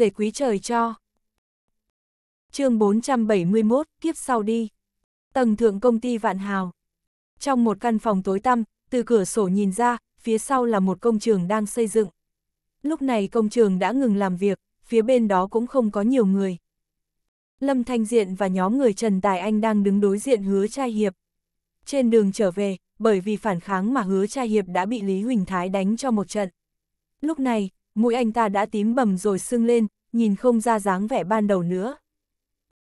rể quý trời cho. chương 471, kiếp sau đi. Tầng thượng công ty Vạn Hào. Trong một căn phòng tối tăm, từ cửa sổ nhìn ra, phía sau là một công trường đang xây dựng. Lúc này công trường đã ngừng làm việc, phía bên đó cũng không có nhiều người. Lâm Thanh Diện và nhóm người Trần Tài Anh đang đứng đối diện hứa trai hiệp. Trên đường trở về, bởi vì phản kháng mà hứa trai hiệp đã bị Lý Huỳnh Thái đánh cho một trận. Lúc này, mũi anh ta đã tím bầm rồi sưng lên, nhìn không ra dáng vẻ ban đầu nữa.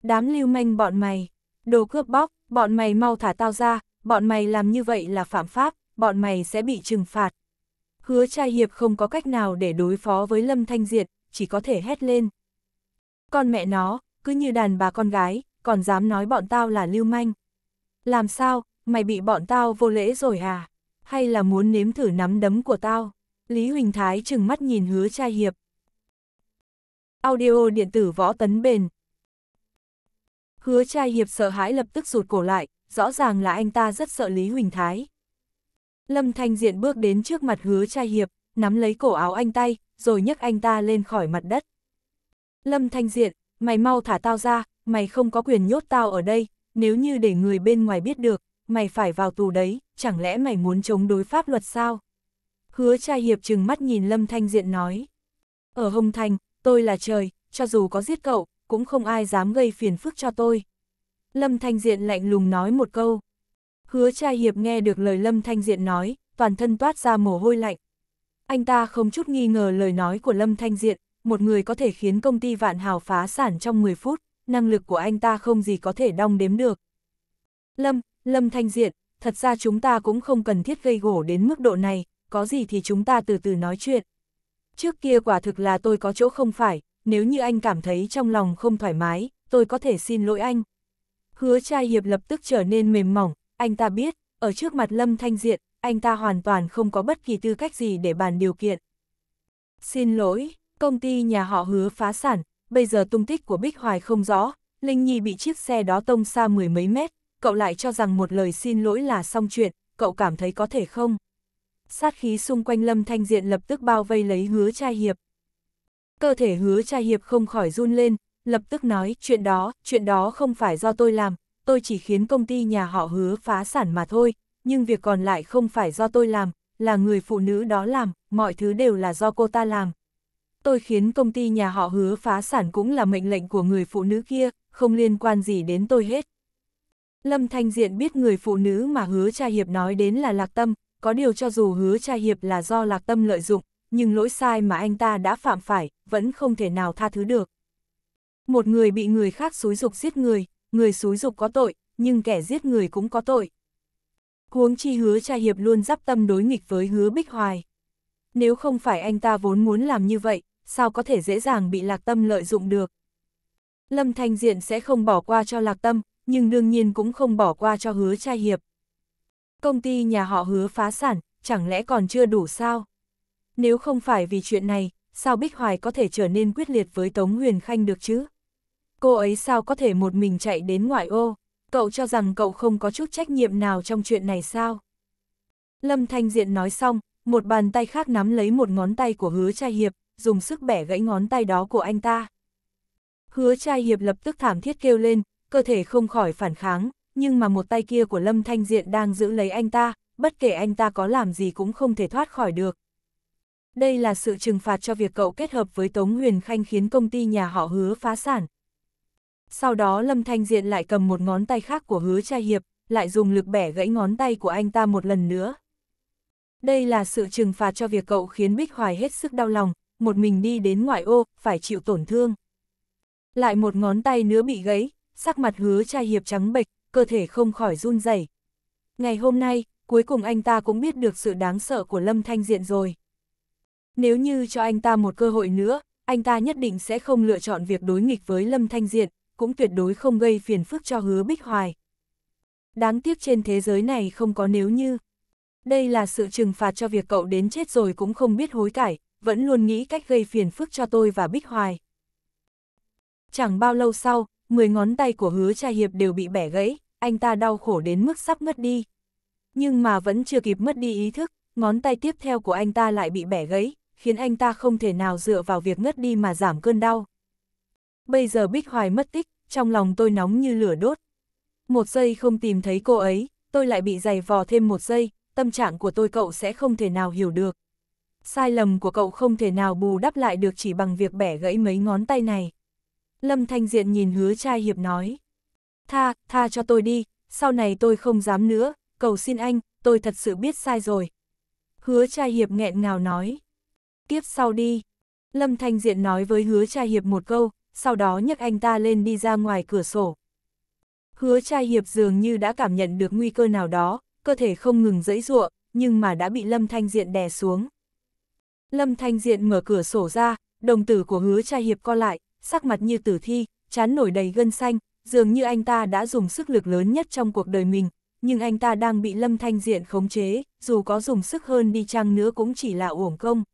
Đám lưu manh bọn mày, đồ cướp bóc, bọn mày mau thả tao ra, bọn mày làm như vậy là phạm pháp, bọn mày sẽ bị trừng phạt. Hứa trai hiệp không có cách nào để đối phó với Lâm Thanh Diệt, chỉ có thể hét lên. Con mẹ nó, cứ như đàn bà con gái, còn dám nói bọn tao là lưu manh. Làm sao, mày bị bọn tao vô lễ rồi à? Hay là muốn nếm thử nắm đấm của tao? Lý Huỳnh Thái chừng mắt nhìn hứa trai hiệp. Audio điện tử võ tấn bền. Hứa trai hiệp sợ hãi lập tức rụt cổ lại, rõ ràng là anh ta rất sợ Lý Huỳnh Thái. Lâm Thanh Diện bước đến trước mặt hứa trai hiệp, nắm lấy cổ áo anh tay, rồi nhấc anh ta lên khỏi mặt đất. Lâm Thanh Diện, mày mau thả tao ra, mày không có quyền nhốt tao ở đây, nếu như để người bên ngoài biết được, mày phải vào tù đấy, chẳng lẽ mày muốn chống đối pháp luật sao? Hứa trai hiệp chừng mắt nhìn Lâm Thanh Diện nói. Ở Hồng Thành, tôi là trời, cho dù có giết cậu, cũng không ai dám gây phiền phức cho tôi. Lâm Thanh Diện lạnh lùng nói một câu. Hứa trai hiệp nghe được lời Lâm Thanh Diện nói, toàn thân toát ra mồ hôi lạnh. Anh ta không chút nghi ngờ lời nói của Lâm Thanh Diện, một người có thể khiến công ty vạn hào phá sản trong 10 phút, năng lực của anh ta không gì có thể đong đếm được. Lâm, Lâm Thanh Diện, thật ra chúng ta cũng không cần thiết gây gổ đến mức độ này, có gì thì chúng ta từ từ nói chuyện. Trước kia quả thực là tôi có chỗ không phải, nếu như anh cảm thấy trong lòng không thoải mái, tôi có thể xin lỗi anh. Hứa trai hiệp lập tức trở nên mềm mỏng, anh ta biết, ở trước mặt Lâm Thanh Diện, anh ta hoàn toàn không có bất kỳ tư cách gì để bàn điều kiện. Xin lỗi, công ty nhà họ hứa phá sản, bây giờ tung tích của Bích Hoài không rõ, Linh Nhi bị chiếc xe đó tông xa mười mấy mét, cậu lại cho rằng một lời xin lỗi là xong chuyện, cậu cảm thấy có thể không? Sát khí xung quanh Lâm Thanh Diện lập tức bao vây lấy hứa trai hiệp. Cơ thể hứa trai hiệp không khỏi run lên, lập tức nói chuyện đó, chuyện đó không phải do tôi làm, tôi chỉ khiến công ty nhà họ hứa phá sản mà thôi, nhưng việc còn lại không phải do tôi làm, là người phụ nữ đó làm, mọi thứ đều là do cô ta làm. Tôi khiến công ty nhà họ hứa phá sản cũng là mệnh lệnh của người phụ nữ kia, không liên quan gì đến tôi hết. Lâm Thanh Diện biết người phụ nữ mà hứa cha hiệp nói đến là Lạc Tâm, có điều cho dù hứa cha hiệp là do Lạc Tâm lợi dụng, nhưng lỗi sai mà anh ta đã phạm phải, vẫn không thể nào tha thứ được. Một người bị người khác xúi dục giết người, người xúi dục có tội, nhưng kẻ giết người cũng có tội. Huống chi hứa cha hiệp luôn dắp tâm đối nghịch với hứa Bích Hoài. Nếu không phải anh ta vốn muốn làm như vậy, sao có thể dễ dàng bị lạc tâm lợi dụng được. Lâm Thanh Diện sẽ không bỏ qua cho lạc tâm, nhưng đương nhiên cũng không bỏ qua cho hứa trai hiệp. Công ty nhà họ hứa phá sản, chẳng lẽ còn chưa đủ sao? Nếu không phải vì chuyện này, sao Bích Hoài có thể trở nên quyết liệt với Tống Huyền Khanh được chứ? Cô ấy sao có thể một mình chạy đến ngoại ô? Cậu cho rằng cậu không có chút trách nhiệm nào trong chuyện này sao? Lâm Thanh Diện nói xong, một bàn tay khác nắm lấy một ngón tay của hứa trai hiệp, dùng sức bẻ gãy ngón tay đó của anh ta. Hứa trai hiệp lập tức thảm thiết kêu lên, cơ thể không khỏi phản kháng, nhưng mà một tay kia của Lâm Thanh Diện đang giữ lấy anh ta, bất kể anh ta có làm gì cũng không thể thoát khỏi được. Đây là sự trừng phạt cho việc cậu kết hợp với Tống Huyền Khanh khiến công ty nhà họ hứa phá sản. Sau đó Lâm Thanh Diện lại cầm một ngón tay khác của hứa trai hiệp, lại dùng lực bẻ gãy ngón tay của anh ta một lần nữa. Đây là sự trừng phạt cho việc cậu khiến Bích Hoài hết sức đau lòng, một mình đi đến ngoại ô, phải chịu tổn thương. Lại một ngón tay nữa bị gãy, sắc mặt hứa trai hiệp trắng bệch, cơ thể không khỏi run rẩy. Ngày hôm nay, cuối cùng anh ta cũng biết được sự đáng sợ của Lâm Thanh Diện rồi. Nếu như cho anh ta một cơ hội nữa, anh ta nhất định sẽ không lựa chọn việc đối nghịch với Lâm Thanh Diện, cũng tuyệt đối không gây phiền phức cho hứa Bích Hoài. Đáng tiếc trên thế giới này không có nếu như. Đây là sự trừng phạt cho việc cậu đến chết rồi cũng không biết hối cải, vẫn luôn nghĩ cách gây phiền phức cho tôi và Bích Hoài. Chẳng bao lâu sau, 10 ngón tay của hứa trai hiệp đều bị bẻ gãy, anh ta đau khổ đến mức sắp mất đi. Nhưng mà vẫn chưa kịp mất đi ý thức, ngón tay tiếp theo của anh ta lại bị bẻ gãy, khiến anh ta không thể nào dựa vào việc ngất đi mà giảm cơn đau. Bây giờ Bích Hoài mất tích, trong lòng tôi nóng như lửa đốt. Một giây không tìm thấy cô ấy, tôi lại bị giày vò thêm một giây, tâm trạng của tôi cậu sẽ không thể nào hiểu được. Sai lầm của cậu không thể nào bù đắp lại được chỉ bằng việc bẻ gãy mấy ngón tay này. Lâm Thanh Diện nhìn hứa trai hiệp nói. Tha, tha cho tôi đi, sau này tôi không dám nữa, cầu xin anh, tôi thật sự biết sai rồi. Hứa trai hiệp nghẹn ngào nói. Tiếp sau đi. Lâm Thanh Diện nói với hứa trai hiệp một câu, sau đó nhấc anh ta lên đi ra ngoài cửa sổ. Hứa trai hiệp dường như đã cảm nhận được nguy cơ nào đó, cơ thể không ngừng dẫy giụa, nhưng mà đã bị Lâm Thanh Diện đè xuống. Lâm Thanh Diện mở cửa sổ ra, đồng tử của hứa trai hiệp co lại, sắc mặt như tử thi, chán nổi đầy gân xanh, dường như anh ta đã dùng sức lực lớn nhất trong cuộc đời mình, nhưng anh ta đang bị Lâm Thanh Diện khống chế, dù có dùng sức hơn đi chăng nữa cũng chỉ là uổng công.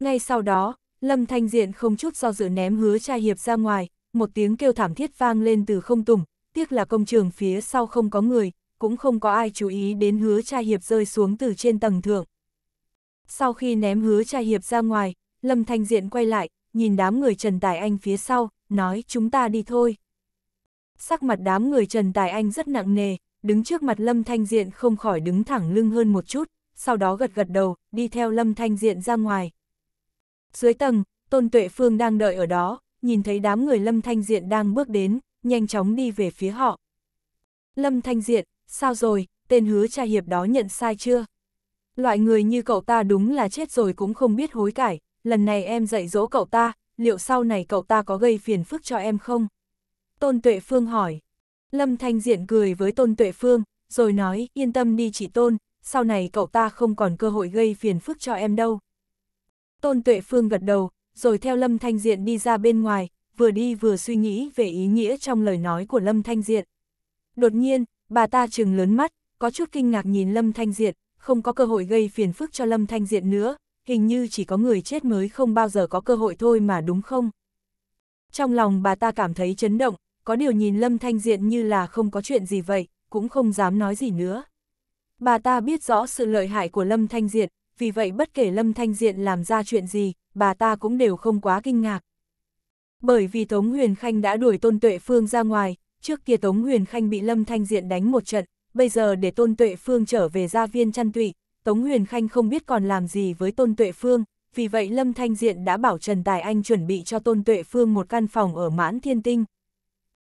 Ngay sau đó, Lâm Thanh Diện không chút do dự ném hứa trai hiệp ra ngoài, một tiếng kêu thảm thiết vang lên từ không tùng, tiếc là công trường phía sau không có người, cũng không có ai chú ý đến hứa trai hiệp rơi xuống từ trên tầng thượng. Sau khi ném hứa trai hiệp ra ngoài, Lâm Thanh Diện quay lại, nhìn đám người Trần Tài Anh phía sau, nói chúng ta đi thôi. Sắc mặt đám người Trần Tài Anh rất nặng nề, đứng trước mặt Lâm Thanh Diện không khỏi đứng thẳng lưng hơn một chút, sau đó gật gật đầu, đi theo Lâm Thanh Diện ra ngoài. Dưới tầng, Tôn Tuệ Phương đang đợi ở đó, nhìn thấy đám người Lâm Thanh Diện đang bước đến, nhanh chóng đi về phía họ. Lâm Thanh Diện, sao rồi, tên hứa cha hiệp đó nhận sai chưa? Loại người như cậu ta đúng là chết rồi cũng không biết hối cải, lần này em dạy dỗ cậu ta, liệu sau này cậu ta có gây phiền phức cho em không? Tôn Tuệ Phương hỏi. Lâm Thanh Diện cười với Tôn Tuệ Phương, rồi nói, yên tâm đi chị Tôn, sau này cậu ta không còn cơ hội gây phiền phức cho em đâu. Tôn Tuệ Phương gật đầu, rồi theo Lâm Thanh Diện đi ra bên ngoài, vừa đi vừa suy nghĩ về ý nghĩa trong lời nói của Lâm Thanh Diện. Đột nhiên, bà ta trừng lớn mắt, có chút kinh ngạc nhìn Lâm Thanh Diện, không có cơ hội gây phiền phức cho Lâm Thanh Diện nữa, hình như chỉ có người chết mới không bao giờ có cơ hội thôi mà đúng không? Trong lòng bà ta cảm thấy chấn động, có điều nhìn Lâm Thanh Diện như là không có chuyện gì vậy, cũng không dám nói gì nữa. Bà ta biết rõ sự lợi hại của Lâm Thanh Diện, vì vậy bất kể Lâm Thanh Diện làm ra chuyện gì, bà ta cũng đều không quá kinh ngạc. Bởi vì Tống Huyền Khanh đã đuổi Tôn Tuệ Phương ra ngoài, trước kia Tống Huyền Khanh bị Lâm Thanh Diện đánh một trận, bây giờ để Tôn Tuệ Phương trở về gia viên chăn tụy, Tống Huyền Khanh không biết còn làm gì với Tôn Tuệ Phương, vì vậy Lâm Thanh Diện đã bảo Trần Tài Anh chuẩn bị cho Tôn Tuệ Phương một căn phòng ở Mãn Thiên Tinh.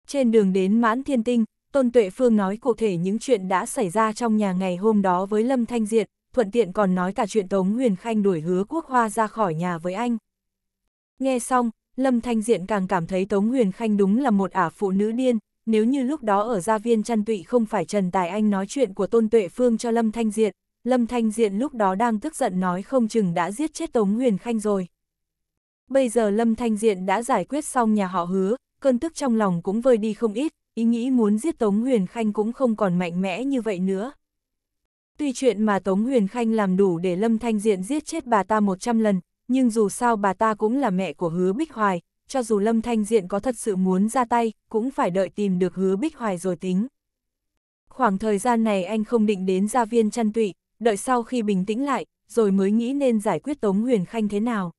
Trên đường đến Mãn Thiên Tinh, Tôn Tuệ Phương nói cụ thể những chuyện đã xảy ra trong nhà ngày hôm đó với Lâm Thanh Diện, thuận tiện còn nói cả chuyện Tống Huyền Khanh đuổi hứa quốc hoa ra khỏi nhà với anh. Nghe xong, Lâm Thanh Diện càng cảm thấy Tống Huyền Khanh đúng là một ả phụ nữ điên, nếu như lúc đó ở gia viên chăn tụy không phải Trần Tài Anh nói chuyện của Tôn Tuệ Phương cho Lâm Thanh Diện, Lâm Thanh Diện lúc đó đang tức giận nói không chừng đã giết chết Tống Huyền Khanh rồi. Bây giờ Lâm Thanh Diện đã giải quyết xong nhà họ hứa, cơn tức trong lòng cũng vơi đi không ít, ý nghĩ muốn giết Tống Huyền Khanh cũng không còn mạnh mẽ như vậy nữa. Tuy chuyện mà Tống Huyền Khanh làm đủ để Lâm Thanh Diện giết chết bà ta 100 lần, nhưng dù sao bà ta cũng là mẹ của hứa Bích Hoài, cho dù Lâm Thanh Diện có thật sự muốn ra tay, cũng phải đợi tìm được hứa Bích Hoài rồi tính. Khoảng thời gian này anh không định đến gia viên chăn tụy, đợi sau khi bình tĩnh lại, rồi mới nghĩ nên giải quyết Tống Huyền Khanh thế nào.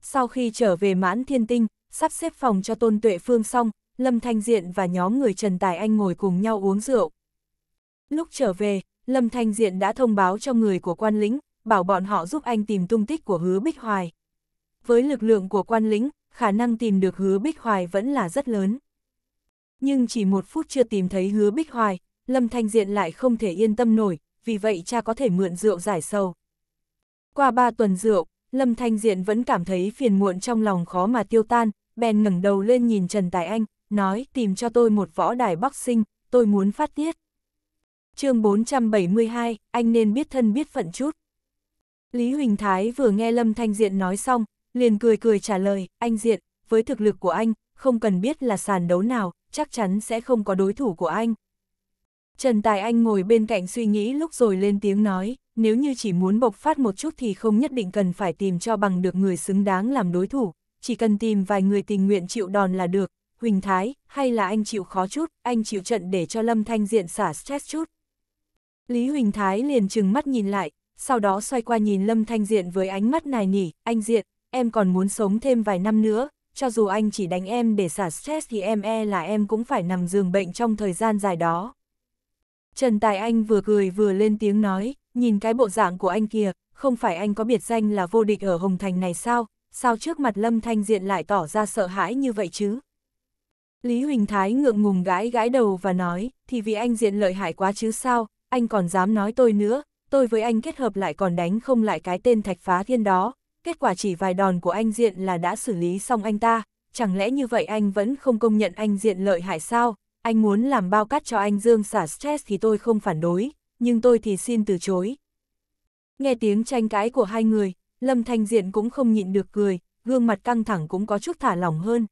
Sau khi trở về mãn thiên tinh, sắp xếp phòng cho Tôn Tuệ Phương xong, Lâm Thanh Diện và nhóm người Trần Tài Anh ngồi cùng nhau uống rượu. Lúc trở về, Lâm Thanh Diện đã thông báo cho người của quan lính, bảo bọn họ giúp anh tìm tung tích của hứa Bích Hoài. Với lực lượng của quan lính, khả năng tìm được hứa Bích Hoài vẫn là rất lớn. Nhưng chỉ một phút chưa tìm thấy hứa Bích Hoài, Lâm Thanh Diện lại không thể yên tâm nổi, vì vậy cha có thể mượn rượu giải sầu. Qua ba tuần rượu, Lâm Thanh Diện vẫn cảm thấy phiền muộn trong lòng khó mà tiêu tan, bèn ngẩng đầu lên nhìn Trần Tài Anh, nói tìm cho tôi một võ đài boxing, tôi muốn phát tiết. chương 472, anh nên biết thân biết phận chút. Lý Huỳnh Thái vừa nghe Lâm Thanh Diện nói xong, liền cười cười trả lời, anh Diện, với thực lực của anh, không cần biết là sàn đấu nào, chắc chắn sẽ không có đối thủ của anh. Trần Tài Anh ngồi bên cạnh suy nghĩ lúc rồi lên tiếng nói, nếu như chỉ muốn bộc phát một chút thì không nhất định cần phải tìm cho bằng được người xứng đáng làm đối thủ, chỉ cần tìm vài người tình nguyện chịu đòn là được, Huỳnh Thái, hay là anh chịu khó chút, anh chịu trận để cho Lâm Thanh Diện xả stress chút. Lý Huỳnh Thái liền trừng mắt nhìn lại, sau đó xoay qua nhìn Lâm Thanh Diện với ánh mắt nài nỉ, anh Diện, em còn muốn sống thêm vài năm nữa, cho dù anh chỉ đánh em để xả stress thì em e là em cũng phải nằm giường bệnh trong thời gian dài đó. Trần Tài Anh vừa cười vừa lên tiếng nói, nhìn cái bộ dạng của anh kìa, không phải anh có biệt danh là vô địch ở Hồng Thành này sao, sao trước mặt Lâm Thanh Diện lại tỏ ra sợ hãi như vậy chứ? Lý Huỳnh Thái ngượng ngùng gãi gãi đầu và nói, thì vì anh Diện lợi hại quá chứ sao, anh còn dám nói tôi nữa, tôi với anh kết hợp lại còn đánh không lại cái tên thạch phá thiên đó, kết quả chỉ vài đòn của anh Diện là đã xử lý xong anh ta, chẳng lẽ như vậy anh vẫn không công nhận anh Diện lợi hại sao, anh muốn làm bao cắt cho anh Dương xả stress thì tôi không phản đối, nhưng tôi thì xin từ chối. Nghe tiếng tranh cãi của hai người, Lâm Thanh Diện cũng không nhịn được cười, gương mặt căng thẳng cũng có chút thả lỏng hơn.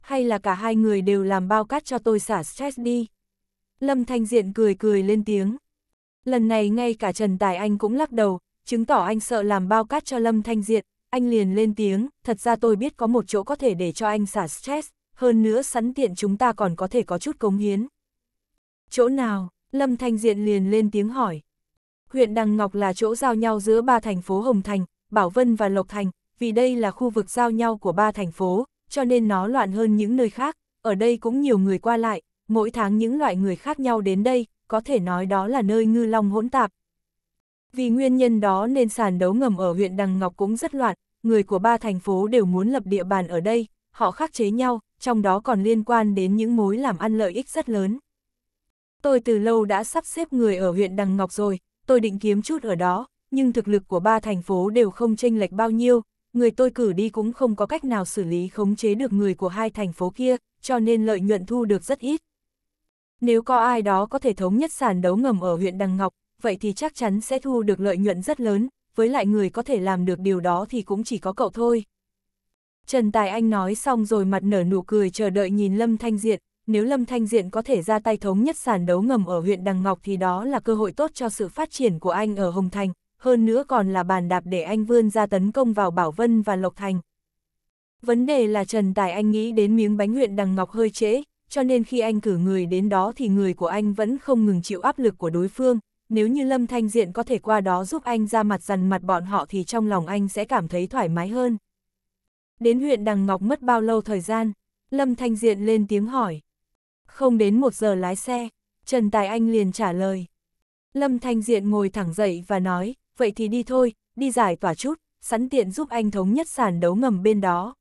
Hay là cả hai người đều làm bao cắt cho tôi xả stress đi. Lâm Thanh Diện cười cười lên tiếng. Lần này ngay cả Trần Tài Anh cũng lắc đầu, chứng tỏ anh sợ làm bao cát cho Lâm Thanh Diện, anh liền lên tiếng, thật ra tôi biết có một chỗ có thể để cho anh xả stress, hơn nữa sẵn tiện chúng ta còn có thể có chút cống hiến. Chỗ nào? Lâm Thanh Diện liền lên tiếng hỏi. Huyện Đằng Ngọc là chỗ giao nhau giữa ba thành phố Hồng Thành, Bảo Vân và Lộc Thành, vì đây là khu vực giao nhau của ba thành phố, cho nên nó loạn hơn những nơi khác, ở đây cũng nhiều người qua lại, mỗi tháng những loại người khác nhau đến đây, có thể nói đó là nơi ngư long hỗn tạp. Vì nguyên nhân đó nên sàn đấu ngầm ở huyện Đằng Ngọc cũng rất loạn, người của ba thành phố đều muốn lập địa bàn ở đây, họ khắc chế nhau, trong đó còn liên quan đến những mối làm ăn lợi ích rất lớn. Tôi từ lâu đã sắp xếp người ở huyện Đằng Ngọc rồi, tôi định kiếm chút ở đó, nhưng thực lực của ba thành phố đều không chênh lệch bao nhiêu, người tôi cử đi cũng không có cách nào xử lý khống chế được người của hai thành phố kia, cho nên lợi nhuận thu được rất ít. Nếu có ai đó có thể thống nhất sàn đấu ngầm ở huyện Đằng Ngọc, vậy thì chắc chắn sẽ thu được lợi nhuận rất lớn, với lại người có thể làm được điều đó thì cũng chỉ có cậu thôi. Trần Tài Anh nói xong rồi mặt nở nụ cười chờ đợi nhìn Lâm Thanh Diện, nếu Lâm Thanh Diện có thể ra tay thống nhất sàn đấu ngầm ở huyện Đằng Ngọc thì đó là cơ hội tốt cho sự phát triển của anh ở Hồng Thành, hơn nữa còn là bàn đạp để anh vươn ra tấn công vào Bảo Vân và Lộc Thành. Vấn đề là Trần Tài Anh nghĩ đến miếng bánh huyện Đằng Ngọc hơi trễ, cho nên khi anh cử người đến đó thì người của anh vẫn không ngừng chịu áp lực của đối phương, nếu như Lâm Thanh Diện có thể qua đó giúp anh ra mặt dằn mặt bọn họ thì trong lòng anh sẽ cảm thấy thoải mái hơn. Đến huyện Đằng Ngọc mất bao lâu thời gian? Lâm Thanh Diện lên tiếng hỏi. Không đến một giờ lái xe, Trần Tài Anh liền trả lời. Lâm Thanh Diện ngồi thẳng dậy và nói, vậy thì đi thôi, đi giải tỏa chút, sẵn tiện giúp anh thống nhất sàn đấu ngầm bên đó.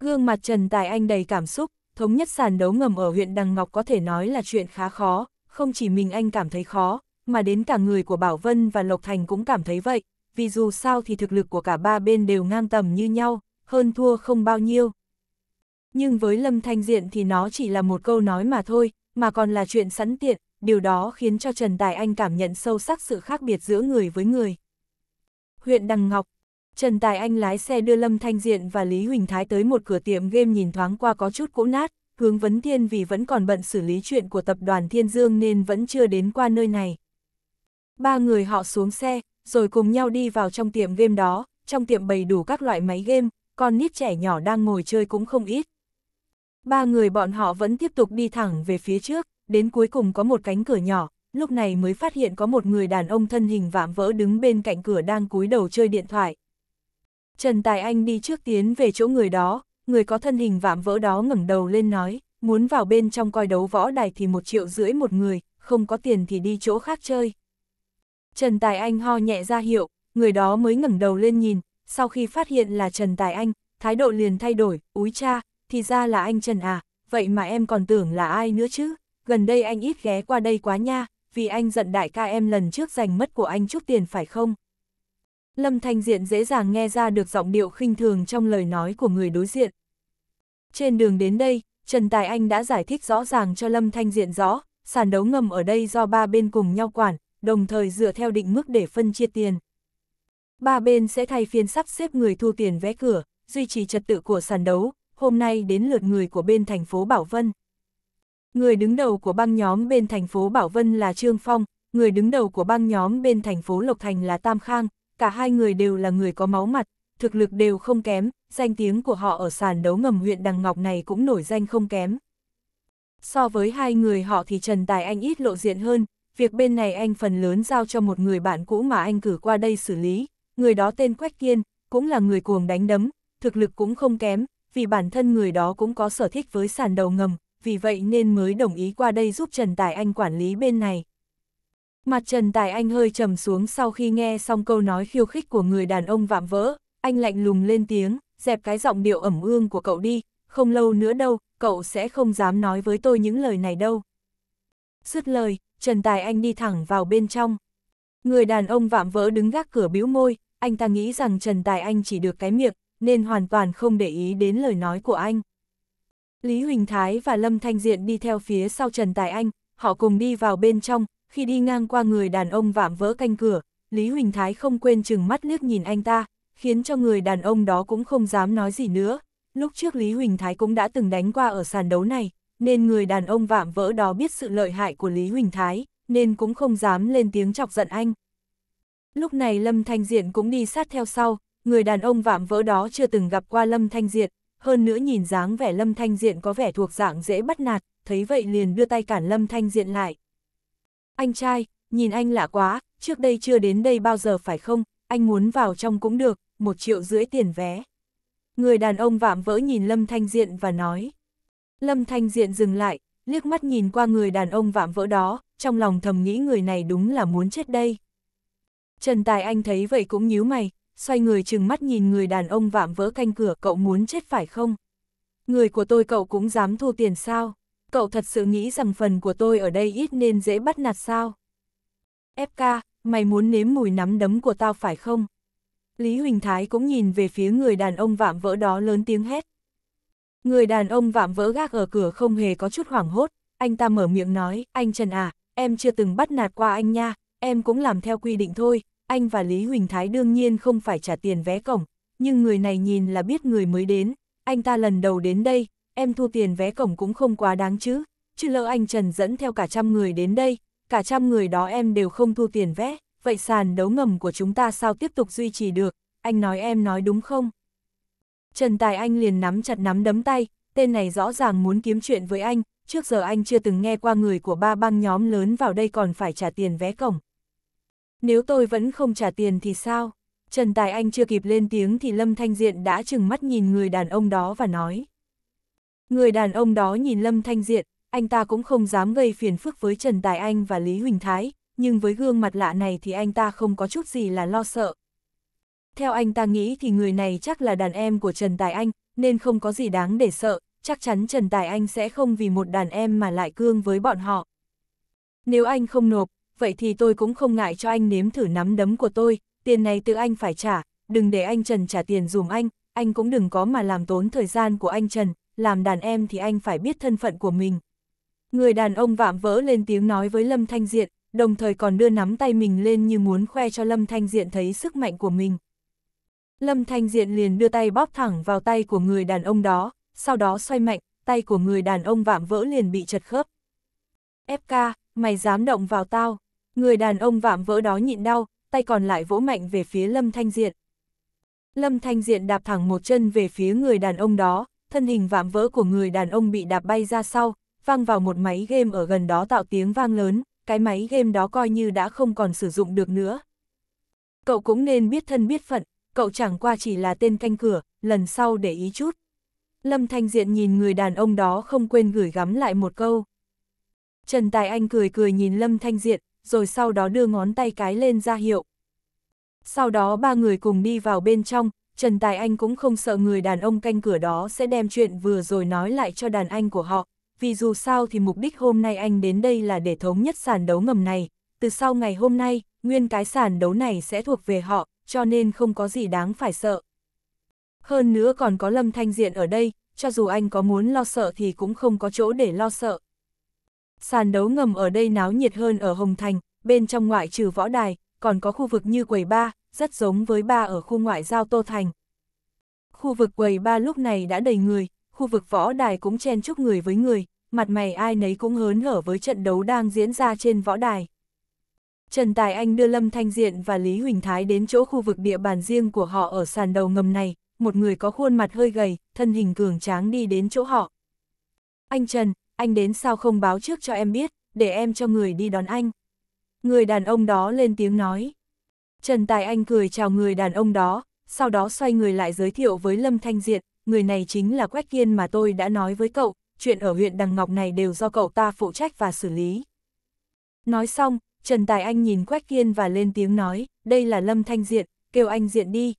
Gương mặt Trần Tài Anh đầy cảm xúc, thống nhất sàn đấu ngầm ở huyện Đằng Ngọc có thể nói là chuyện khá khó, không chỉ mình anh cảm thấy khó, mà đến cả người của Bảo Vân và Lộc Thành cũng cảm thấy vậy, vì dù sao thì thực lực của cả ba bên đều ngang tầm như nhau, hơn thua không bao nhiêu. Nhưng với Lâm Thanh Diện thì nó chỉ là một câu nói mà thôi, mà còn là chuyện sẵn tiện, điều đó khiến cho Trần Tài Anh cảm nhận sâu sắc sự khác biệt giữa người với người. Huyện Đằng Ngọc Trần Tài Anh lái xe đưa Lâm Thanh Diện và Lý Huỳnh Thái tới một cửa tiệm game nhìn thoáng qua có chút cũ nát, hướng vấn thiên vì vẫn còn bận xử lý chuyện của tập đoàn Thiên Dương nên vẫn chưa đến qua nơi này. Ba người họ xuống xe, rồi cùng nhau đi vào trong tiệm game đó, trong tiệm bày đủ các loại máy game, con nít trẻ nhỏ đang ngồi chơi cũng không ít. Ba người bọn họ vẫn tiếp tục đi thẳng về phía trước, đến cuối cùng có một cánh cửa nhỏ, lúc này mới phát hiện có một người đàn ông thân hình vạm vỡ đứng bên cạnh cửa đang cúi đầu chơi điện thoại. Trần Tài Anh đi trước tiến về chỗ người đó, người có thân hình vạm vỡ đó ngẩng đầu lên nói, muốn vào bên trong coi đấu võ đài thì một triệu rưỡi một người, không có tiền thì đi chỗ khác chơi. Trần Tài Anh ho nhẹ ra hiệu, người đó mới ngẩng đầu lên nhìn, sau khi phát hiện là Trần Tài Anh, thái độ liền thay đổi, úi cha, thì ra là anh Trần à, vậy mà em còn tưởng là ai nữa chứ, gần đây anh ít ghé qua đây quá nha, vì anh giận đại ca em lần trước giành mất của anh chút tiền phải không? Lâm Thanh Diện dễ dàng nghe ra được giọng điệu khinh thường trong lời nói của người đối diện. Trên đường đến đây, Trần Tài Anh đã giải thích rõ ràng cho Lâm Thanh Diện rõ, sàn đấu ngầm ở đây do ba bên cùng nhau quản, đồng thời dựa theo định mức để phân chia tiền. Ba bên sẽ thay phiên sắp xếp người thu tiền vé cửa, duy trì trật tự của sàn đấu, hôm nay đến lượt người của bên thành phố Bảo Vân. Người đứng đầu của băng nhóm bên thành phố Bảo Vân là Trương Phong, người đứng đầu của băng nhóm bên thành phố Lộc Thành là Tam Khang, cả hai người đều là người có máu mặt, thực lực đều không kém, danh tiếng của họ ở sàn đấu ngầm huyện Đằng Ngọc này cũng nổi danh không kém. So với hai người họ thì Trần Tài Anh ít lộ diện hơn, việc bên này anh phần lớn giao cho một người bạn cũ mà anh cử qua đây xử lý, người đó tên Quách Kiên, cũng là người cuồng đánh đấm, thực lực cũng không kém, vì bản thân người đó cũng có sở thích với sàn đầu ngầm, vì vậy nên mới đồng ý qua đây giúp Trần Tài Anh quản lý bên này. Mặt Trần Tài Anh hơi trầm xuống sau khi nghe xong câu nói khiêu khích của người đàn ông vạm vỡ, anh lạnh lùng lên tiếng, dẹp cái giọng điệu ẩm ương của cậu đi, không lâu nữa đâu, cậu sẽ không dám nói với tôi những lời này đâu. Dứt lời, Trần Tài Anh đi thẳng vào bên trong. Người đàn ông vạm vỡ đứng gác cửa bĩu môi, anh ta nghĩ rằng Trần Tài Anh chỉ được cái miệng, nên hoàn toàn không để ý đến lời nói của anh. Lý Huỳnh Thái và Lâm Thanh Diện đi theo phía sau Trần Tài Anh, họ cùng đi vào bên trong, khi đi ngang qua người đàn ông vạm vỡ canh cửa, Lý Huỳnh Thái không quên chừng mắt liếc nhìn anh ta, khiến cho người đàn ông đó cũng không dám nói gì nữa. Lúc trước Lý Huỳnh Thái cũng đã từng đánh qua ở sàn đấu này, nên người đàn ông vạm vỡ đó biết sự lợi hại của Lý Huỳnh Thái, nên cũng không dám lên tiếng chọc giận anh. Lúc này Lâm Thanh Diện cũng đi sát theo sau, người đàn ông vạm vỡ đó chưa từng gặp qua Lâm Thanh Diện, hơn nữa nhìn dáng vẻ Lâm Thanh Diện có vẻ thuộc dạng dễ bắt nạt, thấy vậy liền đưa tay cản Lâm Thanh Diện lại. Anh trai, nhìn anh lạ quá, trước đây chưa đến đây bao giờ phải không, anh muốn vào trong cũng được, một triệu rưỡi tiền vé. Người đàn ông vạm vỡ nhìn Lâm Thanh Diện và nói. Lâm Thanh Diện dừng lại, liếc mắt nhìn qua người đàn ông vạm vỡ đó, trong lòng thầm nghĩ người này đúng là muốn chết đây. Trần Tài Anh thấy vậy cũng nhíu mày, xoay người chừng mắt nhìn người đàn ông vạm vỡ canh cửa cậu muốn chết phải không? Người của tôi cậu cũng dám thu tiền sao? Cậu thật sự nghĩ rằng phần của tôi ở đây ít nên dễ bắt nạt sao? FK, mày muốn nếm mùi nắm đấm của tao phải không? Lý Huỳnh Thái cũng nhìn về phía người đàn ông vạm vỡ đó lớn tiếng hét. Người đàn ông vạm vỡ gác ở cửa không hề có chút hoảng hốt, anh ta mở miệng nói, anh Trần à, em chưa từng bắt nạt qua anh nha, em cũng làm theo quy định thôi, anh và Lý Huỳnh Thái đương nhiên không phải trả tiền vé cổng, nhưng người này nhìn là biết người mới đến, anh ta lần đầu đến đây, em thu tiền vé cổng cũng không quá đáng chứ, chứ lỡ anh Trần dẫn theo cả trăm người đến đây, cả trăm người đó em đều không thu tiền vé, vậy sàn đấu ngầm của chúng ta sao tiếp tục duy trì được, anh nói em nói đúng không? Trần Tài Anh liền nắm chặt nắm đấm tay, tên này rõ ràng muốn kiếm chuyện với anh, trước giờ anh chưa từng nghe qua người của ba băng nhóm lớn vào đây còn phải trả tiền vé cổng. Nếu tôi vẫn không trả tiền thì sao? Trần Tài Anh chưa kịp lên tiếng thì Lâm Thanh Diện đã chừng mắt nhìn người đàn ông đó và nói. Người đàn ông đó nhìn Lâm Thanh Diện, anh ta cũng không dám gây phiền phức với Trần Tài Anh và Lý Huỳnh Thái, nhưng với gương mặt lạ này thì anh ta không có chút gì là lo sợ. Theo anh ta nghĩ thì người này chắc là đàn em của Trần Tài Anh, nên không có gì đáng để sợ, chắc chắn Trần Tài Anh sẽ không vì một đàn em mà lại cương với bọn họ. Nếu anh không nộp, vậy thì tôi cũng không ngại cho anh nếm thử nắm đấm của tôi, tiền này tự anh phải trả, đừng để anh Trần trả tiền dùm anh, anh cũng đừng có mà làm tốn thời gian của anh Trần, làm đàn em thì anh phải biết thân phận của mình. Người đàn ông vạm vỡ lên tiếng nói với Lâm Thanh Diện, đồng thời còn đưa nắm tay mình lên như muốn khoe cho Lâm Thanh Diện thấy sức mạnh của mình. Lâm Thanh Diện liền đưa tay bóp thẳng vào tay của người đàn ông đó, sau đó xoay mạnh, tay của người đàn ông vạm vỡ liền bị chật khớp. FK, mày dám động vào tao. Người đàn ông vạm vỡ đó nhịn đau, tay còn lại vỗ mạnh về phía Lâm Thanh Diện. Lâm Thanh Diện đạp thẳng một chân về phía người đàn ông đó, thân hình vạm vỡ của người đàn ông bị đạp bay ra sau, vang vào một máy game ở gần đó tạo tiếng vang lớn, cái máy game đó coi như đã không còn sử dụng được nữa. Cậu cũng nên biết thân biết phận, cậu chẳng qua chỉ là tên canh cửa, lần sau để ý chút. Lâm Thanh Diện nhìn người đàn ông đó không quên gửi gắm lại một câu. Trần Tài Anh cười cười nhìn Lâm Thanh Diện, rồi sau đó đưa ngón tay cái lên ra hiệu. Sau đó ba người cùng đi vào bên trong, Trần Tài Anh cũng không sợ người đàn ông canh cửa đó sẽ đem chuyện vừa rồi nói lại cho đàn anh của họ, vì dù sao thì mục đích hôm nay anh đến đây là để thống nhất sàn đấu ngầm này, từ sau ngày hôm nay, nguyên cái sàn đấu này sẽ thuộc về họ, cho nên không có gì đáng phải sợ. Hơn nữa còn có Lâm Thanh Diện ở đây, cho dù anh có muốn lo sợ thì cũng không có chỗ để lo sợ. Sàn đấu ngầm ở đây náo nhiệt hơn ở Hồng Thành, bên trong ngoại trừ võ đài, còn có khu vực như quầy ba, rất giống với ba ở khu ngoại giao Tô Thành. Khu vực quầy ba lúc này đã đầy người, khu vực võ đài cũng chen chúc người với người, mặt mày ai nấy cũng hớn hở với trận đấu đang diễn ra trên võ đài. Trần Tài Anh đưa Lâm Thanh Diện và Lý Huỳnh Thái đến chỗ khu vực địa bàn riêng của họ ở sàn đầu ngầm này, một người có khuôn mặt hơi gầy, thân hình cường tráng đi đến chỗ họ. Anh Trần, anh đến sao không báo trước cho em biết, để em cho người đi đón anh. Người đàn ông đó lên tiếng nói. Trần Tài Anh cười chào người đàn ông đó, sau đó xoay người lại giới thiệu với Lâm Thanh Diệt, người này chính là Quách Kiên mà tôi đã nói với cậu, chuyện ở huyện Đằng Ngọc này đều do cậu ta phụ trách và xử lý. Nói xong, Trần Tài Anh nhìn Quách Kiên và lên tiếng nói, đây là Lâm Thanh Diện, kêu anh Diện đi.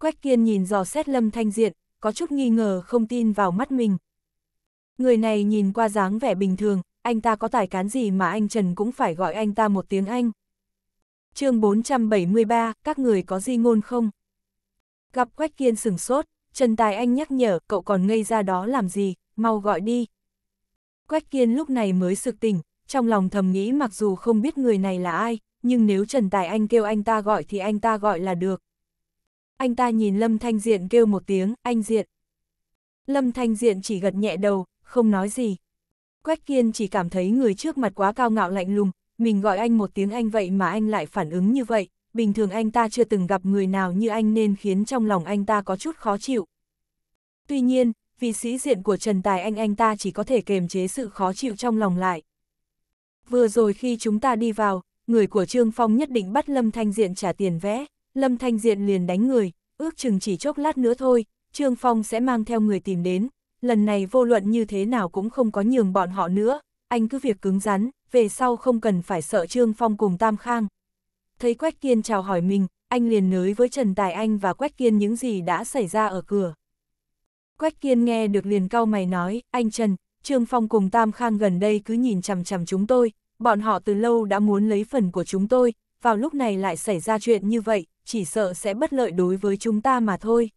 Quách Kiên nhìn dò xét Lâm Thanh Diện, có chút nghi ngờ không tin vào mắt mình. Người này nhìn qua dáng vẻ bình thường, anh ta có tài cán gì mà anh Trần cũng phải gọi anh ta một tiếng Anh. chương 473, các người có di ngôn không? Gặp Quách Kiên sừng sốt, Trần Tài Anh nhắc nhở cậu còn ngây ra đó làm gì, mau gọi đi. Quách Kiên lúc này mới sực tỉnh, trong lòng thầm nghĩ mặc dù không biết người này là ai, nhưng nếu Trần Tài Anh kêu anh ta gọi thì anh ta gọi là được. Anh ta nhìn Lâm Thanh Diện kêu một tiếng, anh Diện. Lâm Thanh Diện chỉ gật nhẹ đầu, không nói gì. Quách Kiên chỉ cảm thấy người trước mặt quá cao ngạo lạnh lùng, mình gọi anh một tiếng anh vậy mà anh lại phản ứng như vậy, bình thường anh ta chưa từng gặp người nào như anh nên khiến trong lòng anh ta có chút khó chịu. Tuy nhiên, vì sĩ diện của Trần Tài Anh anh ta chỉ có thể kềm chế sự khó chịu trong lòng lại. Vừa rồi khi chúng ta đi vào, người của Trương Phong nhất định bắt Lâm Thanh Diện trả tiền vé, Lâm Thanh Diện liền đánh người, ước chừng chỉ chốc lát nữa thôi, Trương Phong sẽ mang theo người tìm đến, lần này vô luận như thế nào cũng không có nhường bọn họ nữa, anh cứ việc cứng rắn, về sau không cần phải sợ Trương Phong cùng Tam Khang. Thấy Quách Kiên chào hỏi mình, anh liền nới với Trần Tài Anh và Quách Kiên những gì đã xảy ra ở cửa. Quách Kiên nghe được liền cau mày nói, anh Trần, Trương Phong cùng Tam Khang gần đây cứ nhìn chằm chằm chúng tôi, bọn họ từ lâu đã muốn lấy phần của chúng tôi, vào lúc này lại xảy ra chuyện như vậy, chỉ sợ sẽ bất lợi đối với chúng ta mà thôi.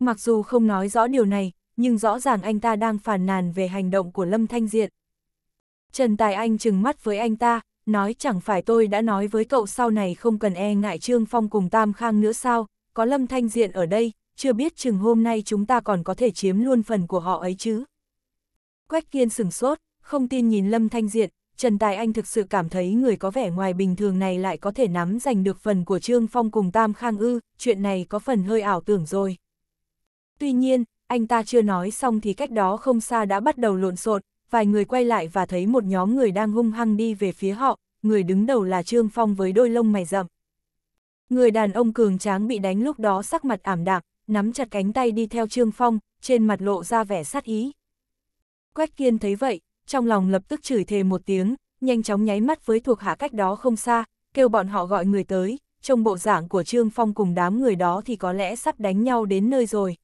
Mặc dù không nói rõ điều này, nhưng rõ ràng anh ta đang phàn nàn về hành động của Lâm Thanh Diện. Trần Tài Anh trừng mắt với anh ta, nói chẳng phải tôi đã nói với cậu sau này không cần e ngại Trương Phong cùng Tam Khang nữa sao, có Lâm Thanh Diện ở đây, chưa biết chừng hôm nay chúng ta còn có thể chiếm luôn phần của họ ấy chứ. Quách Kiên sừng sốt, không tin nhìn Lâm Thanh Diện, Trần Tài Anh thực sự cảm thấy người có vẻ ngoài bình thường này lại có thể nắm giành được phần của Trương Phong cùng Tam Khang ư, chuyện này có phần hơi ảo tưởng rồi. Tuy nhiên, anh ta chưa nói xong thì cách đó không xa đã bắt đầu lộn xộn, vài người quay lại và thấy một nhóm người đang hung hăng đi về phía họ, người đứng đầu là Trương Phong với đôi lông mày rậm. Người đàn ông cường tráng bị đánh lúc đó sắc mặt ảm đạm, nắm chặt cánh tay đi theo Trương Phong, trên mặt lộ ra vẻ sát ý. Quách Kiên thấy vậy, trong lòng lập tức chửi thề một tiếng, nhanh chóng nháy mắt với thuộc hạ cách đó không xa, kêu bọn họ gọi người tới, trong bộ dạng của Trương Phong cùng đám người đó thì có lẽ sắp đánh nhau đến nơi rồi.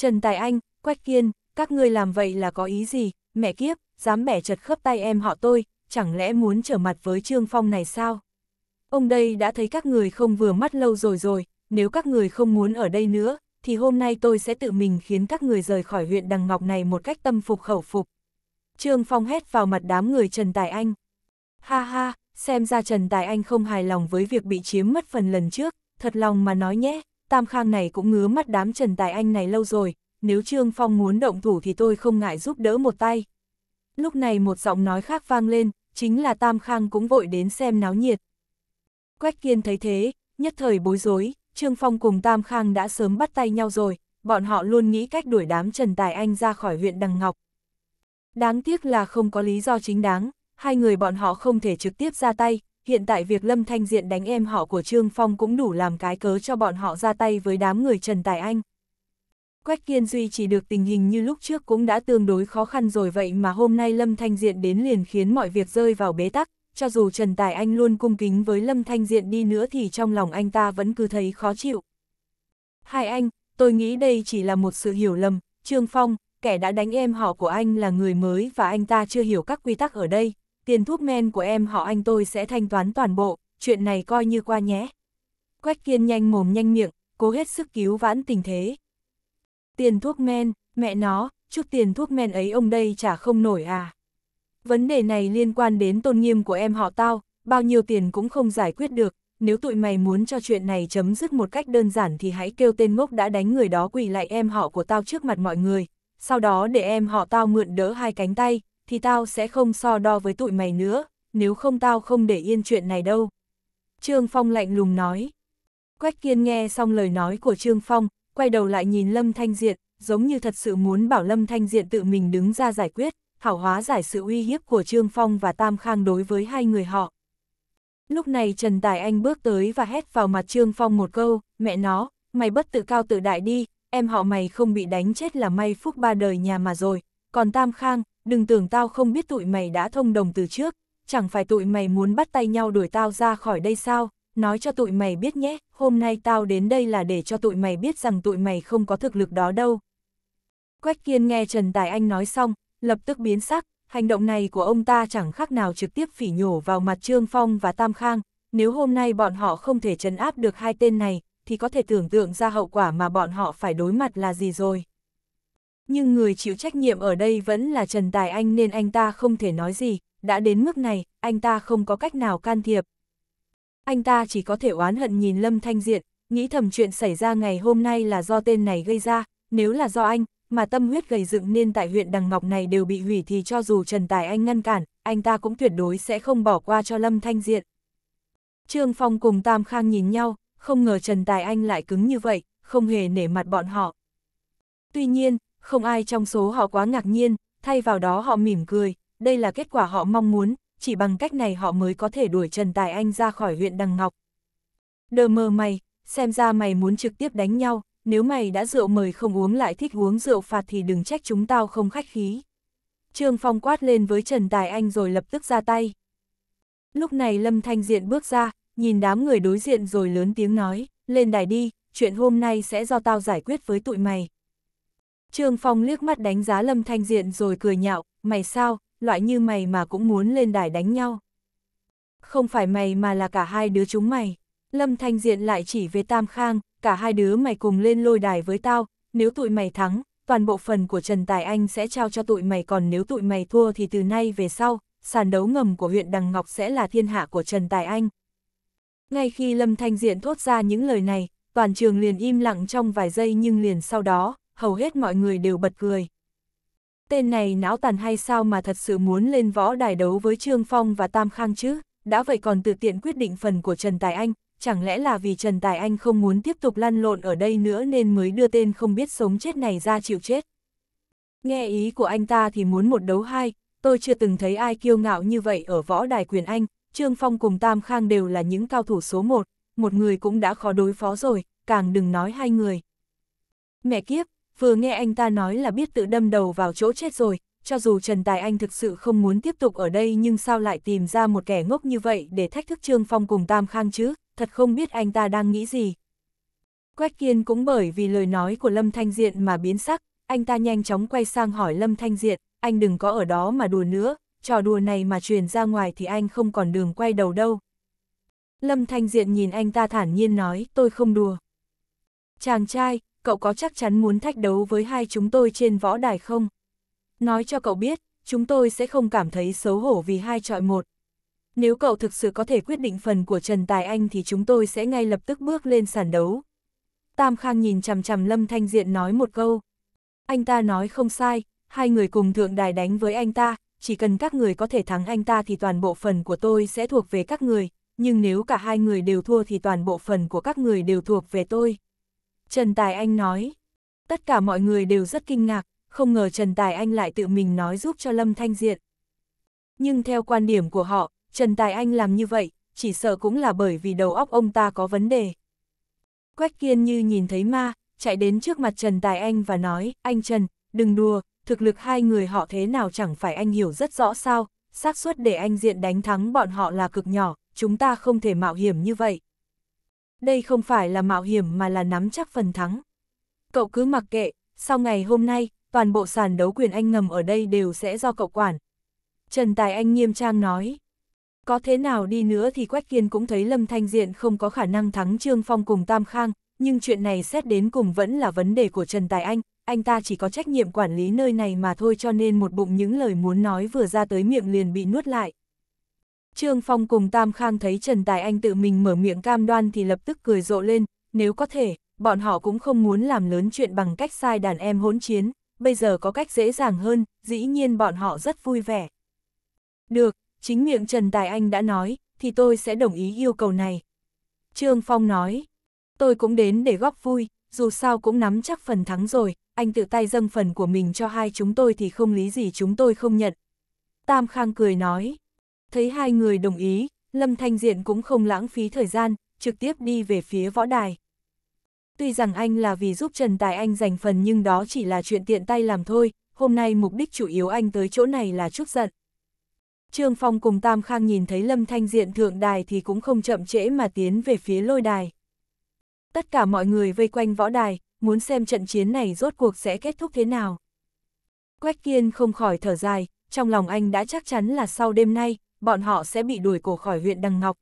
Trần Tài Anh, Quách Kiên, các ngươi làm vậy là có ý gì, mẹ kiếp, dám bẻ chật khớp tay em họ tôi, chẳng lẽ muốn trở mặt với Trương Phong này sao? Ông đây đã thấy các người không vừa mắt lâu rồi rồi, nếu các người không muốn ở đây nữa, thì hôm nay tôi sẽ tự mình khiến các người rời khỏi huyện Đằng Ngọc này một cách tâm phục khẩu phục. Trương Phong hét vào mặt đám người Trần Tài Anh. Ha ha, xem ra Trần Tài Anh không hài lòng với việc bị chiếm mất phần lần trước, thật lòng mà nói nhé, Tam Khang này cũng ngứa mắt đám Trần Tài Anh này lâu rồi, nếu Trương Phong muốn động thủ thì tôi không ngại giúp đỡ một tay. Lúc này một giọng nói khác vang lên, chính là Tam Khang cũng vội đến xem náo nhiệt. Quách Kiên thấy thế, nhất thời bối rối, Trương Phong cùng Tam Khang đã sớm bắt tay nhau rồi, bọn họ luôn nghĩ cách đuổi đám Trần Tài Anh ra khỏi huyện Đằng Ngọc. Đáng tiếc là không có lý do chính đáng, hai người bọn họ không thể trực tiếp ra tay, hiện tại việc Lâm Thanh Diện đánh em họ của Trương Phong cũng đủ làm cái cớ cho bọn họ ra tay với đám người Trần Tài Anh. Quách Kiên duy chỉ được tình hình như lúc trước cũng đã tương đối khó khăn rồi vậy mà hôm nay Lâm Thanh Diện đến liền khiến mọi việc rơi vào bế tắc, cho dù Trần Tài Anh luôn cung kính với Lâm Thanh Diện đi nữa thì trong lòng anh ta vẫn cứ thấy khó chịu. Hai anh, tôi nghĩ đây chỉ là một sự hiểu lầm, Trương Phong, kẻ đã đánh em họ của anh là người mới và anh ta chưa hiểu các quy tắc ở đây, tiền thuốc men của em họ anh tôi sẽ thanh toán toàn bộ, chuyện này coi như qua nhé. Quách kiên nhanh mồm nhanh miệng, cố hết sức cứu vãn tình thế. Tiền thuốc men, mẹ nó, chút tiền thuốc men ấy ông đây trả không nổi à. Vấn đề này liên quan đến tôn nghiêm của em họ tao, bao nhiêu tiền cũng không giải quyết được, nếu tụi mày muốn cho chuyện này chấm dứt một cách đơn giản thì hãy kêu tên ngốc đã đánh người đó quỳ lại em họ của tao trước mặt mọi người, sau đó để em họ tao mượn đỡ hai cánh tay, thì tao sẽ không so đo với tụi mày nữa, nếu không tao không để yên chuyện này đâu. Trương Phong lạnh lùng nói. Quách Kiên nghe xong lời nói của Trương Phong, quay đầu lại nhìn Lâm Thanh Diện, giống như thật sự muốn bảo Lâm Thanh Diện tự mình đứng ra giải quyết, hảo hóa giải sự uy hiếp của Trương Phong và Tam Khang đối với hai người họ. Lúc này Trần Tài Anh bước tới và hét vào mặt Trương Phong một câu, mẹ nó, mày bất tự cao tự đại đi, em họ mày không bị đánh chết là may phúc ba đời nhà mà rồi, còn Tam Khang, đừng tưởng tao không biết tụi mày đã thông đồng từ trước, chẳng phải tụi mày muốn bắt tay nhau đuổi tao ra khỏi đây sao, nói cho tụi mày biết nhé, hôm nay tao đến đây là để cho tụi mày biết rằng tụi mày không có thực lực đó đâu. Quách Kiên nghe Trần Tài Anh nói xong, lập tức biến sắc, hành động này của ông ta chẳng khác nào trực tiếp phỉ nhổ vào mặt Trương Phong và Tam Khang, nếu hôm nay bọn họ không thể trấn áp được hai tên này, thì có thể tưởng tượng ra hậu quả mà bọn họ phải đối mặt là gì rồi. Nhưng người chịu trách nhiệm ở đây vẫn là Trần Tài Anh nên anh ta không thể nói gì, đã đến mức này, anh ta không có cách nào can thiệp. Anh ta chỉ có thể oán hận nhìn Lâm Thanh Diện, nghĩ thầm chuyện xảy ra ngày hôm nay là do tên này gây ra, nếu là do anh, mà tâm huyết gầy dựng nên tại huyện Đằng Ngọc này đều bị hủy thì cho dù Trần Tài Anh ngăn cản, anh ta cũng tuyệt đối sẽ không bỏ qua cho Lâm Thanh Diện. Trương Phong cùng Tam Khang nhìn nhau, không ngờ Trần Tài Anh lại cứng như vậy, không hề nể mặt bọn họ. Tuy nhiên, không ai trong số họ quá ngạc nhiên, thay vào đó họ mỉm cười, đây là kết quả họ mong muốn, chỉ bằng cách này họ mới có thể đuổi Trần Tài Anh ra khỏi huyện Đằng Ngọc. Đờ mờ mày, xem ra mày muốn trực tiếp đánh nhau, nếu mày đã rượu mời không uống lại thích uống rượu phạt thì đừng trách chúng tao không khách khí. Trương Phong quát lên với Trần Tài Anh rồi lập tức ra tay. Lúc này Lâm Thanh Diện bước ra, nhìn đám người đối diện rồi lớn tiếng nói, lên đài đi, chuyện hôm nay sẽ do tao giải quyết với tụi mày. Trương Phong liếc mắt đánh giá Lâm Thanh Diện rồi cười nhạo, mày sao, loại như mày mà cũng muốn lên đài đánh nhau. Không phải mày mà là cả hai đứa chúng mày. Lâm Thanh Diện lại chỉ về Tam Khang, cả hai đứa mày cùng lên lôi đài với tao, nếu tụi mày thắng, toàn bộ phần của Trần Tài Anh sẽ trao cho tụi mày còn nếu tụi mày thua thì từ nay về sau, sàn đấu ngầm của huyện Đằng Ngọc sẽ là thiên hạ của Trần Tài Anh. Ngay khi Lâm Thanh Diện thốt ra những lời này, toàn trường liền im lặng trong vài giây nhưng liền sau đó, hầu hết mọi người đều bật cười. Tên này não tàn hay sao mà thật sự muốn lên võ đài đấu với Trương Phong và Tam Khang chứ, đã vậy còn tự tiện quyết định phần của Trần Tài Anh, chẳng lẽ là vì Trần Tài Anh không muốn tiếp tục lăn lộn ở đây nữa nên mới đưa tên không biết sống chết này ra chịu chết. Nghe ý của anh ta thì muốn một đấu hai, tôi chưa từng thấy ai kiêu ngạo như vậy ở võ đài quyền Anh, Trương Phong cùng Tam Khang đều là những cao thủ số một, một người cũng đã khó đối phó rồi, càng đừng nói hai người. Mẹ kiếp, vừa nghe anh ta nói là biết tự đâm đầu vào chỗ chết rồi, cho dù Trần Tài Anh thực sự không muốn tiếp tục ở đây nhưng sao lại tìm ra một kẻ ngốc như vậy để thách thức Trương Phong cùng Tam Khang chứ, thật không biết anh ta đang nghĩ gì. Quách Kiên cũng bởi vì lời nói của Lâm Thanh Diện mà biến sắc, anh ta nhanh chóng quay sang hỏi Lâm Thanh Diện, anh đừng có ở đó mà đùa nữa, trò đùa này mà truyền ra ngoài thì anh không còn đường quay đầu đâu. Lâm Thanh Diện nhìn anh ta thản nhiên nói, tôi không đùa. Chàng trai, cậu có chắc chắn muốn thách đấu với hai chúng tôi trên võ đài không? Nói cho cậu biết, chúng tôi sẽ không cảm thấy xấu hổ vì hai trọi một. Nếu cậu thực sự có thể quyết định phần của Trần Tài Anh thì chúng tôi sẽ ngay lập tức bước lên sàn đấu. Tam Khang nhìn chằm chằm Lâm Thanh Diện nói một câu. Anh ta nói không sai, hai người cùng thượng đài đánh với anh ta, chỉ cần các người có thể thắng anh ta thì toàn bộ phần của tôi sẽ thuộc về các người, nhưng nếu cả hai người đều thua thì toàn bộ phần của các người đều thuộc về tôi. Trần Tài Anh nói. Tất cả mọi người đều rất kinh ngạc, không ngờ Trần Tài Anh lại tự mình nói giúp cho Lâm Thanh Diện. Nhưng theo quan điểm của họ, Trần Tài Anh làm như vậy, chỉ sợ cũng là bởi vì đầu óc ông ta có vấn đề. Quách kiên như nhìn thấy ma, chạy đến trước mặt Trần Tài Anh và nói, anh Trần, đừng đùa, thực lực hai người họ thế nào chẳng phải anh hiểu rất rõ sao, xác suất để anh diện đánh thắng bọn họ là cực nhỏ, chúng ta không thể mạo hiểm như vậy. Đây không phải là mạo hiểm mà là nắm chắc phần thắng. Cậu cứ mặc kệ, sau ngày hôm nay, toàn bộ sàn đấu quyền anh ngầm ở đây đều sẽ do cậu quản. Trần Tài Anh nghiêm trang nói. Có thế nào đi nữa thì Quách Kiên cũng thấy Lâm Thanh Diện không có khả năng thắng Trương Phong cùng Tam Khang, nhưng chuyện này xét đến cùng vẫn là vấn đề của Trần Tài Anh, anh ta chỉ có trách nhiệm quản lý nơi này mà thôi cho nên một bụng những lời muốn nói vừa ra tới miệng liền bị nuốt lại. Trương Phong cùng Tam Khang thấy Trần Tài Anh tự mình mở miệng cam đoan thì lập tức cười rộ lên, nếu có thể, bọn họ cũng không muốn làm lớn chuyện bằng cách sai đàn em hỗn chiến, bây giờ có cách dễ dàng hơn, dĩ nhiên bọn họ rất vui vẻ. Được, chính miệng Trần Tài Anh đã nói, thì tôi sẽ đồng ý yêu cầu này. Trương Phong nói, tôi cũng đến để góp vui, dù sao cũng nắm chắc phần thắng rồi, anh tự tay dâng phần của mình cho hai chúng tôi thì không lý gì chúng tôi không nhận. Tam Khang cười nói, thấy hai người đồng ý, Lâm Thanh Diện cũng không lãng phí thời gian, trực tiếp đi về phía võ đài. Tuy rằng anh là vì giúp Trần Tài Anh giành phần nhưng đó chỉ là chuyện tiện tay làm thôi, hôm nay mục đích chủ yếu anh tới chỗ này là chút giận. Trương Phong cùng Tam Khang nhìn thấy Lâm Thanh Diện thượng đài thì cũng không chậm trễ mà tiến về phía lôi đài. Tất cả mọi người vây quanh võ đài, muốn xem trận chiến này rốt cuộc sẽ kết thúc thế nào. Quách Kiên không khỏi thở dài, trong lòng anh đã chắc chắn là sau đêm nay, bọn họ sẽ bị đuổi cổ khỏi huyện Đằng Ngọc.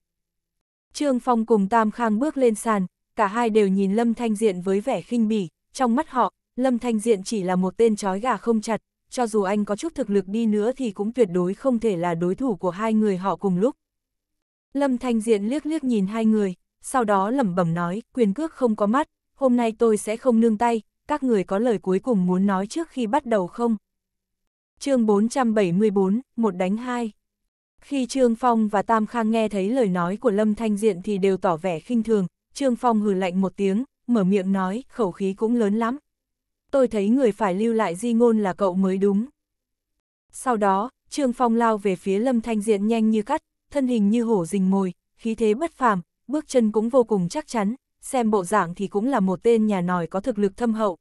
Trương Phong cùng Tam Khang bước lên sàn, cả hai đều nhìn Lâm Thanh Diện với vẻ khinh bỉ, trong mắt họ, Lâm Thanh Diện chỉ là một tên chói gà không chặt, cho dù anh có chút thực lực đi nữa thì cũng tuyệt đối không thể là đối thủ của hai người họ cùng lúc. Lâm Thanh Diện liếc liếc nhìn hai người, sau đó lẩm bẩm nói, quyền cước không có mắt, hôm nay tôi sẽ không nương tay, các người có lời cuối cùng muốn nói trước khi bắt đầu không? chương 474, một đánh hai. Khi Trương Phong và Tam Khang nghe thấy lời nói của Lâm Thanh Diện thì đều tỏ vẻ khinh thường, Trương Phong hừ lạnh một tiếng, mở miệng nói, khẩu khí cũng lớn lắm. Tôi thấy người phải lưu lại di ngôn là cậu mới đúng. Sau đó, Trương Phong lao về phía Lâm Thanh Diện nhanh như cắt, thân hình như hổ rình mồi, khí thế bất phàm, bước chân cũng vô cùng chắc chắn, xem bộ dạng thì cũng là một tên nhà nòi có thực lực thâm hậu.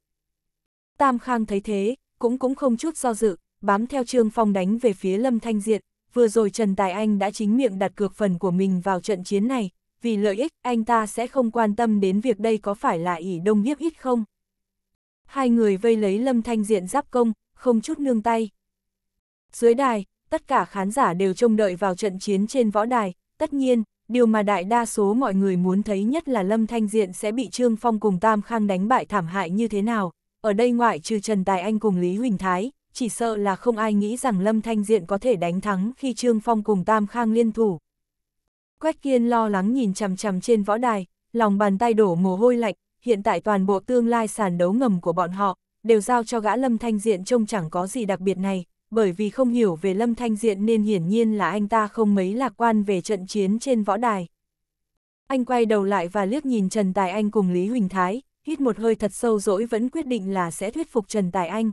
Tam Khang thấy thế, cũng cũng không chút do dự, bám theo Trương Phong đánh về phía Lâm Thanh Diện, vừa rồi Trần Tài Anh đã chính miệng đặt cược phần của mình vào trận chiến này, vì lợi ích anh ta sẽ không quan tâm đến việc đây có phải là ỷ đông hiếp ít không. Hai người vây lấy Lâm Thanh Diện giáp công, không chút nương tay. Dưới đài, tất cả khán giả đều trông đợi vào trận chiến trên võ đài, tất nhiên, điều mà đại đa số mọi người muốn thấy nhất là Lâm Thanh Diện sẽ bị Trương Phong cùng Tam Khang đánh bại thảm hại như thế nào. Ở đây ngoại trừ Trần Tài Anh cùng Lý Huỳnh Thái, chỉ sợ là không ai nghĩ rằng Lâm Thanh Diện có thể đánh thắng khi Trương Phong cùng Tam Khang liên thủ. Quách Kiên lo lắng nhìn chằm chằm trên võ đài, lòng bàn tay đổ mồ hôi lạnh, hiện tại toàn bộ tương lai sàn đấu ngầm của bọn họ, đều giao cho gã Lâm Thanh Diện trông chẳng có gì đặc biệt này, bởi vì không hiểu về Lâm Thanh Diện nên hiển nhiên là anh ta không mấy lạc quan về trận chiến trên võ đài. Anh quay đầu lại và liếc nhìn Trần Tài Anh cùng Lý Huỳnh Thái, hít một hơi thật sâu dỗi vẫn quyết định là sẽ thuyết phục Trần Tài Anh.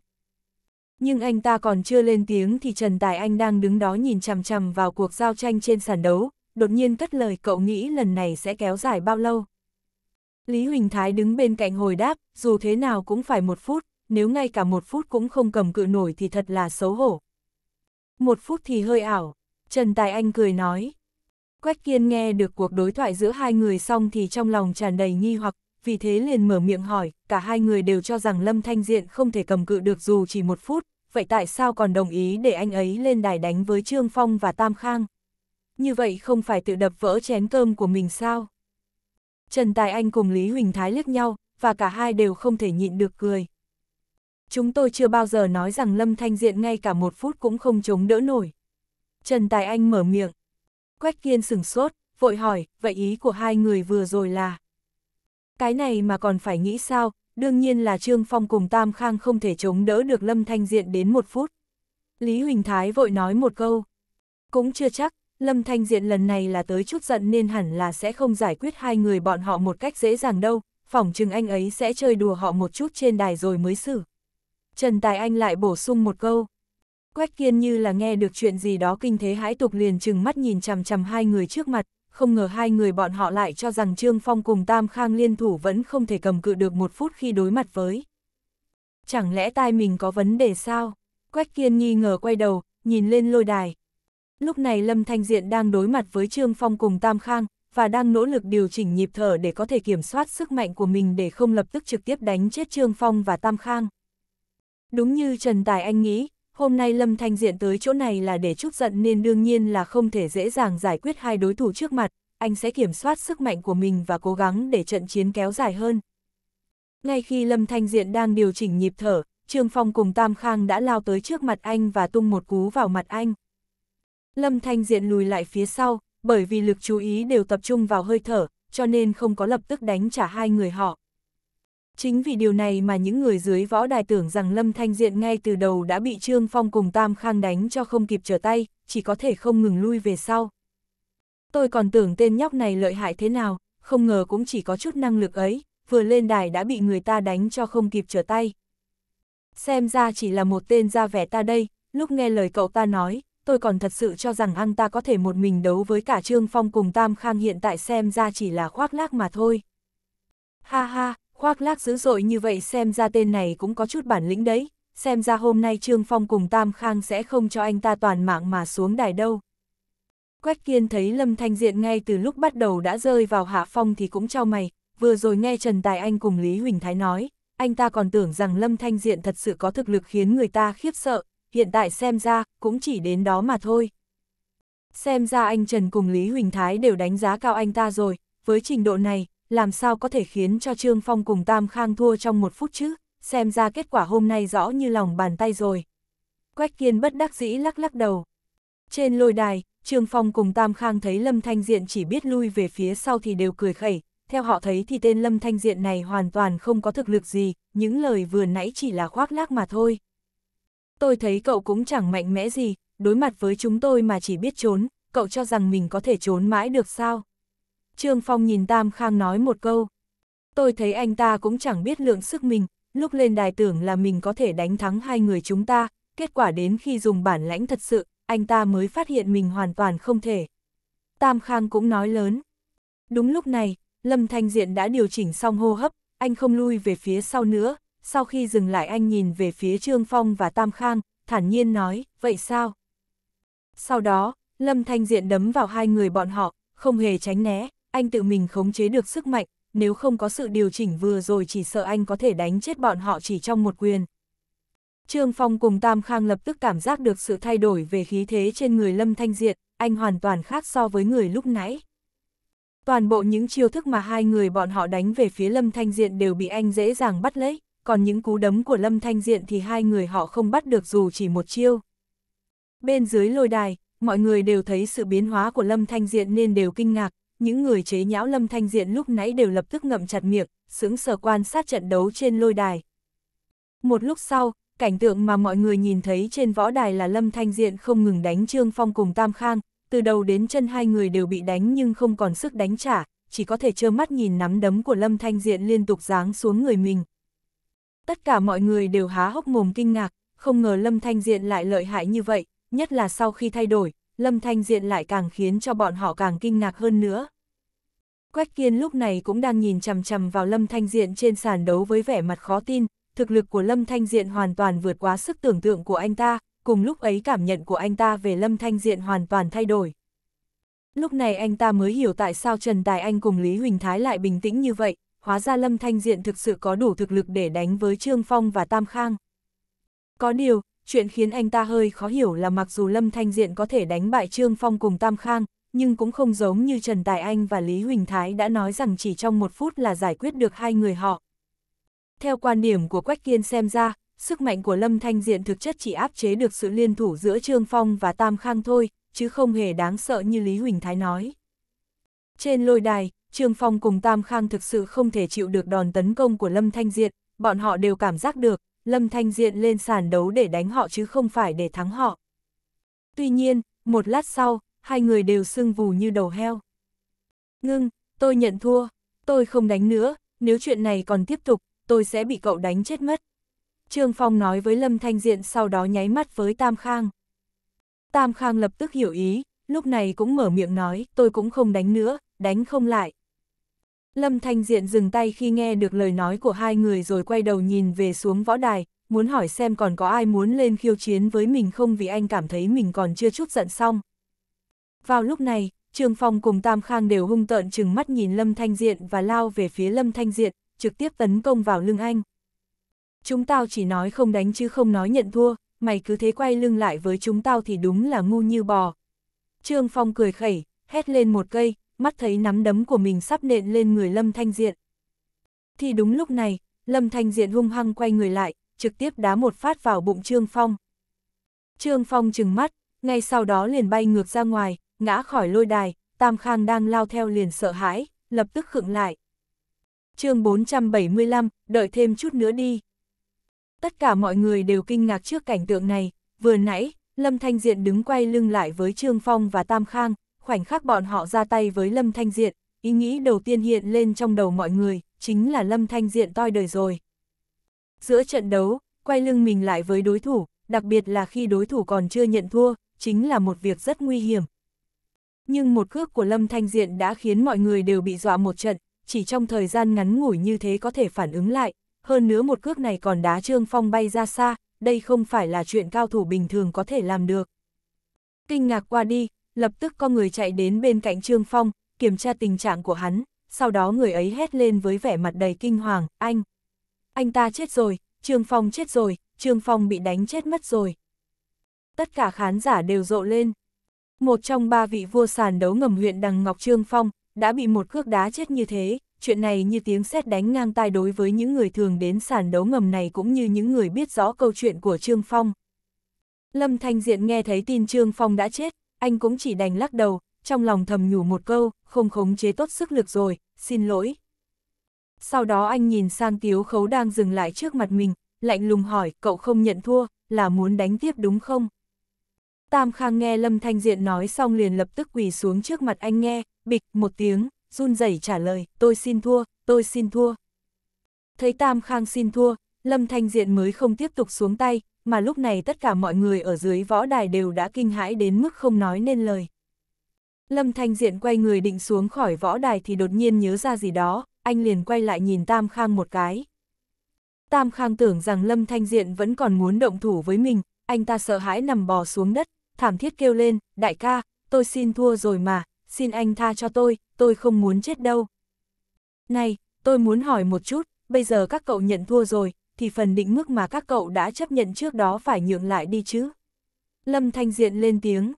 Nhưng anh ta còn chưa lên tiếng thì Trần Tài Anh đang đứng đó nhìn chằm chằm vào cuộc giao tranh trên sàn đấu, đột nhiên cất lời cậu nghĩ lần này sẽ kéo dài bao lâu. Lý Huỳnh Thái đứng bên cạnh hồi đáp, dù thế nào cũng phải một phút, nếu ngay cả một phút cũng không cầm cự nổi thì thật là xấu hổ. Một phút thì hơi ảo, Trần Tài Anh cười nói. Quách Kiên nghe được cuộc đối thoại giữa hai người xong thì trong lòng tràn đầy nghi hoặc, vì thế liền mở miệng hỏi, cả hai người đều cho rằng Lâm Thanh Diện không thể cầm cự được dù chỉ một phút, vậy tại sao còn đồng ý để anh ấy lên đài đánh với Trương Phong và Tam Khang? Như vậy không phải tự đập vỡ chén cơm của mình sao? Trần Tài Anh cùng Lý Huỳnh Thái liếc nhau, và cả hai đều không thể nhịn được cười. Chúng tôi chưa bao giờ nói rằng Lâm Thanh Diện ngay cả một phút cũng không chống đỡ nổi. Trần Tài Anh mở miệng. Quách Kiên sừng sốt, vội hỏi, vậy ý của hai người vừa rồi là... Cái này mà còn phải nghĩ sao, đương nhiên là Trương Phong cùng Tam Khang không thể chống đỡ được Lâm Thanh Diện đến một phút. Lý Huỳnh Thái vội nói một câu. Cũng chưa chắc, Lâm Thanh Diện lần này là tới chút giận nên hẳn là sẽ không giải quyết hai người bọn họ một cách dễ dàng đâu, phỏng chừng anh ấy sẽ chơi đùa họ một chút trên đài rồi mới xử. Trần Tài Anh lại bổ sung một câu. Quách kiên như là nghe được chuyện gì đó kinh thế hãi tục liền chừng mắt nhìn chằm chằm hai người trước mặt, không ngờ hai người bọn họ lại cho rằng Trương Phong cùng Tam Khang liên thủ vẫn không thể cầm cự được một phút khi đối mặt với. Chẳng lẽ tai mình có vấn đề sao? Quách kiên nghi ngờ quay đầu, nhìn lên lôi đài. Lúc này Lâm Thanh Diện đang đối mặt với Trương Phong cùng Tam Khang, và đang nỗ lực điều chỉnh nhịp thở để có thể kiểm soát sức mạnh của mình để không lập tức trực tiếp đánh chết Trương Phong và Tam Khang. Đúng như Trần Tài Anh nghĩ, hôm nay Lâm Thanh Diện tới chỗ này là để chút giận nên đương nhiên là không thể dễ dàng giải quyết hai đối thủ trước mặt, anh sẽ kiểm soát sức mạnh của mình và cố gắng để trận chiến kéo dài hơn. Ngay khi Lâm Thanh Diện đang điều chỉnh nhịp thở, Trương Phong cùng Tam Khang đã lao tới trước mặt anh và tung một cú vào mặt anh. Lâm Thanh Diện lùi lại phía sau, bởi vì lực chú ý đều tập trung vào hơi thở, cho nên không có lập tức đánh trả hai người họ. Chính vì điều này mà những người dưới võ đài tưởng rằng Lâm Thanh Diện ngay từ đầu đã bị Trương Phong cùng Tam Khang đánh cho không kịp trở tay, chỉ có thể không ngừng lui về sau. Tôi còn tưởng tên nhóc này lợi hại thế nào, không ngờ cũng chỉ có chút năng lực ấy, vừa lên đài đã bị người ta đánh cho không kịp trở tay. Xem ra chỉ là một tên ra vẻ ta đây, lúc nghe lời cậu ta nói, tôi còn thật sự cho rằng anh ta có thể một mình đấu với cả Trương Phong cùng Tam Khang hiện tại xem ra chỉ là khoác lác mà thôi. Ha ha, khoác lác dữ dội như vậy xem ra tên này cũng có chút bản lĩnh đấy, xem ra hôm nay Trương Phong cùng Tam Khang sẽ không cho anh ta toàn mạng mà xuống đài đâu. Quách Kiên thấy Lâm Thanh Diện ngay từ lúc bắt đầu đã rơi vào hạ phong thì cũng cho mày, vừa rồi nghe Trần Tài Anh cùng Lý Huỳnh Thái nói, anh ta còn tưởng rằng Lâm Thanh Diện thật sự có thực lực khiến người ta khiếp sợ, hiện tại xem ra, cũng chỉ đến đó mà thôi. Xem ra anh Trần cùng Lý Huỳnh Thái đều đánh giá cao anh ta rồi, với trình độ này, làm sao có thể khiến cho Trương Phong cùng Tam Khang thua trong một phút chứ, xem ra kết quả hôm nay rõ như lòng bàn tay rồi. Quách Kiên bất đắc dĩ lắc lắc đầu. Trên lôi đài, Trương Phong cùng Tam Khang thấy Lâm Thanh Diện chỉ biết lui về phía sau thì đều cười khẩy, theo họ thấy thì tên Lâm Thanh Diện này hoàn toàn không có thực lực gì, những lời vừa nãy chỉ là khoác lác mà thôi. Tôi thấy cậu cũng chẳng mạnh mẽ gì, đối mặt với chúng tôi mà chỉ biết trốn, cậu cho rằng mình có thể trốn mãi được sao? Trương Phong nhìn Tam Khang nói một câu. Tôi thấy anh ta cũng chẳng biết lượng sức mình, lúc lên đài tưởng là mình có thể đánh thắng hai người chúng ta, kết quả đến khi dùng bản lãnh thật sự, anh ta mới phát hiện mình hoàn toàn không thể. Tam Khang cũng nói lớn. Đúng lúc này, Lâm Thanh Diện đã điều chỉnh xong hô hấp, anh không lui về phía sau nữa, sau khi dừng lại anh nhìn về phía Trương Phong và Tam Khang, thản nhiên nói, vậy sao? Sau đó, Lâm Thanh Diện đấm vào hai người bọn họ, không hề tránh né, anh tự mình khống chế được sức mạnh, nếu không có sự điều chỉnh vừa rồi chỉ sợ anh có thể đánh chết bọn họ chỉ trong một quyền. Trương Phong cùng Tam Khang lập tức cảm giác được sự thay đổi về khí thế trên người Lâm Thanh Diệt, anh hoàn toàn khác so với người lúc nãy. Toàn bộ những chiêu thức mà hai người bọn họ đánh về phía Lâm Thanh Diện đều bị anh dễ dàng bắt lấy, còn những cú đấm của Lâm Thanh Diện thì hai người họ không bắt được dù chỉ một chiêu. Bên dưới lôi đài, mọi người đều thấy sự biến hóa của Lâm Thanh Diện nên đều kinh ngạc, những người chế nhão Lâm Thanh Diện lúc nãy đều lập tức ngậm chặt miệng, sững sờ quan sát trận đấu trên lôi đài. Một lúc sau, cảnh tượng mà mọi người nhìn thấy trên võ đài là Lâm Thanh Diện không ngừng đánh Trương Phong cùng Tam Khang, từ đầu đến chân hai người đều bị đánh nhưng không còn sức đánh trả, chỉ có thể trơ mắt nhìn nắm đấm của Lâm Thanh Diện liên tục giáng xuống người mình. Tất cả mọi người đều há hốc mồm kinh ngạc, không ngờ Lâm Thanh Diện lại lợi hại như vậy, nhất là sau khi thay đổi, Lâm Thanh Diện lại càng khiến cho bọn họ càng kinh ngạc hơn nữa. Quách Kiên lúc này cũng đang nhìn chằm chằm vào Lâm Thanh Diện trên sàn đấu với vẻ mặt khó tin, thực lực của Lâm Thanh Diện hoàn toàn vượt quá sức tưởng tượng của anh ta, cùng lúc ấy cảm nhận của anh ta về Lâm Thanh Diện hoàn toàn thay đổi. Lúc này anh ta mới hiểu tại sao Trần Tài Anh cùng Lý Huỳnh Thái lại bình tĩnh như vậy, hóa ra Lâm Thanh Diện thực sự có đủ thực lực để đánh với Trương Phong và Tam Khang. Có điều, chuyện khiến anh ta hơi khó hiểu là mặc dù Lâm Thanh Diện có thể đánh bại Trương Phong cùng Tam Khang, nhưng cũng không giống như Trần Tài Anh và Lý Huỳnh Thái đã nói rằng chỉ trong một phút là giải quyết được hai người họ. Theo quan điểm của Quách Kiên xem ra, sức mạnh của Lâm Thanh Diện thực chất chỉ áp chế được sự liên thủ giữa Trương Phong và Tam Khang thôi, chứ không hề đáng sợ như Lý Huỳnh Thái nói. Trên lôi đài, Trương Phong cùng Tam Khang thực sự không thể chịu được đòn tấn công của Lâm Thanh Diện, bọn họ đều cảm giác được, Lâm Thanh Diện lên sàn đấu để đánh họ chứ không phải để thắng họ. Tuy nhiên, một lát sau, hai người đều sưng vù như đầu heo. Ngưng, tôi nhận thua, tôi không đánh nữa, nếu chuyện này còn tiếp tục, tôi sẽ bị cậu đánh chết mất. Trương Phong nói với Lâm Thanh Diện sau đó nháy mắt với Tam Khang. Tam Khang lập tức hiểu ý, lúc này cũng mở miệng nói, tôi cũng không đánh nữa, đánh không lại. Lâm Thanh Diện dừng tay khi nghe được lời nói của hai người rồi quay đầu nhìn về xuống võ đài, muốn hỏi xem còn có ai muốn lên khiêu chiến với mình không vì anh cảm thấy mình còn chưa chút giận xong. Vào lúc này, Trương Phong cùng Tam Khang đều hung tợn chừng mắt nhìn Lâm Thanh Diện và lao về phía Lâm Thanh Diện, trực tiếp tấn công vào lưng anh. Chúng tao chỉ nói không đánh chứ không nói nhận thua, mày cứ thế quay lưng lại với chúng tao thì đúng là ngu như bò. Trương Phong cười khẩy, hét lên một cây, mắt thấy nắm đấm của mình sắp nện lên người Lâm Thanh Diện. Thì đúng lúc này, Lâm Thanh Diện hung hăng quay người lại, trực tiếp đá một phát vào bụng Trương Phong. Trương Phong trừng mắt, ngay sau đó liền bay ngược ra ngoài, ngã khỏi lôi đài, Tam Khang đang lao theo liền sợ hãi, lập tức khựng lại. chương 475, đợi thêm chút nữa đi. Tất cả mọi người đều kinh ngạc trước cảnh tượng này, vừa nãy, Lâm Thanh Diện đứng quay lưng lại với Trương Phong và Tam Khang, khoảnh khắc bọn họ ra tay với Lâm Thanh Diện, ý nghĩ đầu tiên hiện lên trong đầu mọi người, chính là Lâm Thanh Diện toi đời rồi. Giữa trận đấu, quay lưng mình lại với đối thủ, đặc biệt là khi đối thủ còn chưa nhận thua, chính là một việc rất nguy hiểm. Nhưng một cước của Lâm Thanh Diện đã khiến mọi người đều bị dọa một trận, chỉ trong thời gian ngắn ngủi như thế có thể phản ứng lại, hơn nữa một cước này còn đá Trương Phong bay ra xa, đây không phải là chuyện cao thủ bình thường có thể làm được. Kinh ngạc qua đi, lập tức có người chạy đến bên cạnh Trương Phong, kiểm tra tình trạng của hắn, sau đó người ấy hét lên với vẻ mặt đầy kinh hoàng, anh, anh ta chết rồi, Trương Phong chết rồi, Trương Phong bị đánh chết mất rồi. Tất cả khán giả đều rộ lên. Một trong ba vị vua sàn đấu ngầm huyện Đằng Ngọc Trương Phong, đã bị một cước đá chết như thế, chuyện này như tiếng sét đánh ngang tai đối với những người thường đến sàn đấu ngầm này cũng như những người biết rõ câu chuyện của Trương Phong. Lâm Thanh Diện nghe thấy tin Trương Phong đã chết, anh cũng chỉ đành lắc đầu, trong lòng thầm nhủ một câu, không khống chế tốt sức lực rồi, xin lỗi. Sau đó anh nhìn sang Tiếu Khấu đang dừng lại trước mặt mình, lạnh lùng hỏi, cậu không nhận thua, là muốn đánh tiếp đúng không? Tam Khang nghe Lâm Thanh Diện nói xong liền lập tức quỳ xuống trước mặt anh nghe, bịch một tiếng, run rẩy trả lời, tôi xin thua, tôi xin thua. Thấy Tam Khang xin thua, Lâm Thanh Diện mới không tiếp tục xuống tay, mà lúc này tất cả mọi người ở dưới võ đài đều đã kinh hãi đến mức không nói nên lời. Lâm Thanh Diện quay người định xuống khỏi võ đài thì đột nhiên nhớ ra gì đó, anh liền quay lại nhìn Tam Khang một cái. Tam Khang tưởng rằng Lâm Thanh Diện vẫn còn muốn động thủ với mình, anh ta sợ hãi nằm bò xuống đất, thảm thiết kêu lên, đại ca, tôi xin thua rồi mà, xin anh tha cho tôi, tôi không muốn chết đâu. Này, tôi muốn hỏi một chút, bây giờ các cậu nhận thua rồi, thì phần định mức mà các cậu đã chấp nhận trước đó phải nhượng lại đi chứ. Lâm Thanh Diện lên tiếng.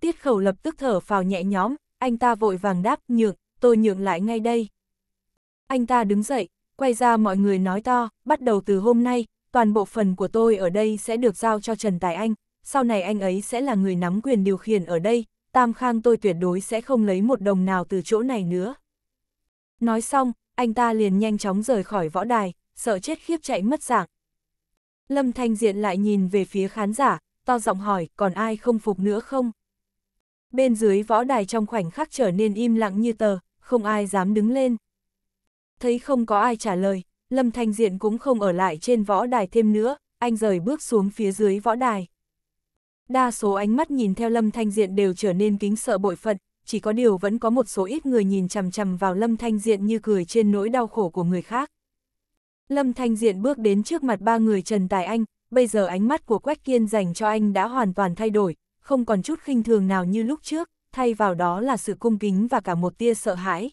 Tiết khẩu lập tức thở phào nhẹ nhõm, anh ta vội vàng đáp nhượng, tôi nhượng lại ngay đây. Anh ta đứng dậy, quay ra mọi người nói to, bắt đầu từ hôm nay, toàn bộ phần của tôi ở đây sẽ được giao cho Trần Tài Anh, sau này anh ấy sẽ là người nắm quyền điều khiển ở đây, Tam Khang tôi tuyệt đối sẽ không lấy một đồng nào từ chỗ này nữa. Nói xong, anh ta liền nhanh chóng rời khỏi võ đài, sợ chết khiếp chạy mất dạng. Lâm Thanh Diện lại nhìn về phía khán giả, to giọng hỏi, còn ai không phục nữa không? Bên dưới võ đài trong khoảnh khắc trở nên im lặng như tờ, không ai dám đứng lên. Thấy không có ai trả lời, Lâm Thanh Diện cũng không ở lại trên võ đài thêm nữa, anh rời bước xuống phía dưới võ đài. Đa số ánh mắt nhìn theo Lâm Thanh Diện đều trở nên kính sợ bội phận, chỉ có điều vẫn có một số ít người nhìn chằm chằm vào Lâm Thanh Diện như cười trên nỗi đau khổ của người khác. Lâm Thanh Diện bước đến trước mặt ba người Trần Tài Anh, bây giờ ánh mắt của Quách Kiên dành cho anh đã hoàn toàn thay đổi, không còn chút khinh thường nào như lúc trước, thay vào đó là sự cung kính và cả một tia sợ hãi.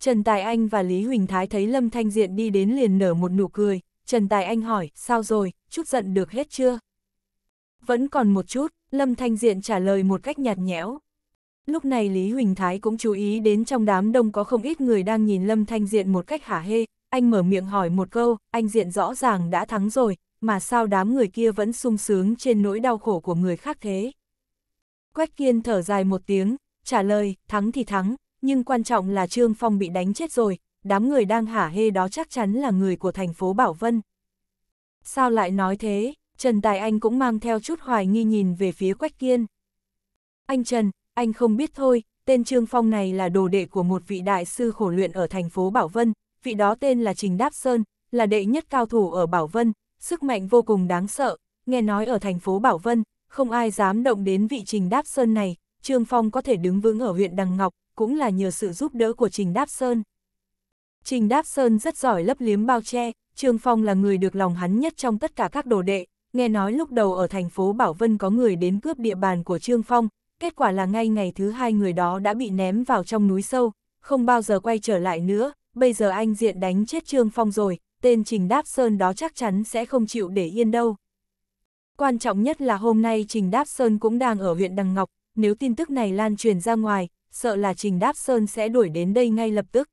Trần Tài Anh và Lý Huỳnh Thái thấy Lâm Thanh Diện đi đến liền nở một nụ cười, Trần Tài Anh hỏi, sao rồi, chút giận được hết chưa? Vẫn còn một chút, Lâm Thanh Diện trả lời một cách nhạt nhẽo. Lúc này Lý Huỳnh Thái cũng chú ý đến trong đám đông có không ít người đang nhìn Lâm Thanh Diện một cách hả hê, anh mở miệng hỏi một câu, anh Diện rõ ràng đã thắng rồi, mà sao đám người kia vẫn sung sướng trên nỗi đau khổ của người khác thế? Quách Kiên thở dài một tiếng, trả lời, thắng thì thắng, nhưng quan trọng là Trương Phong bị đánh chết rồi, đám người đang hả hê đó chắc chắn là người của thành phố Bảo Vân. Sao lại nói thế? Trần Tài Anh cũng mang theo chút hoài nghi nhìn về phía Quách Kiên. Anh Trần, anh không biết thôi, tên Trương Phong này là đồ đệ của một vị đại sư khổ luyện ở thành phố Bảo Vân, vị đó tên là Trình Đáp Sơn, là đệ nhất cao thủ ở Bảo Vân, sức mạnh vô cùng đáng sợ, nghe nói ở thành phố Bảo Vân, không ai dám động đến vị Trình Đáp Sơn này, Trương Phong có thể đứng vững ở huyện Đằng Ngọc, cũng là nhờ sự giúp đỡ của Trình Đáp Sơn. Trình Đáp Sơn rất giỏi lấp liếm bao che, Trương Phong là người được lòng hắn nhất trong tất cả các đồ đệ, nghe nói lúc đầu ở thành phố Bảo Vân có người đến cướp địa bàn của Trương Phong, kết quả là ngay ngày thứ hai người đó đã bị ném vào trong núi sâu, không bao giờ quay trở lại nữa, bây giờ anh diện đánh chết Trương Phong rồi, tên Trình Đáp Sơn đó chắc chắn sẽ không chịu để yên đâu. Quan trọng nhất là hôm nay Trình Đáp Sơn cũng đang ở huyện Đằng Ngọc, nếu tin tức này lan truyền ra ngoài, sợ là Trình Đáp Sơn sẽ đuổi đến đây ngay lập tức.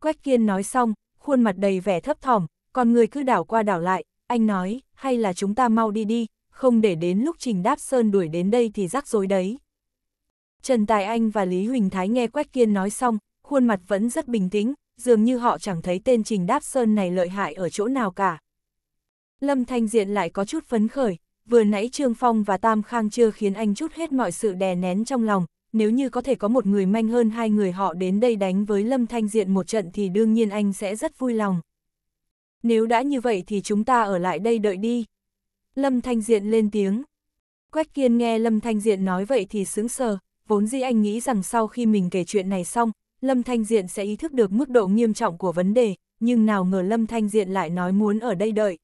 Quách Kiên nói xong, khuôn mặt đầy vẻ thấp thỏm, còn người cứ đảo qua đảo lại, anh nói, hay là chúng ta mau đi đi, không để đến lúc Trình Đáp Sơn đuổi đến đây thì rắc rối đấy. Trần Tài Anh và Lý Huỳnh Thái nghe Quách Kiên nói xong, khuôn mặt vẫn rất bình tĩnh, dường như họ chẳng thấy tên Trình Đáp Sơn này lợi hại ở chỗ nào cả. Lâm Thanh Diện lại có chút phấn khởi, vừa nãy Trương Phong và Tam Khang chưa khiến anh chút hết mọi sự đè nén trong lòng, nếu như có thể có một người manh hơn hai người họ đến đây đánh với Lâm Thanh Diện một trận thì đương nhiên anh sẽ rất vui lòng. Nếu đã như vậy thì chúng ta ở lại đây đợi đi. Lâm Thanh Diện lên tiếng. Quách Kiên nghe Lâm Thanh Diện nói vậy thì sướng sờ, vốn dĩ anh nghĩ rằng sau khi mình kể chuyện này xong, Lâm Thanh Diện sẽ ý thức được mức độ nghiêm trọng của vấn đề, nhưng nào ngờ Lâm Thanh Diện lại nói muốn ở đây đợi.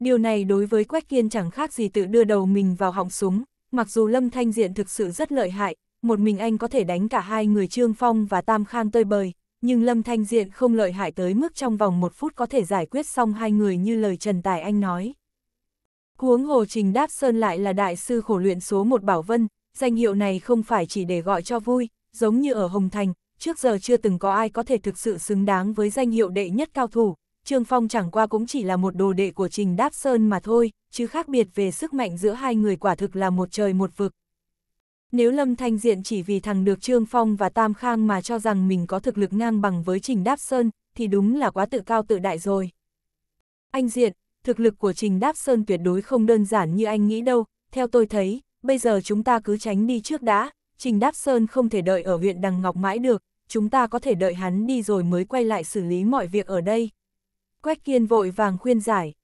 Điều này đối với Quách Kiên chẳng khác gì tự đưa đầu mình vào họng súng, mặc dù Lâm Thanh Diện thực sự rất lợi hại, một mình anh có thể đánh cả hai người Trương Phong và Tam Khang tơi bời, nhưng Lâm Thanh Diện không lợi hại tới mức trong vòng một phút có thể giải quyết xong hai người như lời Trần Tài Anh nói. Huống hồ Trình Đáp Sơn lại là đại sư khổ luyện số một Bảo Vân, danh hiệu này không phải chỉ để gọi cho vui, giống như ở Hồng Thành, trước giờ chưa từng có ai có thể thực sự xứng đáng với danh hiệu đệ nhất cao thủ, Trương Phong chẳng qua cũng chỉ là một đồ đệ của Trình Đáp Sơn mà thôi, chứ khác biệt về sức mạnh giữa hai người quả thực là một trời một vực. Nếu Lâm Thanh Diện chỉ vì thằng được Trương Phong và Tam Khang mà cho rằng mình có thực lực ngang bằng với Trình Đáp Sơn, thì đúng là quá tự cao tự đại rồi. Anh Diện, thực lực của Trình Đáp Sơn tuyệt đối không đơn giản như anh nghĩ đâu, theo tôi thấy, bây giờ chúng ta cứ tránh đi trước đã, Trình Đáp Sơn không thể đợi ở huyện Đằng Ngọc mãi được, chúng ta có thể đợi hắn đi rồi mới quay lại xử lý mọi việc ở đây. Quách Kiên vội vàng khuyên giải.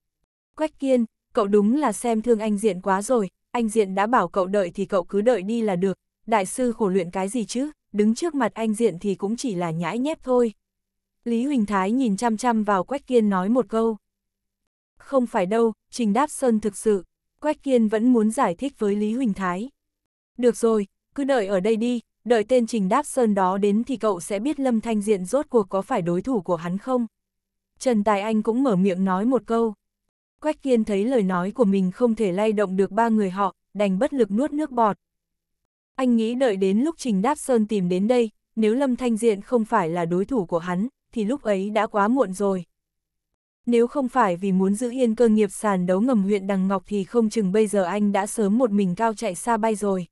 Quách Kiên, cậu đúng là xem thương anh Diện quá rồi, anh Diện đã bảo cậu đợi thì cậu cứ đợi đi là được, đại sư khổ luyện cái gì chứ, đứng trước mặt anh Diện thì cũng chỉ là nhãi nhép thôi. Lý Huỳnh Thái nhìn chăm chăm vào Quách Kiên nói một câu. Không phải đâu, Trình Đáp Sơn thực sự, Quách Kiên vẫn muốn giải thích với Lý Huỳnh Thái. Được rồi, cứ đợi ở đây đi, đợi tên Trình Đáp Sơn đó đến thì cậu sẽ biết Lâm Thanh Diện rốt cuộc có phải đối thủ của hắn không. Trần Tài Anh cũng mở miệng nói một câu. Quách Kiên thấy lời nói của mình không thể lay động được ba người họ, đành bất lực nuốt nước bọt. Anh nghĩ đợi đến lúc Trình Đáp Sơn tìm đến đây, nếu Lâm Thanh Diện không phải là đối thủ của hắn, thì lúc ấy đã quá muộn rồi. Nếu không phải vì muốn giữ yên cơ nghiệp sàn đấu ngầm huyện Đằng Ngọc thì không chừng bây giờ anh đã sớm một mình cao chạy xa bay rồi.